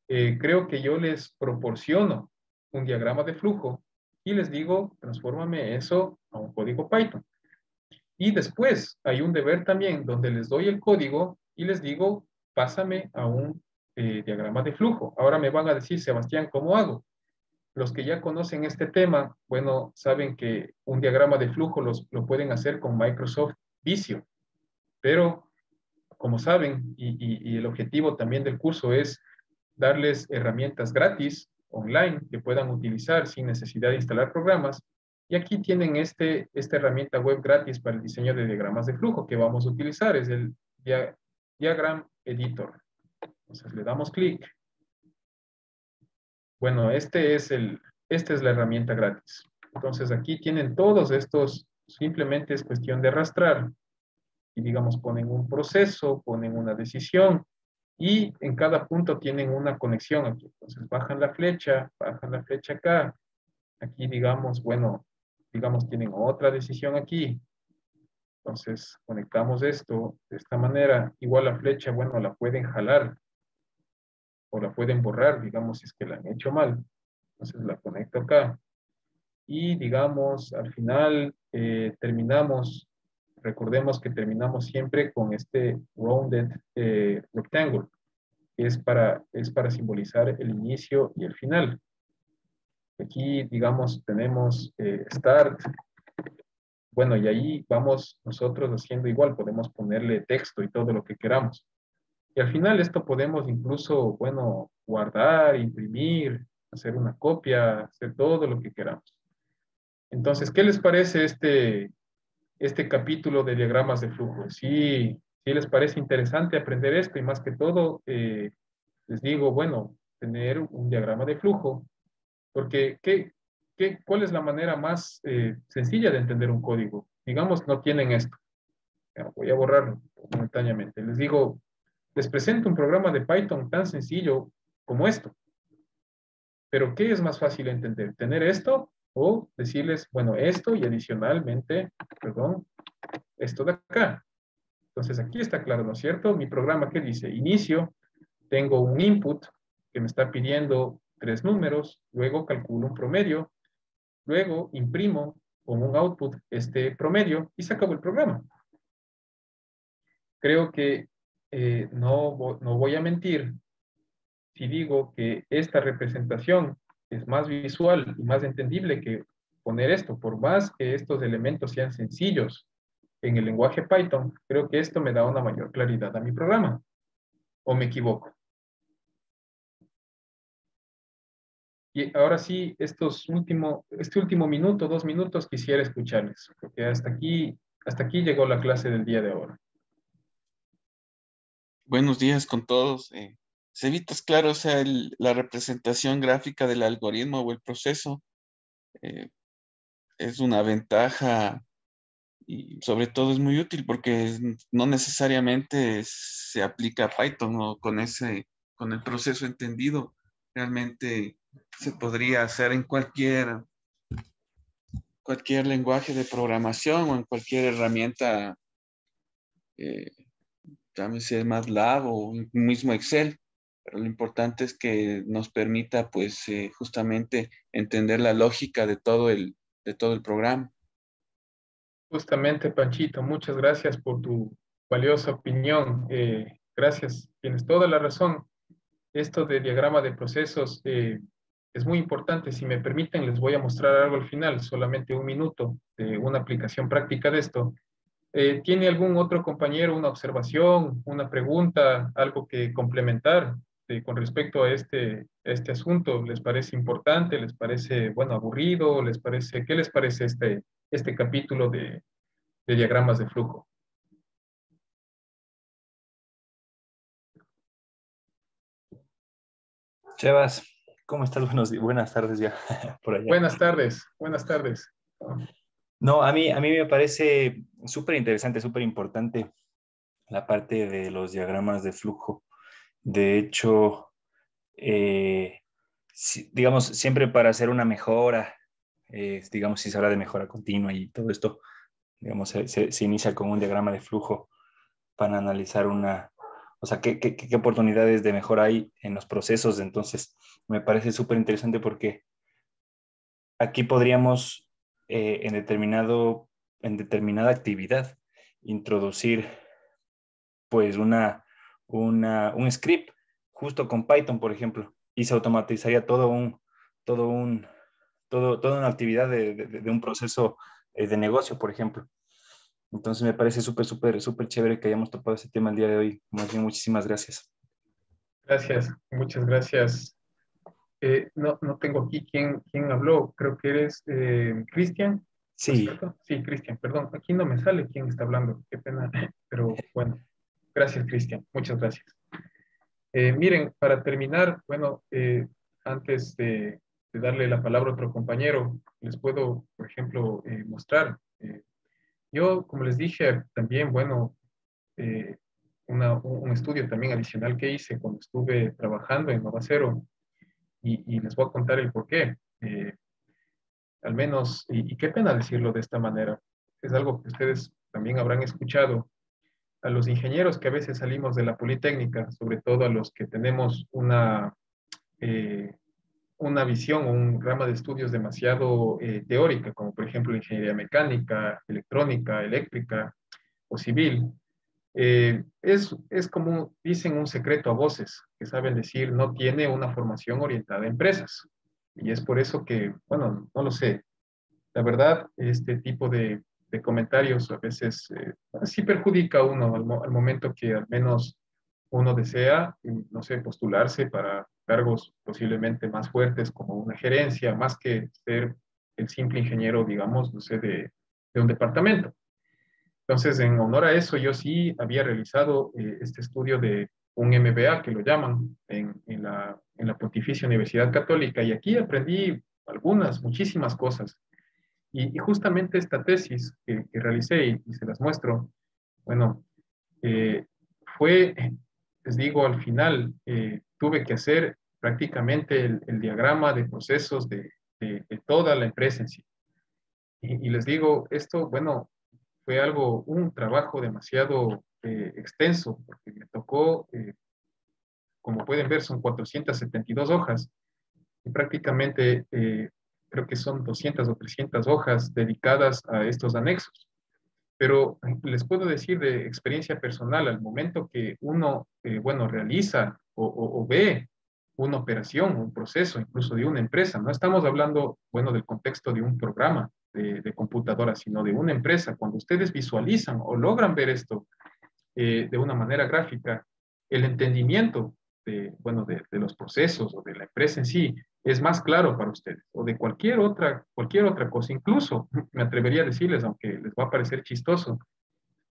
Eh, creo que yo les proporciono un diagrama de flujo y les digo, transfórmame eso a un código Python. Y después hay un deber también donde les doy el código y les digo, pásame a un eh, diagrama de flujo. Ahora me van a decir, Sebastián, ¿cómo hago? Los que ya conocen este tema, bueno, saben que un diagrama de flujo los, lo pueden hacer con Microsoft Visio, pero como saben, y, el objetivo también del curso es darles herramientas gratis online que puedan utilizar sin necesidad de instalar programas. Y aquí tienen este, esta herramienta web gratis para el diseño de diagramas de flujo que vamos a utilizar, es el Diagram Editor. Entonces le damos clic. Bueno, este es el, esta es la herramienta gratis. Entonces aquí tienen todos estos, simplemente es cuestión de arrastrar y digamos ponen un proceso, ponen una decisión y en cada punto tienen una conexión aquí. Entonces bajan la flecha, bajan la flecha acá. Aquí digamos, bueno, digamos tienen otra decisión aquí. Entonces conectamos esto de esta manera. Igual la flecha, bueno, la pueden jalar o la pueden borrar, digamos, si es que la han hecho mal. Entonces la conecto acá. Y digamos, al final eh, terminamos recordemos que terminamos siempre con este rounded eh, rectangle, que es para, es para simbolizar el inicio y el final. Aquí, digamos, tenemos eh, start. Bueno, y ahí vamos nosotros haciendo igual, podemos ponerle texto y todo lo que queramos. Y al final esto podemos incluso, bueno, guardar, imprimir, hacer una copia, hacer todo lo que queramos. Entonces, ¿qué les parece este, este capítulo de diagramas de flujo. Si, si les parece interesante aprender esto y más que todo, eh, les digo, bueno, tener un diagrama de flujo, porque ¿qué, qué, ¿cuál es la manera más eh, sencilla de entender un código? Digamos, no tienen esto. voy a borrarlo momentáneamente. Les digo, les presento un programa de Python tan sencillo como esto. Pero ¿qué es más fácil de entender? ¿Tener esto o decirles, bueno, esto y adicionalmente, perdón, esto de acá. Entonces aquí está claro, ¿no es cierto? Mi programa que dice inicio, tengo un input que me está pidiendo tres números, luego calculo un promedio, luego imprimo con un output este promedio y se acabó el programa. Creo que eh, no, no voy a mentir si digo que esta representación es más visual y más entendible que poner esto. Por más que estos elementos sean sencillos en el lenguaje Python, creo que esto me da una mayor claridad a mi programa. ¿O me equivoco? Y ahora sí, estos último, este último minuto, dos minutos, quisiera escucharles, porque hasta aquí, hasta aquí llegó la clase del día de ahora. Buenos días con todos. Eh, evitas claro, o sea, la representación gráfica del algoritmo o el proceso eh, es una ventaja y sobre todo es muy útil porque no necesariamente se aplica a Python o con ese, con el proceso entendido. Realmente se podría hacer en cualquier, cualquier lenguaje de programación o en cualquier herramienta, eh, llámese MATLAB o mismo Excel pero lo importante es que nos permita pues eh, justamente entender la lógica de todo el, de todo el programa. Justamente, Panchito, muchas gracias por tu, valiosa opinión. Eh, gracias, tienes toda la razón. Esto de diagrama de procesos eh, es muy importante. Si me permiten, les voy a mostrar algo al final, solamente un minuto de una aplicación práctica de esto. Eh, ¿Tiene algún otro compañero una observación, una pregunta, algo que complementar con respecto a este, este asunto? ¿Les parece importante? ¿Les parece, bueno, aburrido? ¿Les parece, qué les parece este, este capítulo de, de diagramas de flujo? Chevas, ¿cómo estás? Buenos, buenas tardes ya por allá. Buenas tardes, buenas tardes. No, a mí, a mí me parece súper interesante, súper importante la parte de los diagramas de flujo. De hecho, eh, digamos, siempre para hacer una mejora, eh, digamos, si se habla de mejora continua y todo esto, digamos, se, se, inicia con un diagrama de flujo para analizar una, o sea, qué, oportunidades de mejora hay en los procesos. Entonces, me parece súper interesante porque aquí podríamos eh, en, determinado, en determinada actividad introducir pues una, una, un script justo con Python, por ejemplo, y se automatizaría todo un, todo un, todo, toda una actividad de, de, de un proceso eh, de negocio, por ejemplo. Entonces me parece súper, súper, súper chévere que hayamos topado ese tema el día de hoy. Más bien, muchísimas gracias. Gracias, muchas gracias. Eh, no, no tengo aquí quién, quién habló. Creo que eres eh, Cristian. Sí. Sí, Cristian, perdón. Aquí no me sale quién está hablando. Qué pena. Pero bueno, gracias, Cristian. Muchas gracias. Eh, miren, para terminar, bueno, antes de, de, darle la palabra a otro compañero, les puedo, por ejemplo, mostrar yo, como les dije, también, bueno, eh, un estudio también adicional que hice cuando estuve trabajando en Nova Cero y, les voy a contar el por qué. Eh, al menos, y, qué pena decirlo de esta manera, es algo que ustedes también habrán escuchado. A los ingenieros que a veces salimos de la Politécnica, sobre todo a los que tenemos una, eh, una visión un rama de estudios demasiado eh, teórica, como por ejemplo ingeniería mecánica, electrónica, eléctrica o civil, eh, es, es como dicen un secreto a voces, que saben decir no tiene una formación orientada a empresas. Y es por eso que, bueno, no lo sé. La verdad, este tipo de, comentarios a veces eh, sí perjudica a uno al momento que al menos uno desea, no sé, postularse para cargos posiblemente más fuertes como una gerencia, más que ser el simple ingeniero, digamos, no sé, de, de un departamento. Entonces, en honor a eso, yo sí había realizado eh, este estudio de un MBA, que lo llaman, en, en, la, en, la, Pontificia Universidad Católica, y aquí aprendí algunas, muchísimas cosas. Y, y justamente esta tesis que, que realicé, y, y, se las muestro, bueno, eh, fue, les digo, al final, eh, tuve que hacer prácticamente el, diagrama de procesos de, toda la empresa en sí. Y, les digo, esto, bueno, fue algo, un trabajo demasiado eh, extenso, porque me tocó, eh, como pueden ver, son 472 hojas, y prácticamente creo que son 200 o 300 hojas dedicadas a estos anexos. Pero les puedo decir de experiencia personal, al momento que uno, bueno, realiza o, ve una operación, un proceso, incluso de una empresa. No estamos hablando, bueno, del contexto de un programa de, computadora, sino de una empresa. Cuando ustedes visualizan o logran ver esto eh, de una manera gráfica, el entendimiento de, bueno, de, de, los procesos o de la empresa en sí es más claro para ustedes o de cualquier otra, cualquier otra cosa. Incluso, me atrevería a decirles, aunque les va a parecer chistoso,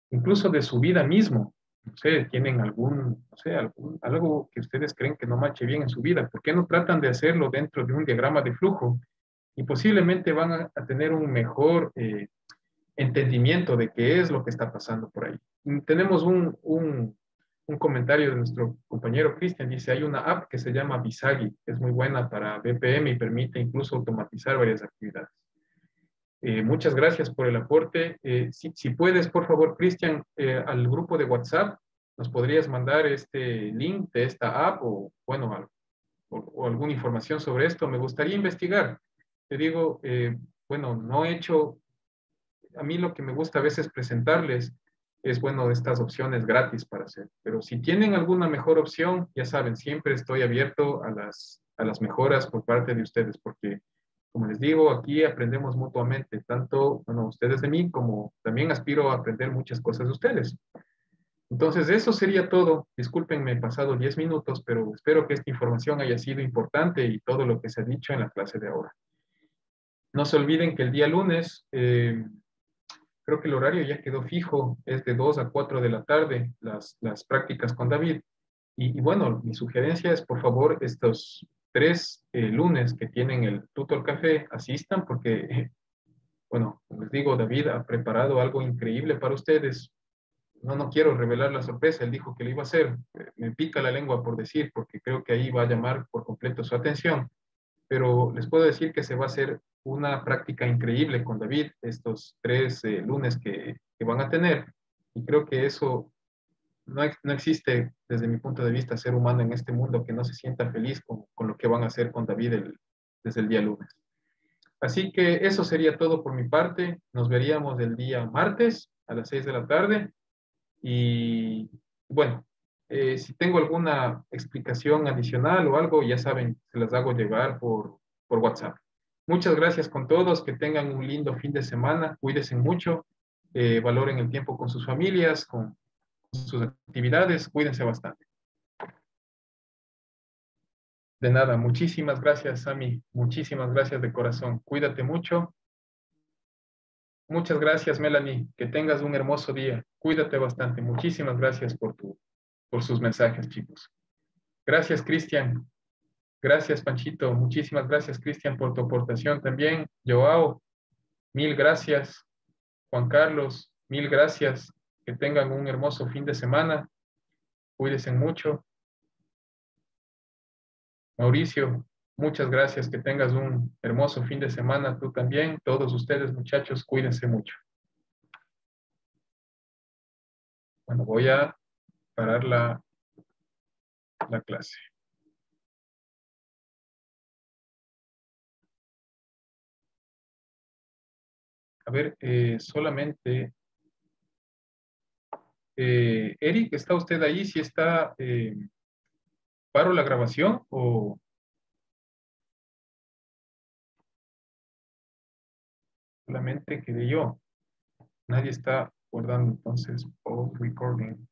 incluso de su vida mismo no sé, tienen algún, no sé, algún, algo que ustedes creen que no marche bien en su vida, ¿por qué no tratan de hacerlo dentro de un diagrama de flujo? Y posiblemente van a, tener un mejor eh, entendimiento de qué es lo que está pasando por ahí. Tenemos un, un, un comentario de nuestro compañero Cristian, dice, hay una app que se llama Visagi, es muy buena para BPM y permite incluso automatizar varias actividades. Eh, muchas gracias por el aporte. Eh, si, puedes, por favor, Cristian, eh, al grupo de WhatsApp, nos podrías mandar este link de esta app o, bueno, o, o alguna información sobre esto. Me gustaría investigar. Te digo, bueno, no he hecho, a mí lo que me gusta a veces presentarles es bueno estas opciones gratis para hacer. Pero si tienen alguna mejor opción, ya saben, siempre estoy abierto a las, a las mejoras por parte de ustedes, porque como les digo, aquí aprendemos mutuamente, tanto bueno, ustedes de mí como también aspiro a aprender muchas cosas de ustedes. Entonces, eso sería todo. Discúlpenme, he pasado 10 minutos, pero espero que esta información haya sido importante y todo lo que se ha dicho en la clase de ahora. No se olviden que el día lunes, eh, creo que el horario ya quedó fijo, es de 2 a 4 de la tarde, las, las prácticas con David. Y, y, bueno, mi sugerencia es, por favor, estos tres eh, lunes que tienen el Tutor Café, asistan porque, bueno, como les digo, David ha preparado algo increíble para ustedes, no, no quiero revelar la sorpresa, él dijo que lo iba a hacer, me pica la lengua por decir, porque creo que ahí va a llamar por completo su atención, pero les puedo decir que se va a hacer una práctica increíble con David estos tres eh, lunes que, van a tener, y creo que eso no, no, existe desde mi punto de vista ser humano en este mundo que no se sienta feliz con, con lo que van a hacer con David desde el día lunes. Así que eso sería todo por mi parte. Nos veríamos el día martes a las seis de la tarde y bueno, eh, si tengo alguna explicación adicional o algo, ya saben, se las hago llegar por, por WhatsApp. Muchas gracias con todos, que tengan un lindo fin de semana, cuídense mucho, eh, valoren el tiempo con sus familias, con sus actividades, cuídense bastante. De nada, muchísimas gracias, Sami, muchísimas gracias de corazón. Cuídate mucho Muchas gracias, Melanie. Que tengas un hermoso día. Cuídate bastante. Muchísimas gracias por, tu, por sus mensajes, chicos. Gracias, Cristian. Gracias, Panchito. Muchísimas gracias, Cristian, por tu aportación también. Joao, mil gracias. Juan Carlos, mil gracias. Que tengan un hermoso fin de semana. Cuídense mucho. Mauricio, Muchas gracias, que tengas un hermoso fin de semana tú también. Todos ustedes, muchachos, cuídense mucho. Bueno, voy a parar la, la clase. A ver, eh, solamente... Eh, Eric, ¿está usted ahí? Si está... Eh, ¿Paro la grabación o...? solamente quedé yo. Nadie está guardando entonces post recording.